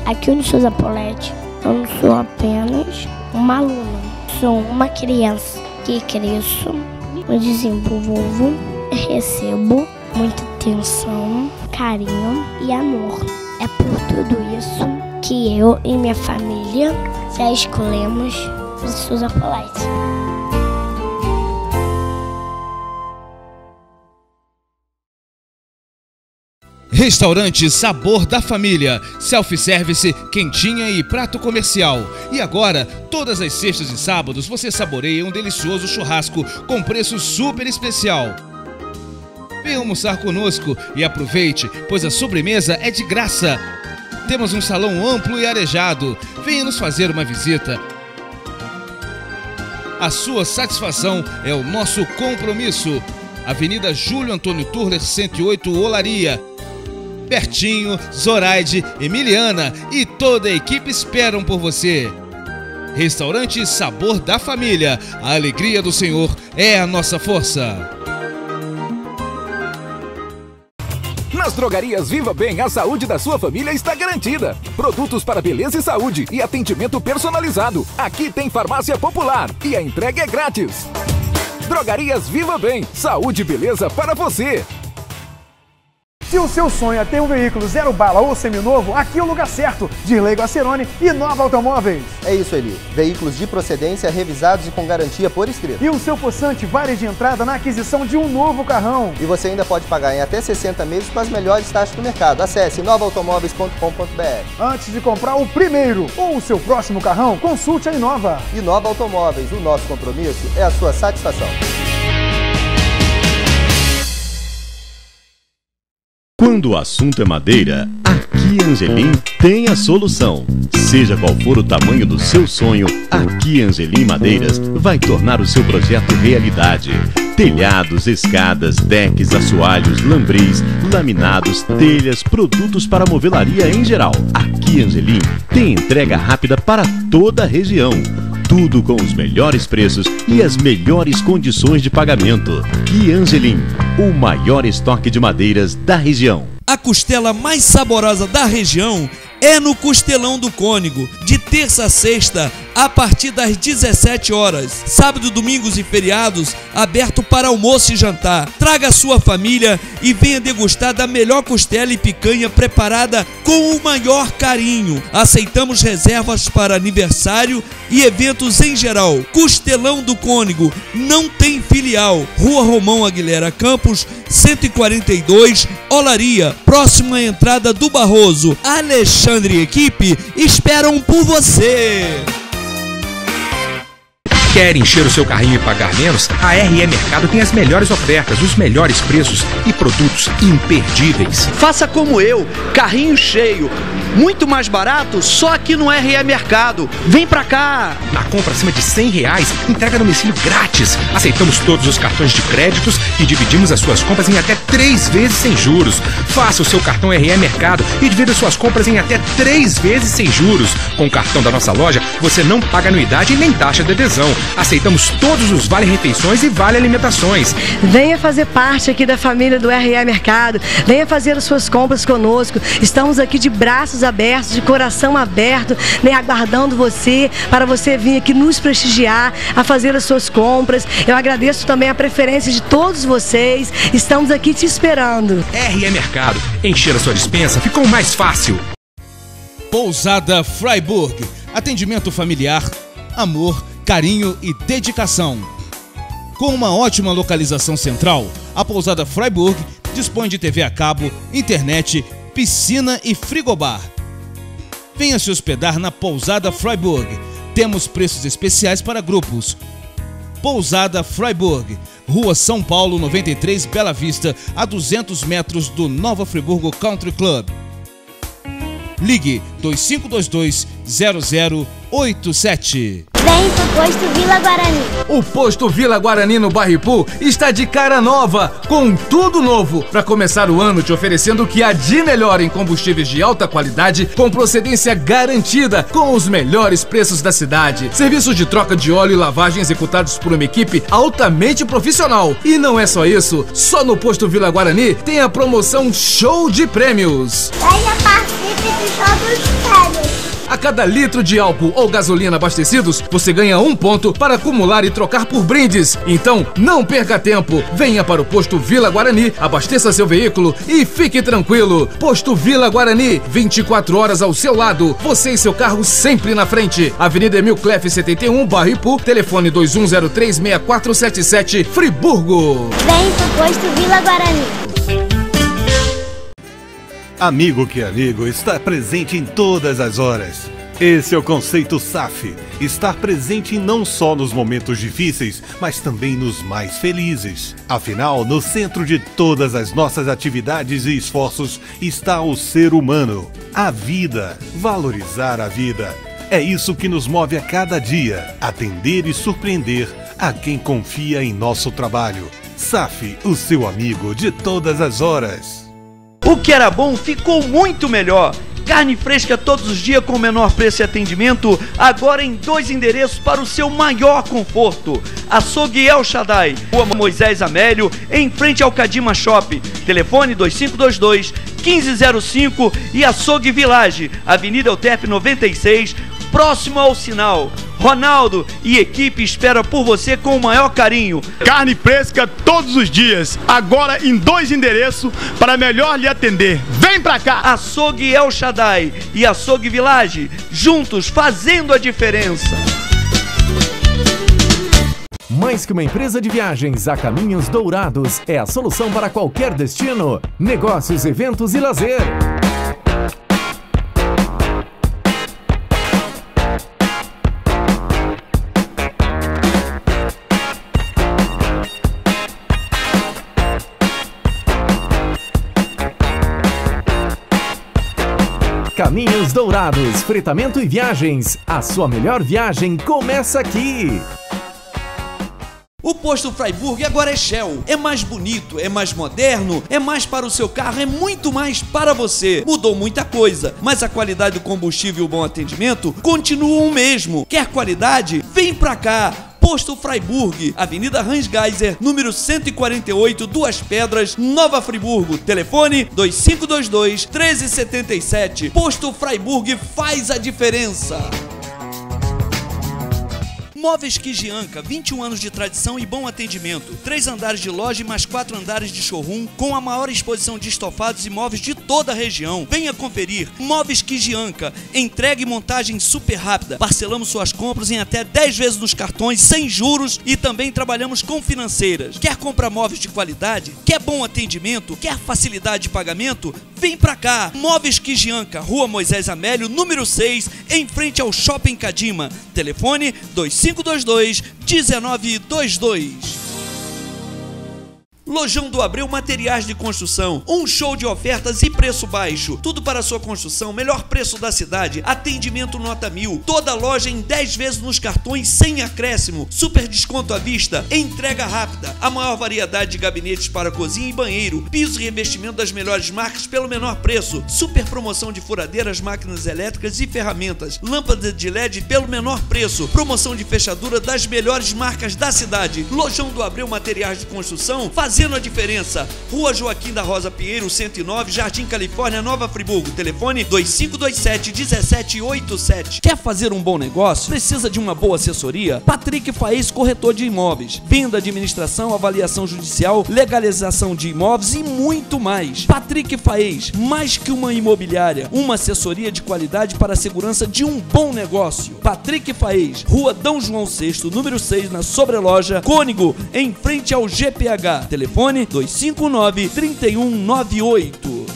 Aqui no Souza Polete, eu não sou apenas uma aluna, sou uma criança que cresço, me desenvolvo, recebo muita atenção, carinho e amor. É por tudo isso que eu e minha família já escolhemos o Souza Polite. Restaurante Sabor da Família, self-service, quentinha e prato comercial. E agora, todas as sextas e sábados você saboreia um delicioso churrasco com preço super especial. Venha almoçar conosco e aproveite, pois a sobremesa é de graça. Temos um salão amplo e arejado. Venha nos fazer uma visita. A sua satisfação é o nosso compromisso. Avenida Júlio Antônio Turner, 108, Olaria. Bertinho, Zoraide, Emiliana e toda a equipe esperam por você. Restaurante Sabor da Família. A alegria do Senhor é a nossa força. Drogarias Viva Bem, a saúde da sua família está garantida. Produtos para beleza e saúde e atendimento personalizado. Aqui tem farmácia popular e a entrega é grátis. Drogarias Viva Bem, saúde e beleza para você. Se o seu sonho é ter um veículo zero bala ou seminovo, aqui é o lugar certo. Dirley Guacerone e Nova Automóveis. É isso, Eli. Veículos de procedência revisados e com garantia por escrito. E o seu possante vale de entrada na aquisição de um novo carrão. E você ainda pode pagar em até 60 meses com as melhores taxas do mercado. Acesse novaautomóveis.com.br. Antes de comprar o primeiro ou o seu próximo carrão, consulte a Inova. Inova Automóveis, o nosso compromisso é a sua satisfação. Quando o assunto é madeira, aqui Angelim tem a solução. Seja qual for o tamanho do seu sonho, aqui Angelim Madeiras vai tornar o seu projeto realidade. Telhados, escadas, decks, assoalhos, lambris, laminados, telhas, produtos para movelaria em geral. Aqui Angelim tem entrega rápida para toda a região. Tudo com os melhores preços e as melhores condições de pagamento. Que Angelim, o maior estoque de madeiras da região. A costela mais saborosa da região é no Costelão do Cônigo, de terça a sexta, a partir das 17 horas. Sábado, domingos e feriados, aberto para almoço e jantar. Traga sua família e venha degustar da melhor costela e picanha preparada com o maior carinho. Aceitamos reservas para aniversário e eventos em geral. Costelão do Cônigo não tem filial. Rua Romão Aguilera Campos, 142, Olaria, próxima entrada do Barroso. Alexandre e equipe esperam por você. Quer encher o seu carrinho e pagar menos? A RE Mercado tem as melhores ofertas, os melhores preços e produtos imperdíveis. Faça como eu, carrinho cheio, muito mais barato só aqui no RE Mercado. Vem pra cá! Na compra acima de 100 reais, entrega domicílio grátis. Aceitamos todos os cartões de créditos e dividimos as suas compras em até três vezes sem juros. Faça o seu cartão RE Mercado e divida suas compras em até três vezes sem juros. Com o cartão da nossa loja, você não paga anuidade nem taxa de adesão. Aceitamos todos os vale-refeições e vale-alimentações. Venha fazer parte aqui da família do RE Mercado. Venha fazer as suas compras conosco. Estamos aqui de braços abertos, de coração aberto, né, aguardando você para você vir aqui nos prestigiar, a fazer as suas compras. Eu agradeço também a preferência de todos vocês. Estamos aqui te esperando. RE Mercado. Encher a sua dispensa ficou mais fácil. Pousada Freiburg. Atendimento familiar, amor, carinho e dedicação. Com uma ótima localização central, a Pousada Freiburg dispõe de TV a cabo, internet, piscina e frigobar. Venha se hospedar na Pousada Freiburg. Temos preços especiais para grupos. Pousada Freiburg, Rua São Paulo 93, Bela Vista, a 200 metros do Nova Friburgo Country Club. Ligue 2522 0087. Vem pro posto Vila Guarani. O posto Vila Guarani no Barripu está de cara nova, com tudo novo, para começar o ano te oferecendo o que há de melhor em combustíveis de alta qualidade, com procedência garantida, com os melhores preços da cidade. Serviços de troca de óleo e lavagem executados por uma equipe altamente profissional. E não é só isso, só no posto Vila Guarani tem a promoção Show de Prêmios. Venha participe do show dos prêmios. A cada litro de álcool ou gasolina abastecidos, você ganha um ponto para acumular e trocar por brindes. Então, não perca tempo. Venha para o posto Vila Guarani, abasteça seu veículo e fique tranquilo. Posto Vila Guarani, 24 horas ao seu lado. Você e seu carro sempre na frente. Avenida Emil Clef 71, Barro Ipu, telefone 21036477, Friburgo. Vem pro posto Vila Guarani. Amigo que amigo está presente em todas as horas. Esse é o conceito SAF. Estar presente não só nos momentos difíceis, mas também nos mais felizes. Afinal, no centro de todas as nossas atividades e esforços está o ser humano, a vida, valorizar a vida. É isso que nos move a cada dia, atender e surpreender a quem confia em nosso trabalho. SAF, o seu amigo de todas as horas. O que era bom ficou muito melhor. Carne fresca todos os dias com menor preço e atendimento, agora em dois endereços para o seu maior conforto. Açougue El Shaddai, Rua Moisés Amélio, em frente ao Cadima Shop. Telefone 2522 1505 e Açougue Village, Avenida Euterpe 96, próximo ao sinal. Ronaldo e equipe espera por você com o maior carinho. Carne fresca todos os dias, agora em dois endereços para melhor lhe atender. Vem pra cá! Açougue El Shaddai e Açougue Village, juntos fazendo a diferença. Mais que uma empresa de viagens, a Caminhos Dourados é a solução para qualquer destino, negócios, eventos e lazer. Caminhos Dourados, fretamento e viagens. A sua melhor viagem começa aqui. O posto Freiburg agora é Shell. É mais bonito, é mais moderno, é mais para o seu carro, é muito mais para você. Mudou muita coisa, mas a qualidade do combustível e o bom atendimento continuam o mesmo. Quer qualidade? Vem pra cá. Posto Freiburg, Avenida Hans Geiser, número 148, Duas Pedras, Nova Friburgo. Telefone 2522 1377. Posto Freiburg faz a diferença. Móveis Kijianka, 21 anos de tradição e bom atendimento. Três andares de loja e mais quatro andares de showroom, com a maior exposição de estofados e móveis de toda a região. Venha conferir. Móveis Kijianka, entrega e montagem super rápida. Parcelamos suas compras em até 10 vezes nos cartões, sem juros e também trabalhamos com financeiras. Quer comprar móveis de qualidade? Quer bom atendimento? Quer facilidade de pagamento? Vem pra cá! Móveis Kijianka, Rua Moisés Amélio, número 6, em frente ao Shopping Cadima. Telefone 2522 1922. Lojão do Abreu Materiais de Construção. Um show de ofertas e preço baixo. Tudo para sua construção. Melhor preço da cidade. Atendimento nota mil. Toda loja em 10 vezes nos cartões sem acréscimo. Super desconto à vista. Entrega rápida. A maior variedade de gabinetes para cozinha e banheiro. Piso e revestimento das melhores marcas pelo menor preço. Super promoção de furadeiras, máquinas elétricas e ferramentas. Lâmpada de LED pelo menor preço. Promoção de fechadura das melhores marcas da cidade. Lojão do Abreu Materiais de Construção. Fazendo a diferença. Rua Joaquim da Rosa Pinheiro, 109, Jardim Califórnia, Nova Friburgo. Telefone 2527 1787. Quer fazer um bom negócio? Precisa de uma boa assessoria? Patrick Faiz, corretor de imóveis. Venda, administração, avaliação judicial, legalização de imóveis e muito mais. Patrick Faiz, mais que uma imobiliária, uma assessoria de qualidade para a segurança de um bom negócio. Patrick Faiz, Rua Dom João VI, número 6, na Sobreloja, Cônigo, em frente ao GPH. Telefone 259 3198.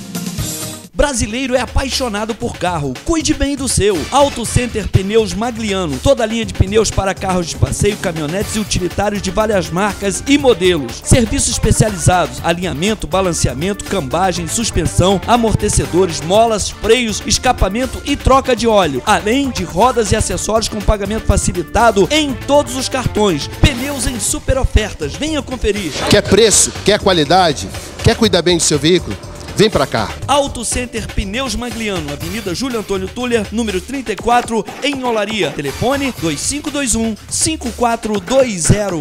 Brasileiro é apaixonado por carro. Cuide bem do seu. Auto Center Pneus Magliano. Toda a linha de pneus para carros de passeio, caminhonetes e utilitários de várias marcas e modelos. Serviços especializados: alinhamento, balanceamento, cambagem, suspensão, amortecedores, molas, freios, escapamento e troca de óleo. Além de rodas e acessórios com pagamento facilitado em todos os cartões. Pneus em super ofertas. Venha conferir. Quer preço? Quer qualidade? Quer cuidar bem do seu veículo? Vem pra cá. Auto Center Pneus Magliano, Avenida Júlio Antônio Tuller, número 34, em Olaria. Telefone 2521 5420.